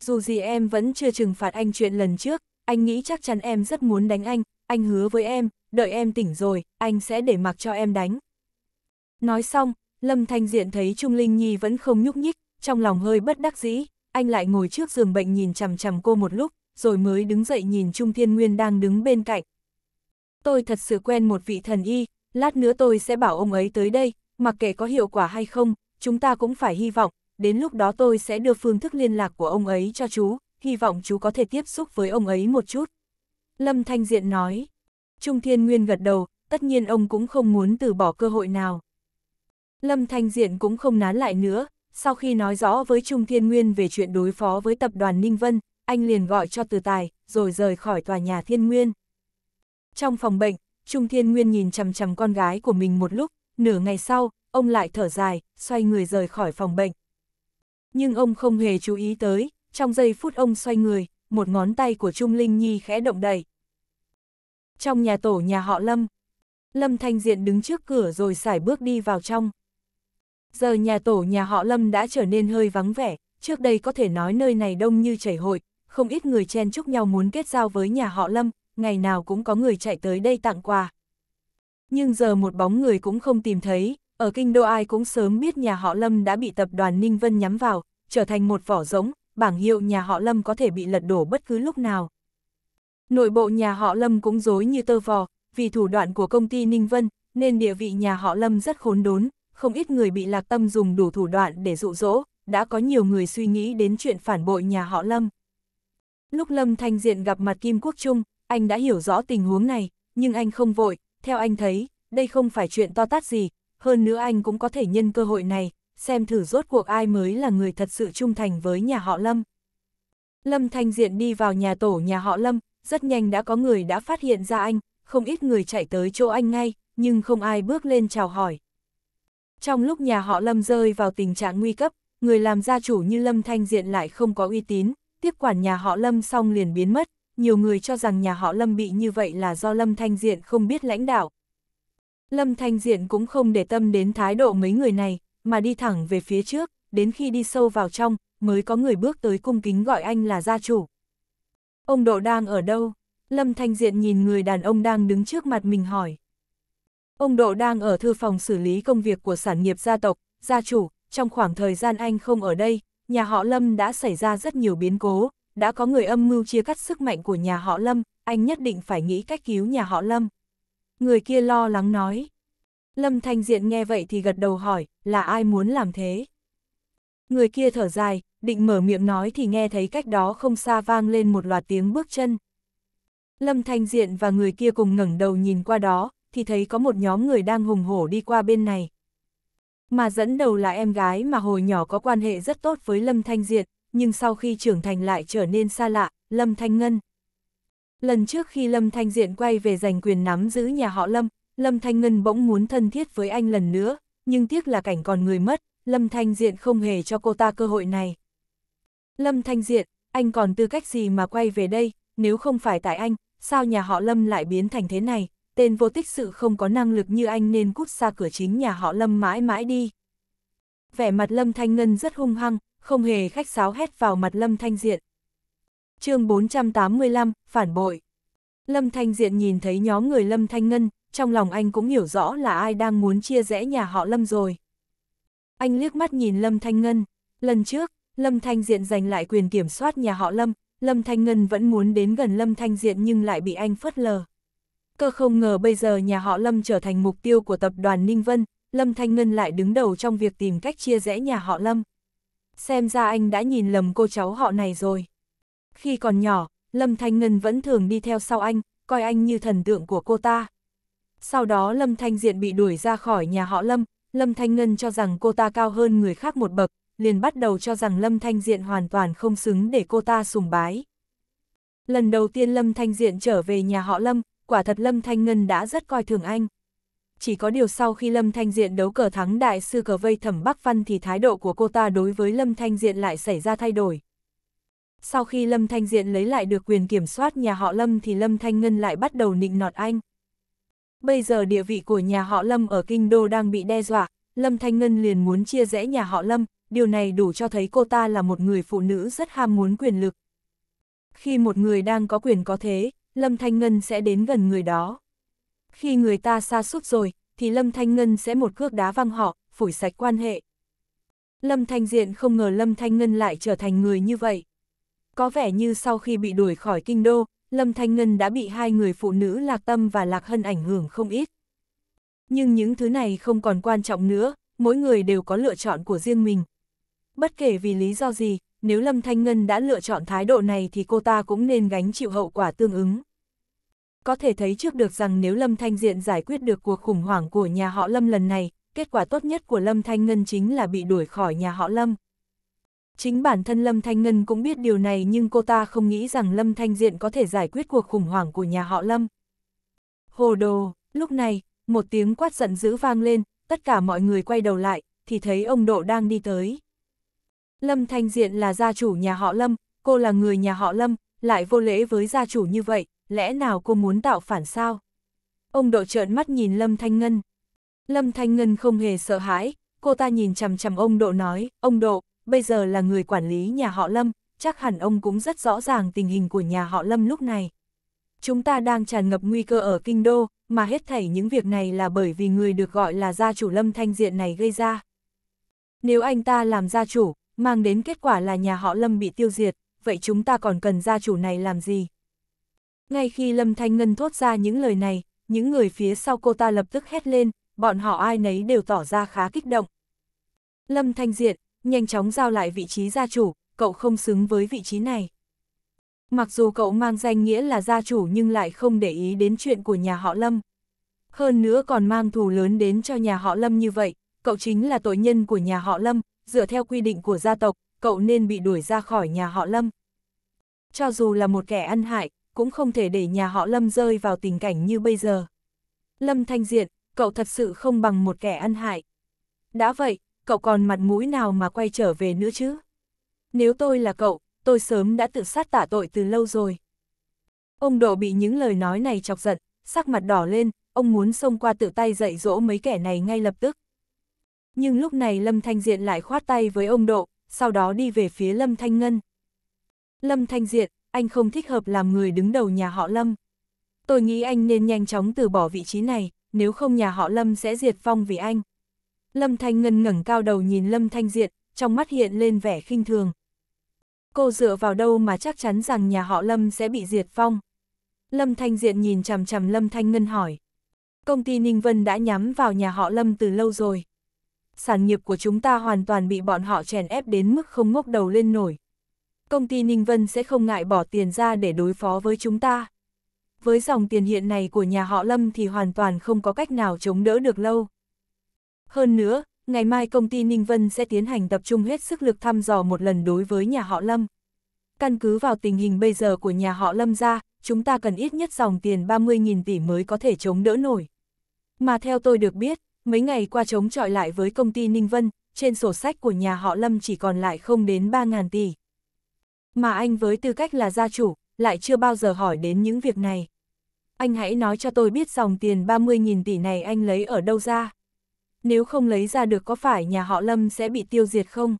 Dù gì em vẫn chưa trừng phạt anh chuyện lần trước, anh nghĩ chắc chắn em rất muốn đánh anh, anh hứa với em, đợi em tỉnh rồi, anh sẽ để mặc cho em đánh. Nói xong, Lâm Thanh Diện thấy Trung Linh Nhi vẫn không nhúc nhích, trong lòng hơi bất đắc dĩ, anh lại ngồi trước giường bệnh nhìn chằm chằm cô một lúc, rồi mới đứng dậy nhìn Trung Thiên Nguyên đang đứng bên cạnh. Tôi thật sự quen một vị thần y, lát nữa tôi sẽ bảo ông ấy tới đây, mặc kệ có hiệu quả hay không, chúng ta cũng phải hy vọng, đến lúc đó tôi sẽ đưa phương thức liên lạc của ông ấy cho chú, hy vọng chú có thể tiếp xúc với ông ấy một chút. Lâm Thanh Diện nói, Trung Thiên Nguyên gật đầu, tất nhiên ông cũng không muốn từ bỏ cơ hội nào. Lâm Thanh Diện cũng không nán lại nữa, sau khi nói rõ với Trung Thiên Nguyên về chuyện đối phó với tập đoàn Ninh Vân, anh liền gọi cho Từ Tài, rồi rời khỏi tòa nhà Thiên Nguyên. Trong phòng bệnh, Trung Thiên Nguyên nhìn chằm chằm con gái của mình một lúc, nửa ngày sau, ông lại thở dài, xoay người rời khỏi phòng bệnh. Nhưng ông không hề chú ý tới, trong giây phút ông xoay người, một ngón tay của Trung Linh Nhi khẽ động đẩy. Trong nhà tổ nhà họ Lâm, Lâm Thanh Diện đứng trước cửa rồi xài bước đi vào trong. Giờ nhà tổ nhà họ Lâm đã trở nên hơi vắng vẻ, trước đây có thể nói nơi này đông như chảy hội, không ít người chen chúc nhau muốn kết giao với nhà họ Lâm, ngày nào cũng có người chạy tới đây tặng quà. Nhưng giờ một bóng người cũng không tìm thấy, ở kinh đô ai cũng sớm biết nhà họ Lâm đã bị tập đoàn Ninh Vân nhắm vào, trở thành một vỏ rỗng bảng hiệu nhà họ Lâm có thể bị lật đổ bất cứ lúc nào. Nội bộ nhà họ Lâm cũng dối như tơ vò, vì thủ đoạn của công ty Ninh Vân, nên địa vị nhà họ Lâm rất khốn đốn, không ít người bị lạc tâm dùng đủ thủ đoạn để dụ dỗ, đã có nhiều người suy nghĩ đến chuyện phản bội nhà họ Lâm. Lúc Lâm Thanh Diện gặp mặt Kim Quốc Trung, anh đã hiểu rõ tình huống này, nhưng anh không vội, theo anh thấy, đây không phải chuyện to tát gì, hơn nữa anh cũng có thể nhân cơ hội này, xem thử rốt cuộc ai mới là người thật sự trung thành với nhà họ Lâm. Lâm Thanh Diện đi vào nhà tổ nhà họ Lâm, rất nhanh đã có người đã phát hiện ra anh, không ít người chạy tới chỗ anh ngay, nhưng không ai bước lên chào hỏi. Trong lúc nhà họ Lâm rơi vào tình trạng nguy cấp, người làm gia chủ như Lâm Thanh Diện lại không có uy tín, tiếp quản nhà họ Lâm xong liền biến mất, nhiều người cho rằng nhà họ Lâm bị như vậy là do Lâm Thanh Diện không biết lãnh đạo. Lâm Thanh Diện cũng không để tâm đến thái độ mấy người này, mà đi thẳng về phía trước, đến khi đi sâu vào trong, mới có người bước tới cung kính gọi anh là gia chủ. Ông Độ đang ở đâu? Lâm Thanh Diện nhìn người đàn ông đang đứng trước mặt mình hỏi. Ông Độ đang ở thư phòng xử lý công việc của sản nghiệp gia tộc, gia chủ, trong khoảng thời gian anh không ở đây, nhà họ Lâm đã xảy ra rất nhiều biến cố, đã có người âm mưu chia cắt sức mạnh của nhà họ Lâm, anh nhất định phải nghĩ cách cứu nhà họ Lâm. Người kia lo lắng nói. Lâm Thanh Diện nghe vậy thì gật đầu hỏi, là ai muốn làm thế? Người kia thở dài, định mở miệng nói thì nghe thấy cách đó không xa vang lên một loạt tiếng bước chân. Lâm Thanh Diện và người kia cùng ngẩng đầu nhìn qua đó, thì thấy có một nhóm người đang hùng hổ đi qua bên này. Mà dẫn đầu là em gái mà hồi nhỏ có quan hệ rất tốt với Lâm Thanh Diện, nhưng sau khi trưởng thành lại trở nên xa lạ, Lâm Thanh Ngân. Lần trước khi Lâm Thanh Diện quay về giành quyền nắm giữ nhà họ Lâm, Lâm Thanh Ngân bỗng muốn thân thiết với anh lần nữa, nhưng tiếc là cảnh còn người mất, Lâm Thanh Diện không hề cho cô ta cơ hội này. Lâm Thanh Diện, anh còn tư cách gì mà quay về đây, nếu không phải tại anh, sao nhà họ Lâm lại biến thành thế này, tên vô tích sự không có năng lực như anh nên cút xa cửa chính nhà họ Lâm mãi mãi đi. Vẻ mặt Lâm Thanh Ngân rất hung hăng, không hề khách sáo hét vào mặt Lâm Thanh Diện. chương 485, Phản bội. Lâm Thanh Diện nhìn thấy nhóm người Lâm Thanh Ngân, trong lòng anh cũng hiểu rõ là ai đang muốn chia rẽ nhà họ Lâm rồi. Anh liếc mắt nhìn Lâm Thanh Ngân, lần trước, Lâm Thanh Diện giành lại quyền kiểm soát nhà họ Lâm, Lâm Thanh Ngân vẫn muốn đến gần Lâm Thanh Diện nhưng lại bị anh phớt lờ. Cơ không ngờ bây giờ nhà họ Lâm trở thành mục tiêu của tập đoàn Ninh Vân, Lâm Thanh Ngân lại đứng đầu trong việc tìm cách chia rẽ nhà họ Lâm. Xem ra anh đã nhìn lầm cô cháu họ này rồi. Khi còn nhỏ, Lâm Thanh Ngân vẫn thường đi theo sau anh, coi anh như thần tượng của cô ta. Sau đó Lâm Thanh Diện bị đuổi ra khỏi nhà họ Lâm, Lâm Thanh Ngân cho rằng cô ta cao hơn người khác một bậc, liền bắt đầu cho rằng Lâm Thanh Diện hoàn toàn không xứng để cô ta sùng bái. Lần đầu tiên Lâm Thanh Diện trở về nhà họ Lâm, quả thật Lâm Thanh Ngân đã rất coi thường anh. Chỉ có điều sau khi Lâm Thanh Diện đấu cờ thắng đại sư cờ vây thẩm Bắc Văn thì thái độ của cô ta đối với Lâm Thanh Diện lại xảy ra thay đổi. Sau khi Lâm Thanh Diện lấy lại được quyền kiểm soát nhà họ Lâm thì Lâm Thanh Ngân lại bắt đầu nịnh nọt anh. Bây giờ địa vị của nhà họ Lâm ở Kinh Đô đang bị đe dọa, Lâm Thanh Ngân liền muốn chia rẽ nhà họ Lâm, điều này đủ cho thấy cô ta là một người phụ nữ rất ham muốn quyền lực. Khi một người đang có quyền có thế, Lâm Thanh Ngân sẽ đến gần người đó. Khi người ta xa suốt rồi, thì Lâm Thanh Ngân sẽ một cước đá văng họ, phủi sạch quan hệ. Lâm Thanh Diện không ngờ Lâm Thanh Ngân lại trở thành người như vậy. Có vẻ như sau khi bị đuổi khỏi kinh đô, Lâm Thanh Ngân đã bị hai người phụ nữ Lạc Tâm và Lạc Hân ảnh hưởng không ít. Nhưng những thứ này không còn quan trọng nữa, mỗi người đều có lựa chọn của riêng mình. Bất kể vì lý do gì, nếu Lâm Thanh Ngân đã lựa chọn thái độ này thì cô ta cũng nên gánh chịu hậu quả tương ứng. Có thể thấy trước được rằng nếu Lâm Thanh Diện giải quyết được cuộc khủng hoảng của nhà họ Lâm lần này, kết quả tốt nhất của Lâm Thanh Ngân chính là bị đuổi khỏi nhà họ Lâm. Chính bản thân Lâm Thanh Ngân cũng biết điều này nhưng cô ta không nghĩ rằng Lâm Thanh Diện có thể giải quyết cuộc khủng hoảng của nhà họ Lâm. Hồ đồ, lúc này, một tiếng quát giận dữ vang lên, tất cả mọi người quay đầu lại, thì thấy ông Độ đang đi tới. Lâm Thanh Diện là gia chủ nhà họ Lâm, cô là người nhà họ Lâm, lại vô lễ với gia chủ như vậy, lẽ nào cô muốn tạo phản sao? Ông Độ trợn mắt nhìn Lâm Thanh Ngân. Lâm Thanh Ngân không hề sợ hãi, cô ta nhìn chằm chằm ông Độ nói, ông Độ, bây giờ là người quản lý nhà họ Lâm, chắc hẳn ông cũng rất rõ ràng tình hình của nhà họ Lâm lúc này. Chúng ta đang tràn ngập nguy cơ ở kinh đô, mà hết thảy những việc này là bởi vì người được gọi là gia chủ Lâm Thanh Diện này gây ra. Nếu anh ta làm gia chủ, mang đến kết quả là nhà họ Lâm bị tiêu diệt, vậy chúng ta còn cần gia chủ này làm gì? Ngay khi Lâm Thanh Ngân thốt ra những lời này, những người phía sau cô ta lập tức hét lên, bọn họ ai nấy đều tỏ ra khá kích động. Lâm Thanh Diện, nhanh chóng giao lại vị trí gia chủ, cậu không xứng với vị trí này. Mặc dù cậu mang danh nghĩa là gia chủ nhưng lại không để ý đến chuyện của nhà họ Lâm. Hơn nữa còn mang thù lớn đến cho nhà họ Lâm như vậy, cậu chính là tội nhân của nhà họ Lâm, dựa theo quy định của gia tộc, cậu nên bị đuổi ra khỏi nhà họ Lâm. Cho dù là một kẻ ăn hại, cũng không thể để nhà họ Lâm rơi vào tình cảnh như bây giờ. Lâm Thanh Diện, cậu thật sự không bằng một kẻ ăn hại. Đã vậy, cậu còn mặt mũi nào mà quay trở về nữa chứ? Nếu tôi là cậu, tôi sớm đã tự sát tả tội từ lâu rồi. Ông Độ bị những lời nói này chọc giận, sắc mặt đỏ lên, ông muốn xông qua tự tay dạy dỗ mấy kẻ này ngay lập tức. Nhưng lúc này Lâm Thanh Diện lại khoát tay với ông Độ, sau đó đi về phía Lâm Thanh Ngân. Lâm Thanh Diện, anh không thích hợp làm người đứng đầu nhà họ Lâm. Tôi nghĩ anh nên nhanh chóng từ bỏ vị trí này, nếu không nhà họ Lâm sẽ diệt vong vì anh. Lâm Thanh Ngân ngẩng cao đầu nhìn Lâm Thanh Diện, trong mắt hiện lên vẻ khinh thường. Cô dựa vào đâu mà chắc chắn rằng nhà họ Lâm sẽ bị diệt vong. Lâm Thanh Diện nhìn chằm chằm Lâm Thanh Ngân hỏi. Công ty Ninh Vân đã nhắm vào nhà họ Lâm từ lâu rồi. Sản nghiệp của chúng ta hoàn toàn bị bọn họ chèn ép đến mức không ngốc đầu lên nổi. Công ty Ninh Vân sẽ không ngại bỏ tiền ra để đối phó với chúng ta. Với dòng tiền hiện này của nhà họ Lâm thì hoàn toàn không có cách nào chống đỡ được lâu. Hơn nữa, ngày mai công ty Ninh Vân sẽ tiến hành tập trung hết sức lực thăm dò một lần đối với nhà họ Lâm. Căn cứ vào tình hình bây giờ của nhà họ Lâm ra, chúng ta cần ít nhất dòng tiền 30.000 tỷ mới có thể chống đỡ nổi. Mà theo tôi được biết, mấy ngày qua chống chọi lại với công ty Ninh Vân, trên sổ sách của nhà họ Lâm chỉ còn lại không đến 3.000 tỷ. Mà anh với tư cách là gia chủ, lại chưa bao giờ hỏi đến những việc này. Anh hãy nói cho tôi biết dòng tiền 30.000 tỷ này anh lấy ở đâu ra. Nếu không lấy ra được có phải nhà họ Lâm sẽ bị tiêu diệt không?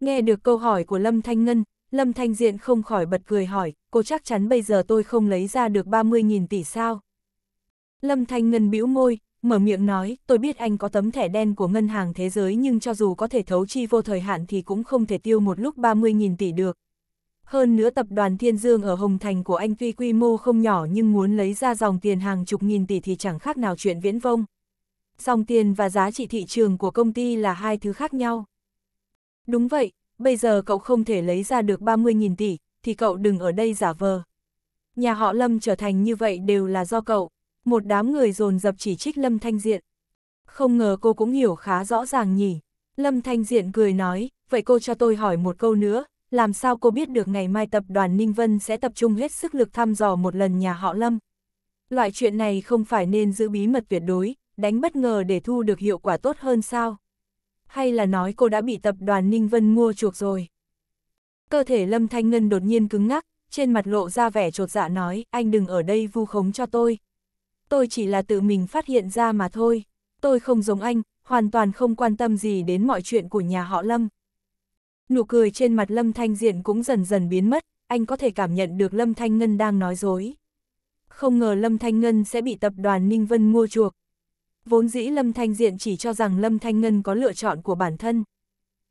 Nghe được câu hỏi của Lâm Thanh Ngân, Lâm Thanh Diện không khỏi bật cười hỏi, cô chắc chắn bây giờ tôi không lấy ra được 30.000 tỷ sao? Lâm Thanh Ngân bĩu môi, mở miệng nói, tôi biết anh có tấm thẻ đen của ngân hàng thế giới nhưng cho dù có thể thấu chi vô thời hạn thì cũng không thể tiêu một lúc 30.000 tỷ được. Hơn nữa tập đoàn Thiên Dương ở Hồng Thành của anh tuy quy mô không nhỏ nhưng muốn lấy ra dòng tiền hàng chục nghìn tỷ thì chẳng khác nào chuyện viễn vông song tiền và giá trị thị trường của công ty là hai thứ khác nhau. Đúng vậy, bây giờ cậu không thể lấy ra được 30.000 tỷ, thì cậu đừng ở đây giả vờ. Nhà họ Lâm trở thành như vậy đều là do cậu. Một đám người dồn dập chỉ trích Lâm Thanh Diện. Không ngờ cô cũng hiểu khá rõ ràng nhỉ. Lâm Thanh Diện cười nói, vậy cô cho tôi hỏi một câu nữa, làm sao cô biết được ngày mai tập đoàn Ninh Vân sẽ tập trung hết sức lực thăm dò một lần nhà họ Lâm? Loại chuyện này không phải nên giữ bí mật tuyệt đối, đánh bất ngờ để thu được hiệu quả tốt hơn sao? Hay là nói cô đã bị tập đoàn Ninh Vân mua chuộc rồi? Cơ thể Lâm Thanh Ngân đột nhiên cứng ngắc, trên mặt lộ ra vẻ trột dạ nói, anh đừng ở đây vu khống cho tôi. Tôi chỉ là tự mình phát hiện ra mà thôi. Tôi không giống anh, hoàn toàn không quan tâm gì đến mọi chuyện của nhà họ Lâm. Nụ cười trên mặt Lâm Thanh Diện cũng dần dần biến mất, anh có thể cảm nhận được Lâm Thanh Ngân đang nói dối. Không ngờ Lâm Thanh Ngân sẽ bị tập đoàn Ninh Vân mua chuộc. Vốn dĩ Lâm Thanh Diện chỉ cho rằng Lâm Thanh Ngân có lựa chọn của bản thân.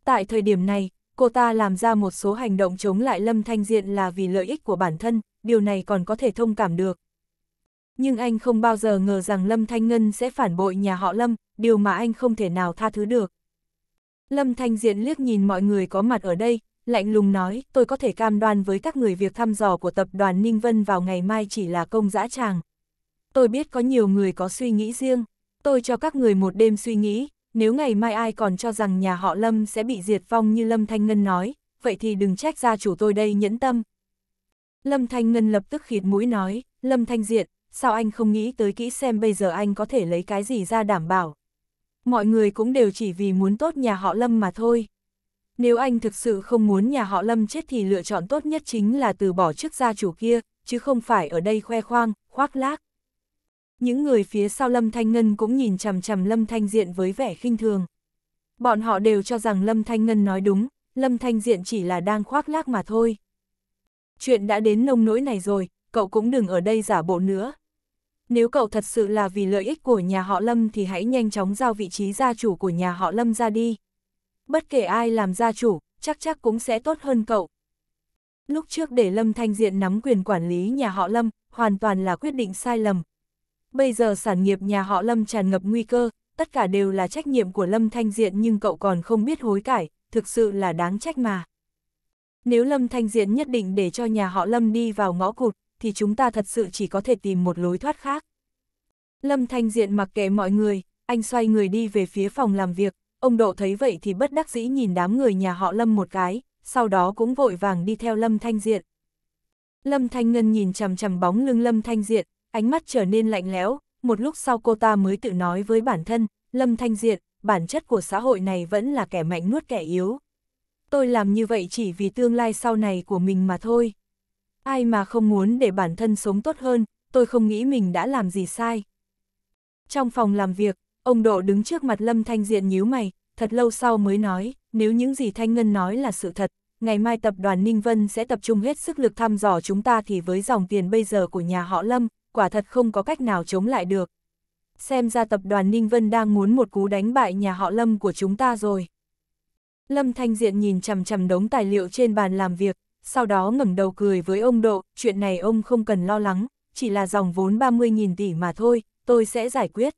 Tại thời điểm này, cô ta làm ra một số hành động chống lại Lâm Thanh Diện là vì lợi ích của bản thân, điều này còn có thể thông cảm được. Nhưng anh không bao giờ ngờ rằng Lâm Thanh Ngân sẽ phản bội nhà họ Lâm, điều mà anh không thể nào tha thứ được. Lâm Thanh Diện liếc nhìn mọi người có mặt ở đây, lạnh lùng nói, tôi có thể cam đoan với các người việc thăm dò của tập đoàn Ninh Vân vào ngày mai chỉ là công dã tràng. Tôi biết có nhiều người có suy nghĩ riêng, tôi cho các người một đêm suy nghĩ, nếu ngày mai ai còn cho rằng nhà họ Lâm sẽ bị diệt vong như Lâm Thanh Ngân nói, vậy thì đừng trách gia chủ tôi đây nhẫn tâm. Lâm Thanh Ngân lập tức khịt mũi nói, Lâm Thanh Diện, sao anh không nghĩ tới kỹ xem bây giờ anh có thể lấy cái gì ra đảm bảo mọi người cũng đều chỉ vì muốn tốt nhà họ Lâm mà thôi. Nếu anh thực sự không muốn nhà họ Lâm chết thì lựa chọn tốt nhất chính là từ bỏ chức gia chủ kia, chứ không phải ở đây khoe khoang, khoác lác. Những người phía sau Lâm Thanh Ngân cũng nhìn chằm chằm Lâm Thanh Diện với vẻ khinh thường. Bọn họ đều cho rằng Lâm Thanh Ngân nói đúng, Lâm Thanh Diện chỉ là đang khoác lác mà thôi. Chuyện đã đến nông nỗi này rồi, cậu cũng đừng ở đây giả bộ nữa nếu cậu thật sự là vì lợi ích của nhà họ Lâm thì hãy nhanh chóng giao vị trí gia chủ của nhà họ Lâm ra đi. Bất kể ai làm gia chủ, chắc chắc cũng sẽ tốt hơn cậu. Lúc trước để Lâm Thanh Diện nắm quyền quản lý nhà họ Lâm, hoàn toàn là quyết định sai lầm. Bây giờ sản nghiệp nhà họ Lâm tràn ngập nguy cơ, tất cả đều là trách nhiệm của Lâm Thanh Diện nhưng cậu còn không biết hối cải, thực sự là đáng trách mà. Nếu Lâm Thanh Diện nhất định để cho nhà họ Lâm đi vào ngõ cụt, thì chúng ta thật sự chỉ có thể tìm một lối thoát khác. Lâm Thanh Diện mặc kệ mọi người, anh xoay người đi về phía phòng làm việc, ông Độ thấy vậy thì bất đắc dĩ nhìn đám người nhà họ Lâm một cái, sau đó cũng vội vàng đi theo Lâm Thanh Diện. Lâm Thanh Ngân nhìn chằm chằm bóng lưng Lâm Thanh Diện, ánh mắt trở nên lạnh lẽo, một lúc sau cô ta mới tự nói với bản thân, Lâm Thanh Diện, bản chất của xã hội này vẫn là kẻ mạnh nuốt kẻ yếu. Tôi làm như vậy chỉ vì tương lai sau này của mình mà thôi. Ai mà không muốn để bản thân sống tốt hơn, tôi không nghĩ mình đã làm gì sai. Trong phòng làm việc, ông Độ đứng trước mặt Lâm Thanh Diện nhíu mày, thật lâu sau mới nói, nếu những gì Thanh Ngân nói là sự thật, ngày mai tập đoàn Ninh Vân sẽ tập trung hết sức lực thăm dò chúng ta thì với dòng tiền bây giờ của nhà họ Lâm, quả thật không có cách nào chống lại được. Xem ra tập đoàn Ninh Vân đang muốn một cú đánh bại nhà họ Lâm của chúng ta rồi. Lâm Thanh Diện nhìn chằm chằm đống tài liệu trên bàn làm việc, sau đó ngẩng đầu cười với ông Độ, chuyện này ông không cần lo lắng, chỉ là dòng vốn 30.000 tỷ mà thôi, tôi sẽ giải quyết.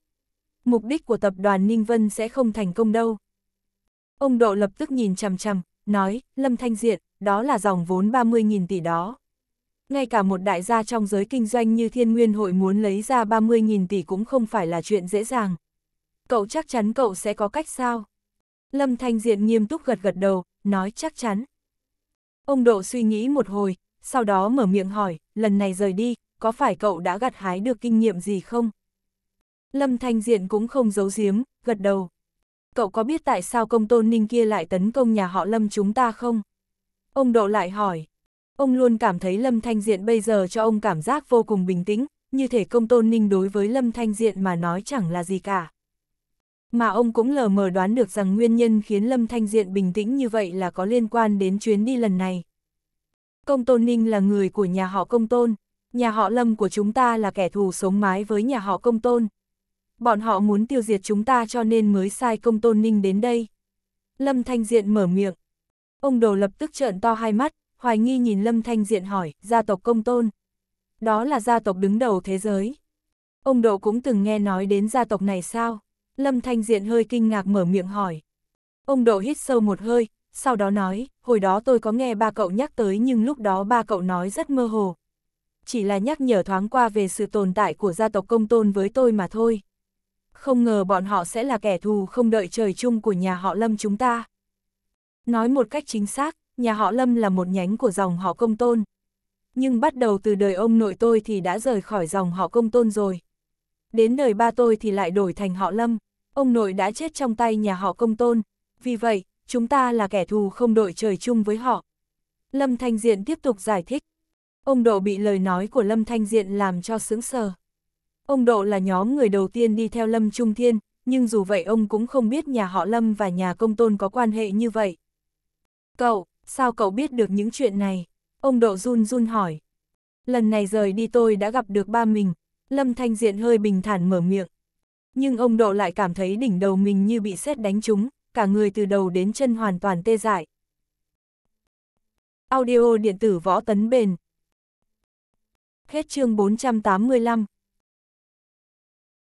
Mục đích của tập đoàn Ninh Vân sẽ không thành công đâu. Ông Độ lập tức nhìn chằm chằm, nói, Lâm Thanh Diện, đó là dòng vốn 30.000 tỷ đó. Ngay cả một đại gia trong giới kinh doanh như Thiên Nguyên Hội muốn lấy ra 30.000 tỷ cũng không phải là chuyện dễ dàng. Cậu chắc chắn cậu sẽ có cách sao? Lâm Thanh Diện nghiêm túc gật gật đầu, nói chắc chắn. Ông Độ suy nghĩ một hồi, sau đó mở miệng hỏi, lần này rời đi, có phải cậu đã gặt hái được kinh nghiệm gì không? Lâm Thanh Diện cũng không giấu giếm, gật đầu. Cậu có biết tại sao công tôn ninh kia lại tấn công nhà họ Lâm chúng ta không? Ông Độ lại hỏi. Ông luôn cảm thấy Lâm Thanh Diện bây giờ cho ông cảm giác vô cùng bình tĩnh, như thể công tôn ninh đối với Lâm Thanh Diện mà nói chẳng là gì cả. Mà ông cũng lờ mờ đoán được rằng nguyên nhân khiến Lâm Thanh Diện bình tĩnh như vậy là có liên quan đến chuyến đi lần này. Công tôn ninh là người của nhà họ công tôn, nhà họ Lâm của chúng ta là kẻ thù sống mái với nhà họ công tôn. Bọn họ muốn tiêu diệt chúng ta cho nên mới sai công tôn ninh đến đây. Lâm Thanh Diện mở miệng. Ông đồ lập tức trợn to hai mắt, hoài nghi nhìn Lâm Thanh Diện hỏi, gia tộc công tôn. Đó là gia tộc đứng đầu thế giới. Ông Độ cũng từng nghe nói đến gia tộc này sao? Lâm Thanh Diện hơi kinh ngạc mở miệng hỏi. Ông Độ hít sâu một hơi, sau đó nói, hồi đó tôi có nghe ba cậu nhắc tới nhưng lúc đó ba cậu nói rất mơ hồ. Chỉ là nhắc nhở thoáng qua về sự tồn tại của gia tộc công tôn với tôi mà thôi. Không ngờ bọn họ sẽ là kẻ thù không đợi trời chung của nhà họ Lâm chúng ta. Nói một cách chính xác, nhà họ Lâm là một nhánh của dòng họ công tôn. Nhưng bắt đầu từ đời ông nội tôi thì đã rời khỏi dòng họ công tôn rồi. Đến đời ba tôi thì lại đổi thành họ Lâm, ông nội đã chết trong tay nhà họ công tôn. Vì vậy, chúng ta là kẻ thù không đội trời chung với họ. Lâm Thanh Diện tiếp tục giải thích. Ông Độ bị lời nói của Lâm Thanh Diện làm cho sướng sờ. Ông Độ là nhóm người đầu tiên đi theo Lâm Trung Thiên, nhưng dù vậy ông cũng không biết nhà họ Lâm và nhà công tôn có quan hệ như vậy. Cậu, sao cậu biết được những chuyện này? Ông Độ run run hỏi. Lần này rời đi tôi đã gặp được ba mình, Lâm Thanh Diện hơi bình thản mở miệng. Nhưng ông Độ lại cảm thấy đỉnh đầu mình như bị sét đánh trúng, cả người từ đầu đến chân hoàn toàn tê dại. Audio điện tử võ tấn bền. Hết chương 485